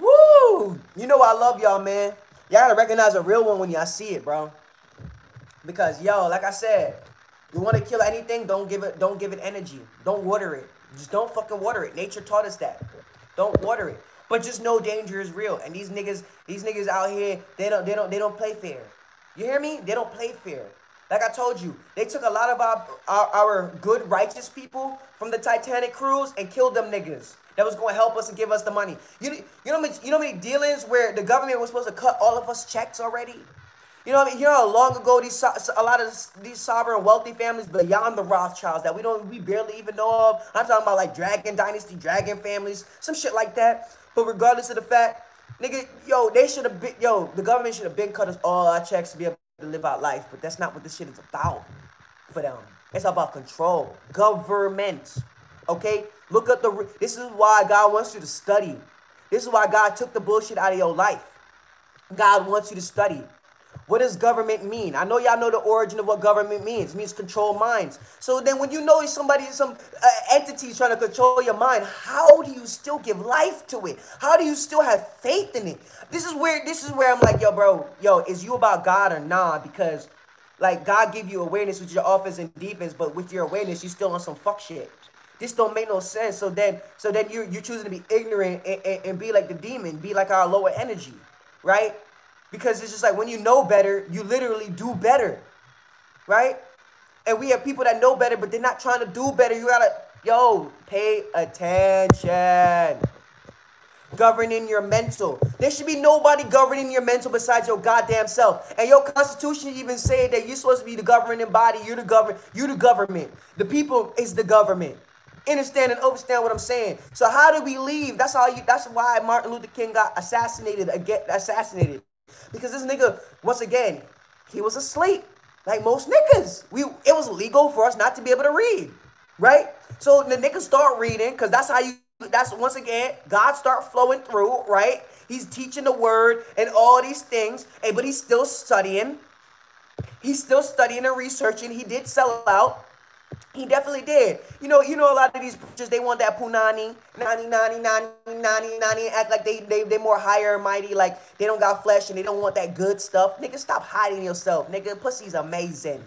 [SPEAKER 1] Woo! You know I love y'all, man. Y'all gotta recognize a real one when y'all see it, bro. Because yo, like I said, you want to kill anything, don't give it, don't give it energy. Don't water it. Just don't fucking water it. Nature taught us that. Don't water it. But just know danger is real. And these niggas, these niggas out here, they don't, they don't, they don't play fair. You hear me? They don't play fair. Like I told you, they took a lot of our, our, our good, righteous people from the Titanic cruise and killed them niggas. That was going to help us and give us the money. You, you know, me you know many dealings where the government was supposed to cut all of us checks already? You know, I mean, you know how long ago these a lot of these sovereign wealthy families beyond the Rothschilds that we don't we barely even know of. I'm talking about like Dragon Dynasty, Dragon families, some shit like that. But regardless of the fact, nigga, yo, they should have been, yo, the government should have been cut us all our checks to be able to live out life. But that's not what this shit is about for them. It's about control, government. Okay, look at the. This is why God wants you to study. This is why God took the bullshit out of your life. God wants you to study. What does government mean? I know y'all know the origin of what government means. It means control minds. So then when you know somebody, some uh, entity is trying to control your mind, how do you still give life to it? How do you still have faith in it? This is where this is where I'm like, yo, bro, yo, is you about God or nah? Because like God give you awareness with your offense and defense, but with your awareness, you still on some fuck shit. This don't make no sense. So then, so then you you choosing to be ignorant and, and, and be like the demon, be like our lower energy, right? Because it's just like when you know better, you literally do better. Right? And we have people that know better, but they're not trying to do better. You gotta, yo, pay attention. Governing your mental. There should be nobody governing your mental besides your goddamn self. And your constitution even say that you're supposed to be the governing body. You're the govern. You're the government. The people is the government. Understand and understand what I'm saying. So how do we leave? That's all you. That's why Martin Luther King got assassinated. Again, assassinated because this nigga, once again, he was asleep. Like most niggas. We it was legal for us not to be able to read. Right? So the niggas start reading, because that's how you that's once again, God start flowing through, right? He's teaching the word and all these things. Hey, but he's still studying. He's still studying and researching. He did sell out. He definitely did. You know, you know, a lot of these preachers, they want that punani, nani, nani, nani, nani, nani, act like they, they, they more higher and mighty, like they don't got flesh and they don't want that good stuff. Nigga, stop hiding yourself. Nigga, pussy's amazing.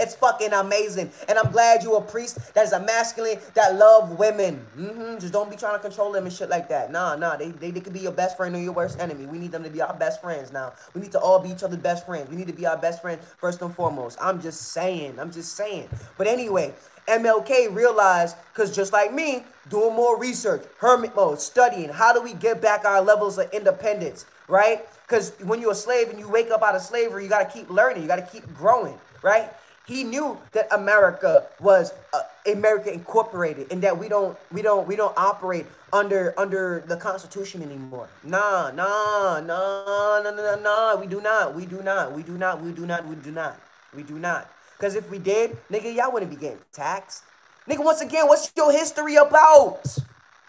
[SPEAKER 1] It's fucking amazing. And I'm glad you a priest that is a masculine that love women. Mm-hmm. Just don't be trying to control them and shit like that. Nah, nah. They, they, they could be your best friend or your worst enemy. We need them to be our best friends now. We need to all be each other's best friends. We need to be our best friend first and foremost. I'm just saying. I'm just saying. But anyway, MLK realized, because just like me, doing more research, hermit mode, studying, how do we get back our levels of independence, right? Because when you're a slave and you wake up out of slavery, you got to keep learning. You got to keep growing, right? He knew that America was uh, America Incorporated, and that we don't we don't we don't operate under under the Constitution anymore. Nah, nah, nah, nah, nah, nah. We do not. We do not. We do not. We do not. We do not. We do not. Because if we did, nigga, y'all wouldn't be getting taxed. Nigga, once again, what's your history about?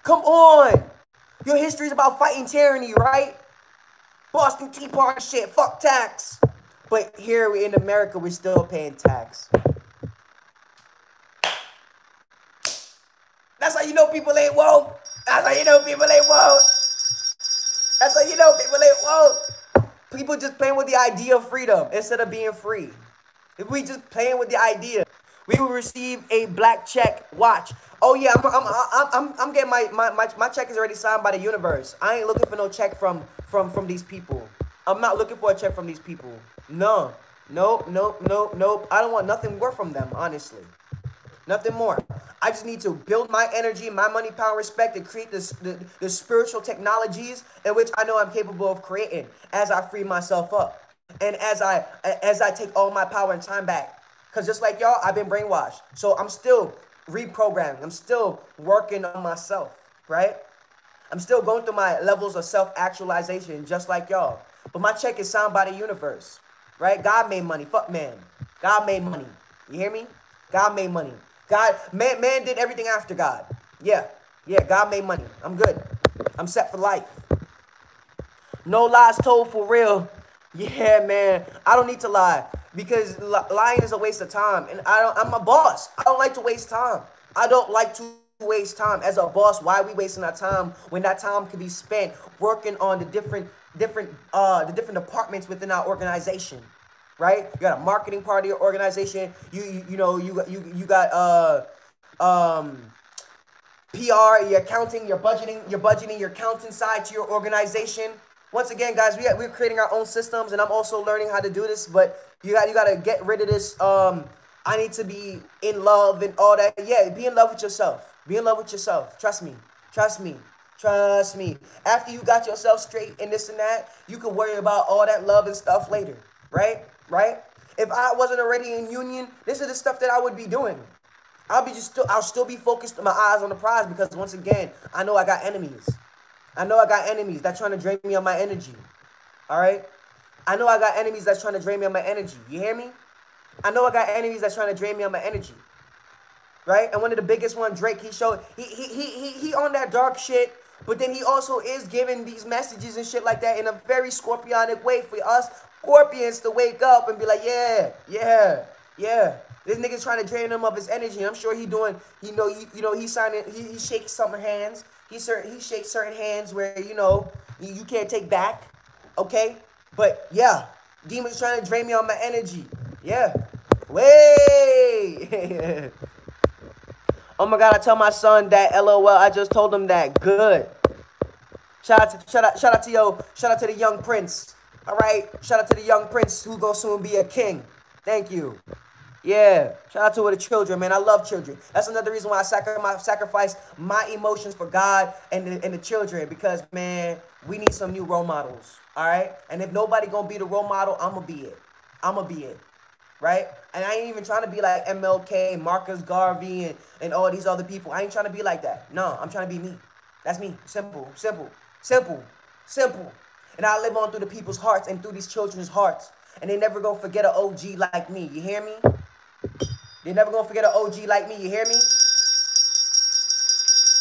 [SPEAKER 1] Come on. Your history is about fighting tyranny, right? Boston Tea Party shit. Fuck tax. But here in America, we're still paying tax. That's how you know people ain't woke. That's how you know people ain't woke. That's how you know people ain't woke. People just playing with the idea of freedom instead of being free. If we just playing with the idea, we will receive a black check watch. Oh yeah, I'm I'm I'm I'm, I'm getting my, my my my check is already signed by the universe. I ain't looking for no check from from from these people. I'm not looking for a check from these people. No. Nope, nope, nope, nope. I don't want nothing more from them, honestly. Nothing more. I just need to build my energy, my money, power, respect, and create this, the, the spiritual technologies in which I know I'm capable of creating as I free myself up. And as I as I take all my power and time back. Because just like y'all, I've been brainwashed. So I'm still reprogramming. I'm still working on myself, right? I'm still going through my levels of self-actualization just like y'all. But my check is signed by the universe, right? God made money. Fuck man. God made money. You hear me? God made money. God, man, man did everything after God. Yeah, yeah, God made money. I'm good. I'm set for life. No lies told for real. Yeah, man. I don't need to lie because lying is a waste of time. And I don't, I'm a boss. I don't like to waste time. I don't like to waste time. As a boss, why are we wasting our time when that time could be spent working on the different different uh the different departments within our organization right you got a marketing part of your organization you you, you know you got you you got uh um PR, your accounting, your budgeting, your budgeting, your accounting side to your organization. Once again, guys, we we're creating our own systems, and I'm also learning how to do this. But you got you got to get rid of this. Um, I need to be in love and all that. Yeah, be in love with yourself. Be in love with yourself. Trust me. Trust me. Trust me. After you got yourself straight and this and that, you can worry about all that love and stuff later. Right? Right? If I wasn't already in union, this is the stuff that I would be doing. I'll be just still I'll still be focused my eyes on the prize because once again, I know I got enemies. I know I got enemies that trying to drain me of my energy. All right? I know I got enemies that's trying to drain me of my energy. You hear me? I know I got enemies that's trying to drain me of my energy. Right? And one of the biggest one, Drake, he showed he he he he, he on that dark shit but then he also is giving these messages and shit like that in a very scorpionic way for us scorpions to wake up and be like, yeah, yeah, yeah. This nigga's trying to drain him of his energy. I'm sure he doing, you know, you, you know, he signing, he, he shakes some hands. He certain, he shakes certain hands where you know you, you can't take back. Okay, but yeah, demons trying to drain me on my energy. Yeah, way. Oh my God, I tell my son that LOL. I just told him that. Good. Shout out to shout out shout out to yo, shout out to the young prince. All right. Shout out to the young prince who gonna soon be a king. Thank you. Yeah. Shout out to the children, man. I love children. That's another reason why I sacrifice my emotions for God and the, and the children because man, we need some new role models. All right. And if nobody gonna be the role model, I'm gonna be it. I'm gonna be it right? And I ain't even trying to be like MLK, Marcus Garvey, and, and all these other people. I ain't trying to be like that. No, I'm trying to be me. That's me. Simple, simple, simple, simple. And I live on through the people's hearts and through these children's hearts. And they never gonna forget an OG like me. You hear me? They never gonna forget an OG like me. You hear me?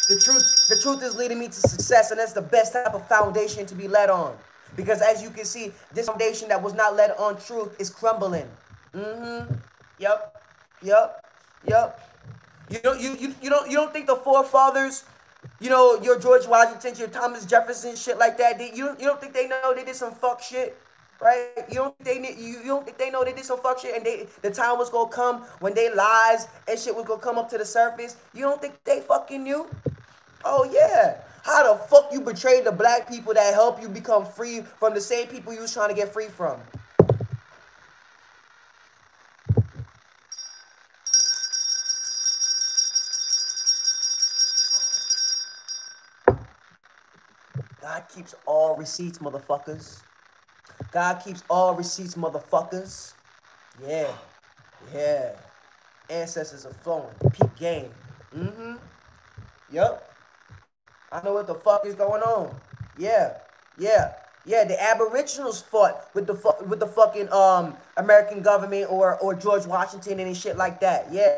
[SPEAKER 1] The truth The truth is leading me to success, and that's the best type of foundation to be led on. Because as you can see, this foundation that was not led on truth is crumbling. Mm-hmm. Yep. Yep. Yep. You don't you, you you don't you don't think the forefathers, you know, your George Washington, your Thomas Jefferson, shit like that, they, you don't you don't think they know they did some fuck shit? Right? You don't think they you, you don't think they know they did some fuck shit and they the time was gonna come when they lies and shit was gonna come up to the surface? You don't think they fucking knew? Oh yeah. How the fuck you betrayed the black people that help you become free from the same people you was trying to get free from? God keeps all receipts, motherfuckers. God keeps all receipts, motherfuckers. Yeah. Yeah. Ancestors are flowing. Peak game. Mm-hmm. Yup. I know what the fuck is going on. Yeah. Yeah. Yeah, the Aboriginals fought with the fu- with the fucking um American government or or George Washington and shit like that. Yeah,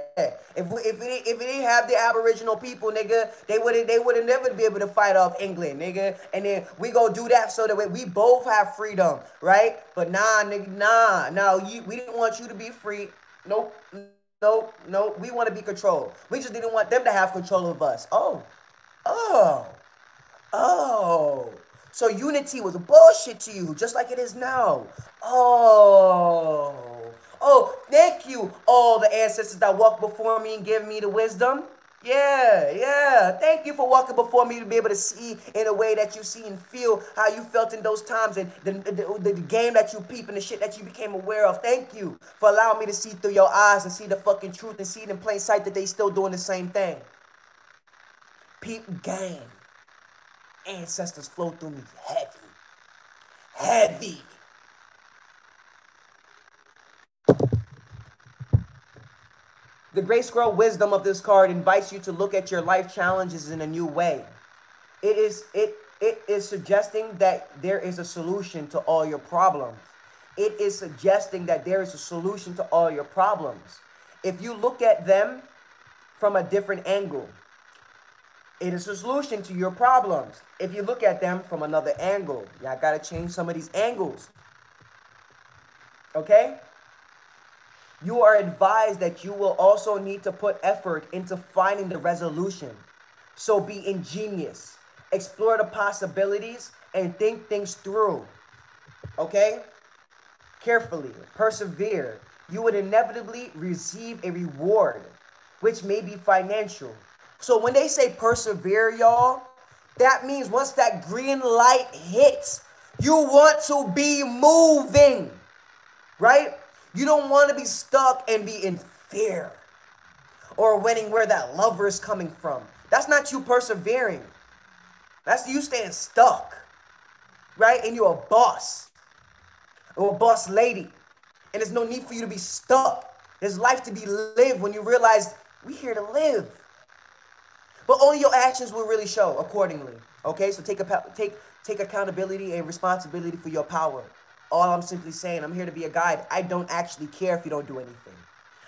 [SPEAKER 1] if we, if it if it didn't have the Aboriginal people, nigga, they wouldn't they would have never be able to fight off England, nigga. And then we go do that so that we, we both have freedom, right? But nah, nigga, nah, nah. You we didn't want you to be free. Nope, nope, nope. We want to be controlled. We just didn't want them to have control of us. Oh, oh, oh. So unity was bullshit to you, just like it is now. Oh. Oh, thank you, all the ancestors that walked before me and gave me the wisdom. Yeah, yeah. Thank you for walking before me to be able to see in a way that you see and feel how you felt in those times and the, the, the, game that you peep and the shit that you became aware of. Thank you for allowing me to see through your eyes and see the fucking truth and see it in plain sight that they still doing the same thing. Peep game ancestors flow through me heavy. Heavy. The Grey Squirrel wisdom of this card invites you to look at your life challenges in a new way. It is it it is suggesting that there is a solution to all your problems. It is suggesting that there is a solution to all your problems. If you look at them from a different angle, it is a solution to your problems. If you look at them from another angle, y'all gotta change some of these angles. Okay? You are advised that you will also need to put effort into finding the resolution. So be ingenious, explore the possibilities, and think things through. Okay? Carefully, persevere. You would inevitably receive a reward, which may be financial so when they say persevere, y'all, that means once that green light hits, you want to be moving, right? You don't want to be stuck and be in fear or waiting where that lover is coming from. That's not you persevering. That's you staying stuck, right? And you're a boss or a boss lady. And there's no need for you to be stuck. There's life to be lived when you realize we here to live. But only your actions will really show accordingly. Okay, so take a take take accountability and responsibility for your power. All I'm simply saying, I'm here to be a guide. I don't actually care if you don't do anything.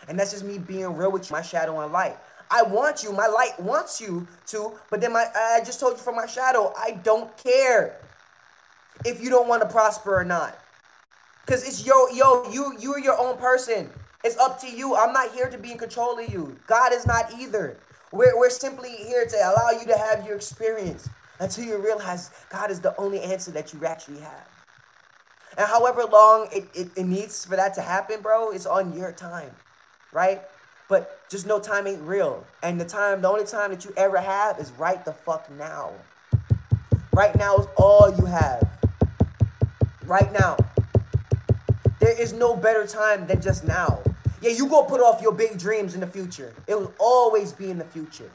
[SPEAKER 1] And that's just me being real with you, my shadow and light. I want you, my light wants you to, but then my I just told you from my shadow, I don't care if you don't want to prosper or not. Cause it's yo, yo, you you're your own person. It's up to you. I'm not here to be in control of you. God is not either. We're, we're simply here to allow you to have your experience until you realize God is the only answer that you actually have. And however long it, it, it needs for that to happen, bro, it's on your time, right? But just know time ain't real. And the time, the only time that you ever have is right the fuck now. Right now is all you have. Right now. There is no better time than just now. Yeah, you go put off your big dreams in the future. It will always be in the future.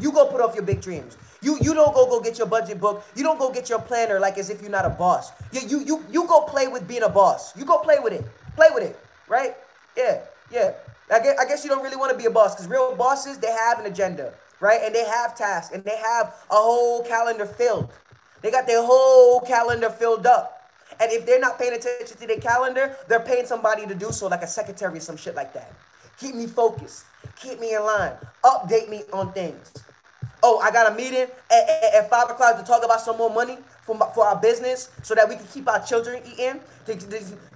[SPEAKER 1] You go put off your big dreams. You you don't go go get your budget book. You don't go get your planner like as if you're not a boss. Yeah, you you you go play with being a boss. You go play with it. Play with it, right? Yeah, yeah. I guess, I guess you don't really want to be a boss because real bosses they have an agenda, right? And they have tasks and they have a whole calendar filled. They got their whole calendar filled up. And if they're not paying attention to their calendar, they're paying somebody to do so, like a secretary or some shit like that. Keep me focused. Keep me in line. Update me on things. Oh, I got a meeting at, at, at five o'clock to talk about some more money for my, for our business so that we can keep our children eating.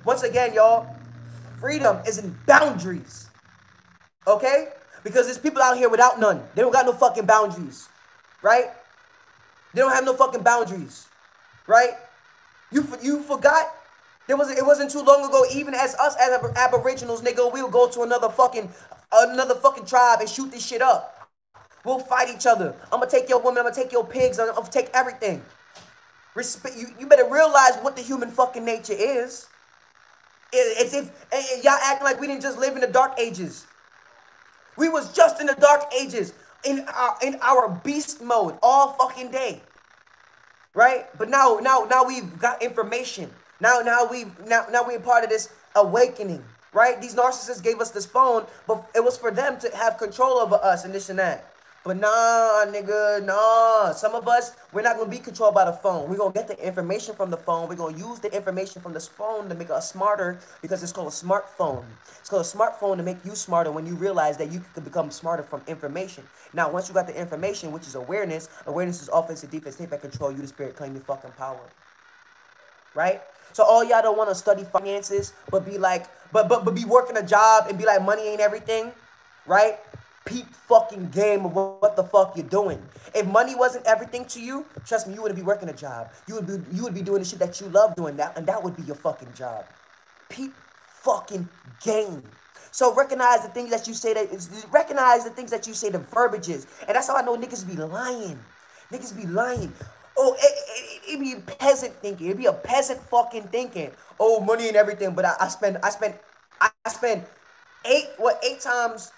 [SPEAKER 1] Once again, y'all, freedom is in boundaries. Okay? Because there's people out here without none. They don't got no fucking boundaries. Right? They don't have no fucking boundaries. Right? You you forgot? There was it wasn't too long ago, even as us as aboriginals, nigga, we'll go to another fucking another fucking tribe and shoot this shit up. We'll fight each other. I'm gonna take your woman, I'm gonna take your pigs, I'm gonna take everything. Respect you, you better realize what the human fucking nature is. It's if y'all acting like we didn't just live in the dark ages. We was just in the dark ages, in our in our beast mode all fucking day. Right? But now, now, now we've got information. Now, now we've now now we're part of this awakening. Right? These narcissists gave us this phone, but it was for them to have control over us and this and that. But nah, nigga, nah. Some of us, we're not gonna be controlled by the phone. We're gonna get the information from the phone. We're gonna use the information from this phone to make us smarter because it's called a smartphone. It's called a smartphone to make you smarter when you realize that you can become smarter from information. Now, once you got the information, which is awareness, awareness is offense offensive, defense, take back control. You the spirit, claim your fucking power. Right? So all y'all don't want to study finances, but be like, but but but be working a job and be like, money ain't everything, right? Peep fucking game of what the fuck you're doing. If money wasn't everything to you, trust me, you wouldn't be working a job. You would be you would be doing the shit that you love doing that, and that would be your fucking job. Peep fucking game. So recognize the things that you say that is recognize the things that you say the verbiages. And that's how I know niggas be lying. Niggas be lying. Oh, it, it, it, be peasant thinking. It be a peasant fucking thinking. Oh, money and everything, but I, I spend I spend I spend eight what eight times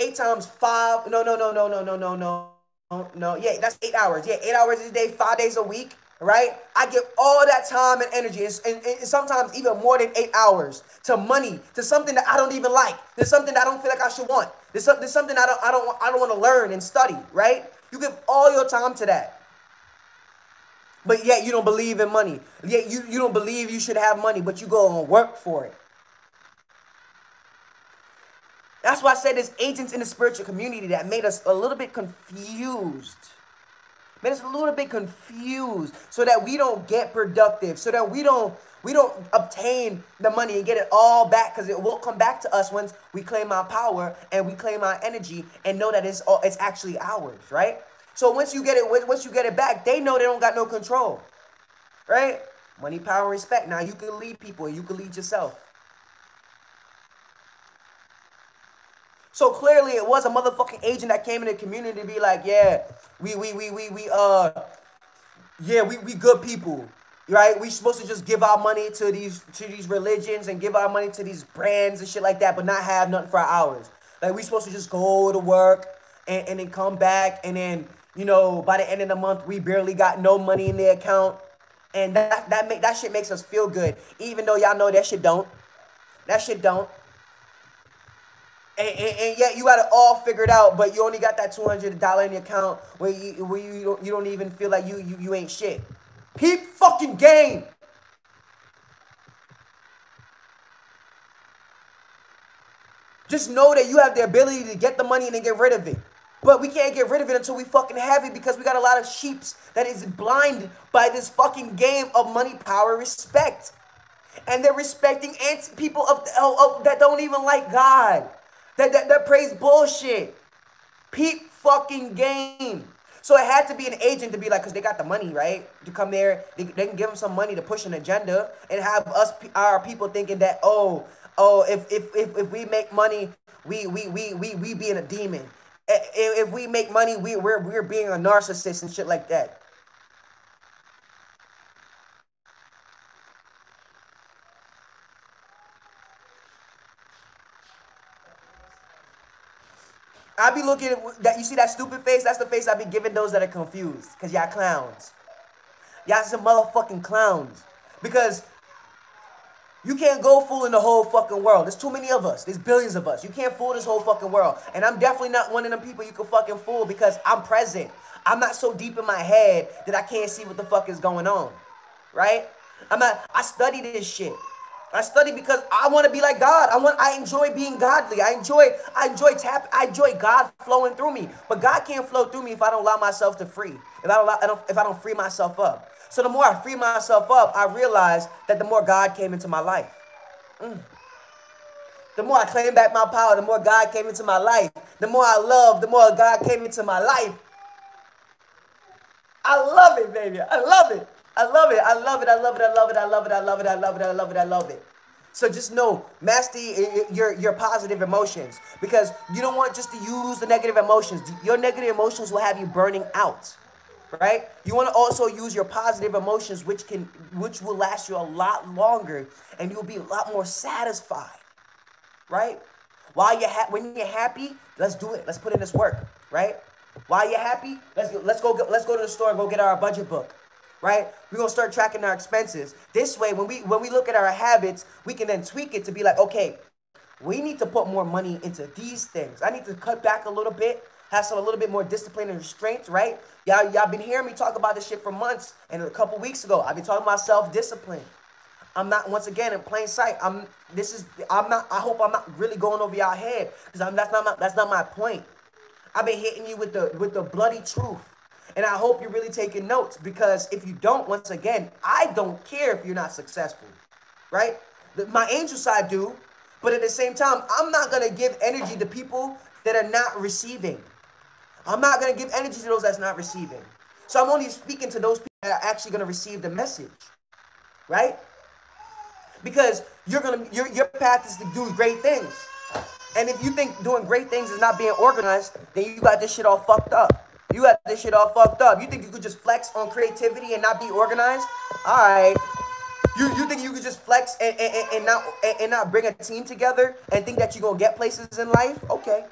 [SPEAKER 1] eight times five. No, no, no, no, no, no, no, no, no. Yeah, that's eight hours. Yeah, eight hours a day, five days a week. Right? I give all that time and energy, and, and, and sometimes even more than eight hours to money, to something that I don't even like. There's something that I don't feel like I should want. There's, some, there's something I don't, I don't, I don't want to learn and study. Right? You give all your time to that. But yet you don't believe in money. Yet you, you don't believe you should have money, but you go and work for it. That's why I said there's agents in the spiritual community that made us a little bit confused. Made us a little bit confused so that we don't get productive, so that we don't we don't obtain the money and get it all back because it will come back to us once we claim our power and we claim our energy and know that it's all it's actually ours, right? So once you get it once you get it back, they know they don't got no control. Right? Money, power, respect. Now you can lead people you can lead yourself. So clearly it was a motherfucking agent that came in the community to be like, yeah, we we we we we uh yeah, we we good people. Right? We supposed to just give our money to these to these religions and give our money to these brands and shit like that, but not have nothing for ours. Like we supposed to just go to work and, and then come back and then, you know, by the end of the month we barely got no money in the account. And that that make that shit makes us feel good. Even though y'all know that shit don't. That shit don't and, and, and, yet you got it all figured out, but you only got that two hundred dollar in your account where you where you don't you don't even feel like you you, you ain't shit. Peep fucking game. Just know that you have the ability to get the money and then get rid of it. But we can't get rid of it until we fucking have it because we got a lot of sheeps that is blinded by this fucking game of money, power, respect. And they're respecting anti- people of, of, of that don't even like God. That, that, that praise bullshit. Peep fucking game. So it had to be an agent to be like, because they got the money, right? To come there, they, they can give them some money to push an agenda and have us, our people thinking that, oh, oh, if, if, if, if we make money, we, we, we, we, we being a demon. If, if we make money, we, we're, we're being a narcissist and shit like that. I be looking at that. You see that stupid face? That's the face I be giving those that are confused. Cause y'all clowns. Y'all some motherfucking clowns. Because you can't go fooling the whole fucking world. There's too many of us. There's billions of us. You can't fool this whole fucking world. And I'm definitely not one of them people you can fucking fool because I'm present. I'm not so deep in my head that I can't see what the fuck is going on. Right? I'm not, I study this shit. I study because I want to be like God. I want I enjoy being godly. I enjoy I enjoy tap I enjoy God flowing through me. But God can't flow through me if I don't allow myself to free. If I don't, allow, if I don't free myself up. So the more I free myself up, I realize that the more God came into my life. Mm. The more I claim back my power, the more God came into my life. The more I love, the more God came into my life. I love it, baby. I love it. I love it. I love it. I love it. I love it. I love it. I love it. I love it. I love it. I love it. So just know, master your your positive emotions because you don't want just to use the negative emotions. Your negative emotions will have you burning out, right? You want to also use your positive emotions, which can which will last you a lot longer, and you'll be a lot more satisfied, right? While you're ha- when you're happy, let's do it. Let's put in this work, right? While you're happy, let's let's go let's go to the store and go get our budget book right? We're gonna start tracking our expenses. This way, when we when we look at our habits, we can then tweak it to be like, okay, we need to put more money into these things. I need to cut back a little bit, have some a little bit more discipline and restraint, right? Y'all, y'all been hearing me talk about this shit for months. And a couple weeks ago, I've been talking about self-discipline. I'm not once again in plain sight. I'm this is I'm not I hope I'm not really going over y'all head because I'm that's not my, that's not my point. I've been hitting you with the with the bloody truth. And I hope you're really taking notes because if you don't, once again, I don't care if you're not successful, right? My angel side do, but at the same time, I'm not going to give energy to people that are not receiving. I'm not going to give energy to those that's not receiving. So I'm only speaking to those people that are actually going to receive the message, right? Because you're gonna your your path is to do great things. And if you think doing great things is not being organized, then you got this shit all fucked up. You got this shit all fucked up. You think you could just flex on creativity and not be organized? All right. You, you think you could just flex and, and, and not and, and not bring a team together and think that you're gonna get places in life? Okay.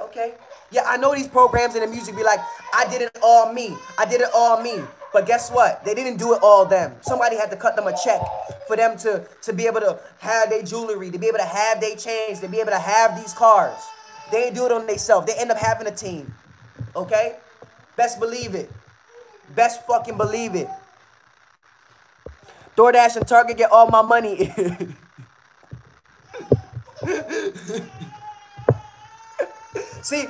[SPEAKER 1] Okay. Yeah, I know these programs in the music be like, I did it all me. I did it all me. But guess what? They didn't do it all them. Somebody had to cut them a check for them to, to be able to have their jewelry, to be able to have their chains, to be able to have these cars. They didn't do it on themselves. They end up having a team. Okay? Best believe it. Best fucking believe it. DoorDash and Target get all my money. See,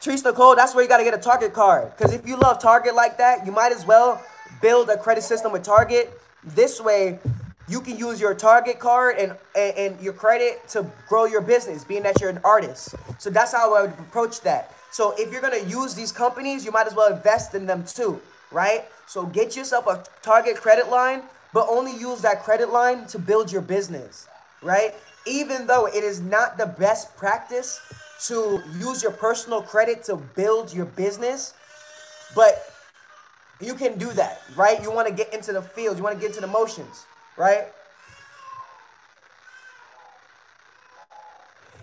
[SPEAKER 1] Trees Nicole, that's where you gotta get a Target card. Because if you love Target like that, you might as well build a credit system with Target. This way, you can use your Target card and, and, and your credit to grow your business, being that you're an artist. So that's how I would approach that. So if you're gonna use these companies, you might as well invest in them too, right? So get yourself a target credit line, but only use that credit line to build your business, right? Even though it is not the best practice to use your personal credit to build your business, but you can do that, right? You want to get into the field, you want to get into the motions, right?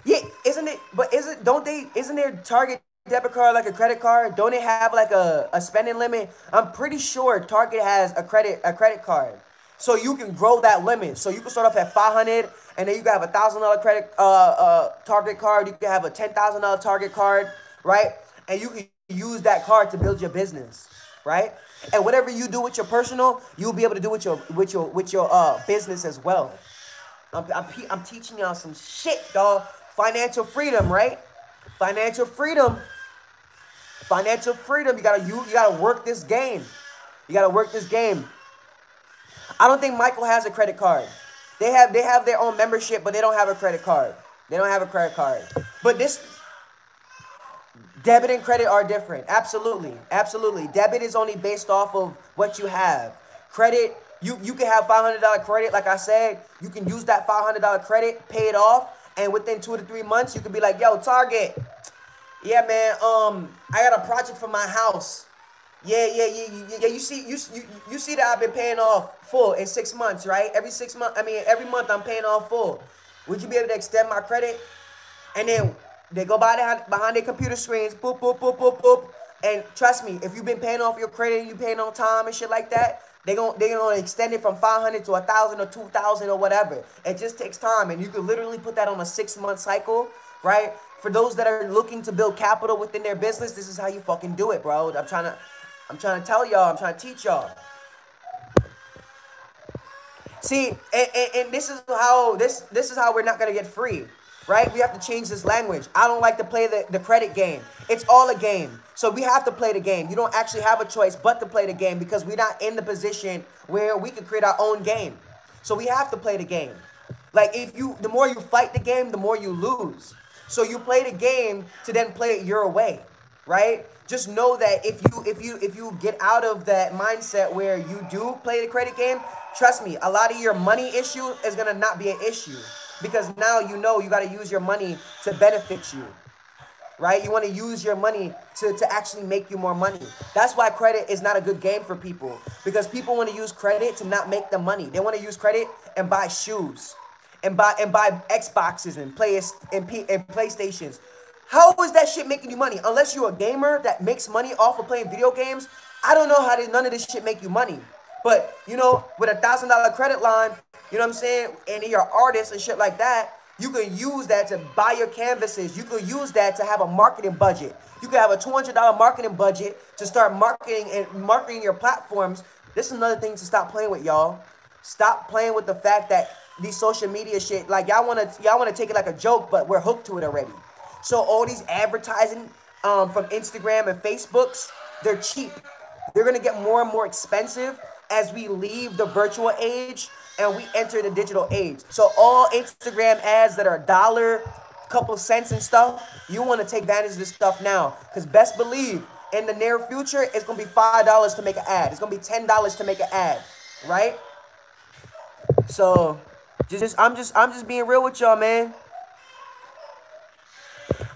[SPEAKER 1] Yeah, isn't it? But isn't don't they? Isn't there target debit card like a credit card? Don't it have like a, a spending limit? I'm pretty sure Target has a credit a credit card. So you can grow that limit. So you can start off at 500 and then you can have a thousand dollar credit uh, uh Target card. You can have a ten thousand dollar Target card, right? And you can use that card to build your business, right? And whatever you do with your personal, you'll be able to do with your with your with your uh business as well. I'm I'm, I'm teaching y'all some shit, dog. Financial freedom, right? Financial freedom Financial freedom. You gotta you, you gotta work this game. You gotta work this game. I don't think Michael has a credit card. They have they have their own membership, but they don't have a credit card. They don't have a credit card. But this debit and credit are different. Absolutely. Absolutely. Debit is only based off of what you have. Credit, you, you can have $500 credit. Like I said, you can use that $500 credit, pay it off, and within two to three months, you can be like, yo, Target, yeah, man. Um, I got a project for my house. Yeah, yeah, yeah, yeah. yeah. You see, you, you you see that I've been paying off full in six months, right? Every six months, I mean, every month I'm paying off full. Would you be able to extend my credit? And then they go by the, behind their computer screens, boop, boop, boop, boop, boop. And trust me, if you've been paying off your credit, and you paying on time and shit like that, they going they gonna extend it from 500 to a thousand or two thousand or whatever. It just takes time, and you can literally put that on a six month cycle, right? For those that are looking to build capital within their business, this is how you fucking do it, bro. I'm trying to, I'm trying to tell y'all. I'm trying to teach y'all. See, and, and, and this is how this this is how we're not gonna get free, right? We have to change this language. I don't like to play the, the credit game. It's all a game. So we have to play the game. You don't actually have a choice but to play the game because we're not in the position where we can create our own game. So we have to play the game. Like if you the more you fight the game, the more you lose. So you play the game to then play it your way, right? Just know that if you if you if you get out of that mindset where you do play the credit game, trust me, a lot of your money issue is gonna not be an issue because now you know you got to use your money to benefit you right? You want to use your money to, to actually make you more money. That's why credit is not a good game for people because people want to use credit to not make the money. They want to use credit and buy shoes and buy and buy xboxes and play and, P, and playstations how is that shit making you money unless you're a gamer that makes money off of playing video games i don't know how did none of this shit make you money but you know, with a thousand dollar credit line, you know what I'm saying, and you're an artist and shit like that, you can use that to buy your canvases. You can use that to have a marketing budget. You can have a $200 marketing budget to start marketing and marketing your platforms. This is another thing to stop playing with, y'all. Stop playing with the fact that these social media shit, like y'all wanna y'all wanna take it like a joke, but we're hooked to it already. So all these advertising um, from Instagram and Facebooks, they're cheap. They're gonna get more and more expensive as we leave the virtual age and we enter the digital age. So all Instagram ads that are a dollar, couple cents and stuff, you want to take advantage of this stuff now. Because best believe in the near future, it's gonna be five dollars to make an ad. It's gonna be ten dollars to make an ad, right? So just I'm just I'm just being real with y'all, man.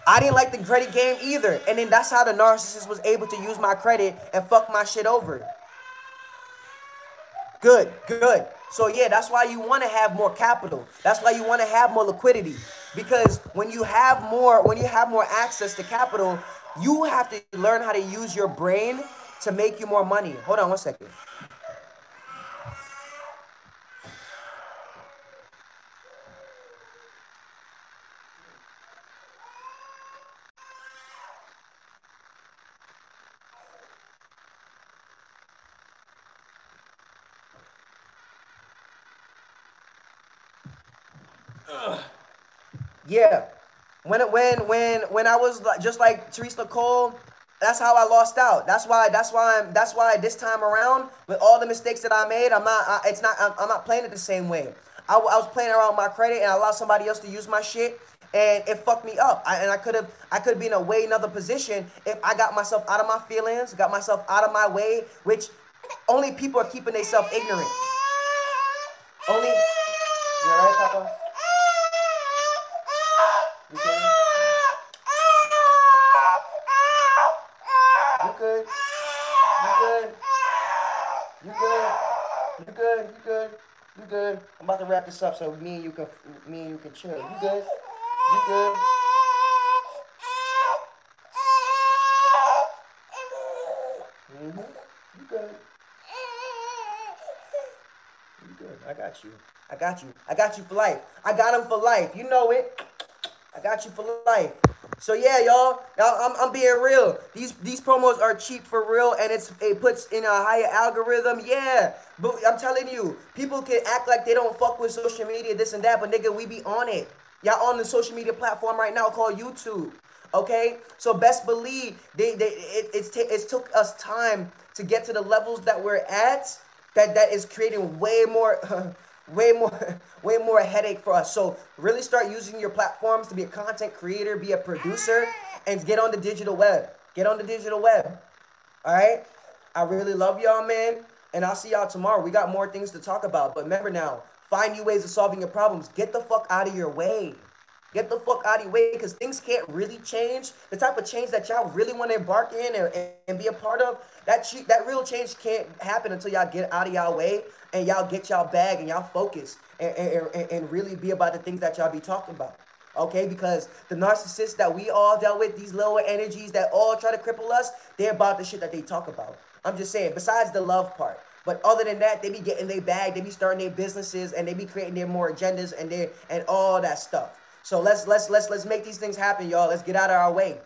[SPEAKER 1] I didn't like the credit game either. And then that's how the narcissist was able to use my credit and fuck my shit over. Good, good. So yeah, that's why you want to have more capital. That's why you want to have more liquidity. Because when you have more, when you have more access to capital, you have to learn how to use your brain to make you more money. Hold on one second. Yeah. When it, when when when I was just like Teresa Cole, that's how I lost out. That's why that's why I'm that's why this time around with all the mistakes that I made, I'm not I, it's not I'm, I'm, not playing it the same way. I, I was playing around my credit and I allowed somebody else to use my shit and it fucked me up. I, and I could have I could be in a way another position if I got myself out of my feelings, got myself out of my way, which only people are keeping themselves ignorant. Only you alright, Papa? good. You good. You good. You good. You good. You good. I'm about to wrap this up so me and you can me and you can chill. You good. You good. Mm-hmm. You good. You good. I got you. I got you. I got you for life. I got him for life. You know it. I got you for life. So yeah, y'all, I'm, I'm being real. These these promos are cheap for real, and it's it puts in a higher algorithm. Yeah, but I'm telling you, people can act like they don't fuck with social media, this and that, but nigga, we be on it. Y'all on the social media platform right now called YouTube. Okay, so best believe they they it, it's t- it took us time to get to the levels that we're at. That that is creating way more. way more way more headache for us. So really start using your platforms to be a content creator be a producer and get on the digital web. Get on the digital web. All right? I really love y'all man and i'll see y'all tomorrow. We got more things to talk about but remember now find new ways of solving your problems. Get the fuck out of your way Get the fuck out of your way because things can't really change. The type of change that y'all really want to embark in and, and, be a part of, that that real change can't happen until y'all get out of y'all way and y'all get y'all bag and y'all focus and, and, and really be about the things that y'all be talking about. Okay, because the narcissists that we all dealt with, these lower energies that all try to cripple us, they're about the shit that they talk about. I'm just saying, besides the love part. But other than that, they be getting their bag, they be starting their businesses, and they be creating their more agendas and their and all that stuff. So let's let's let's let's make these things happen, y'all. Let's get out of our way.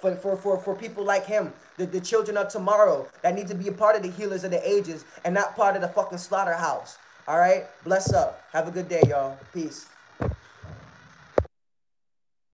[SPEAKER 1] For, for, for, for people like him, the, the children of tomorrow that need to be a part of the healers of the ages and not part of the fucking slaughterhouse. All right? Bless up. Have a good day, y'all. Peace.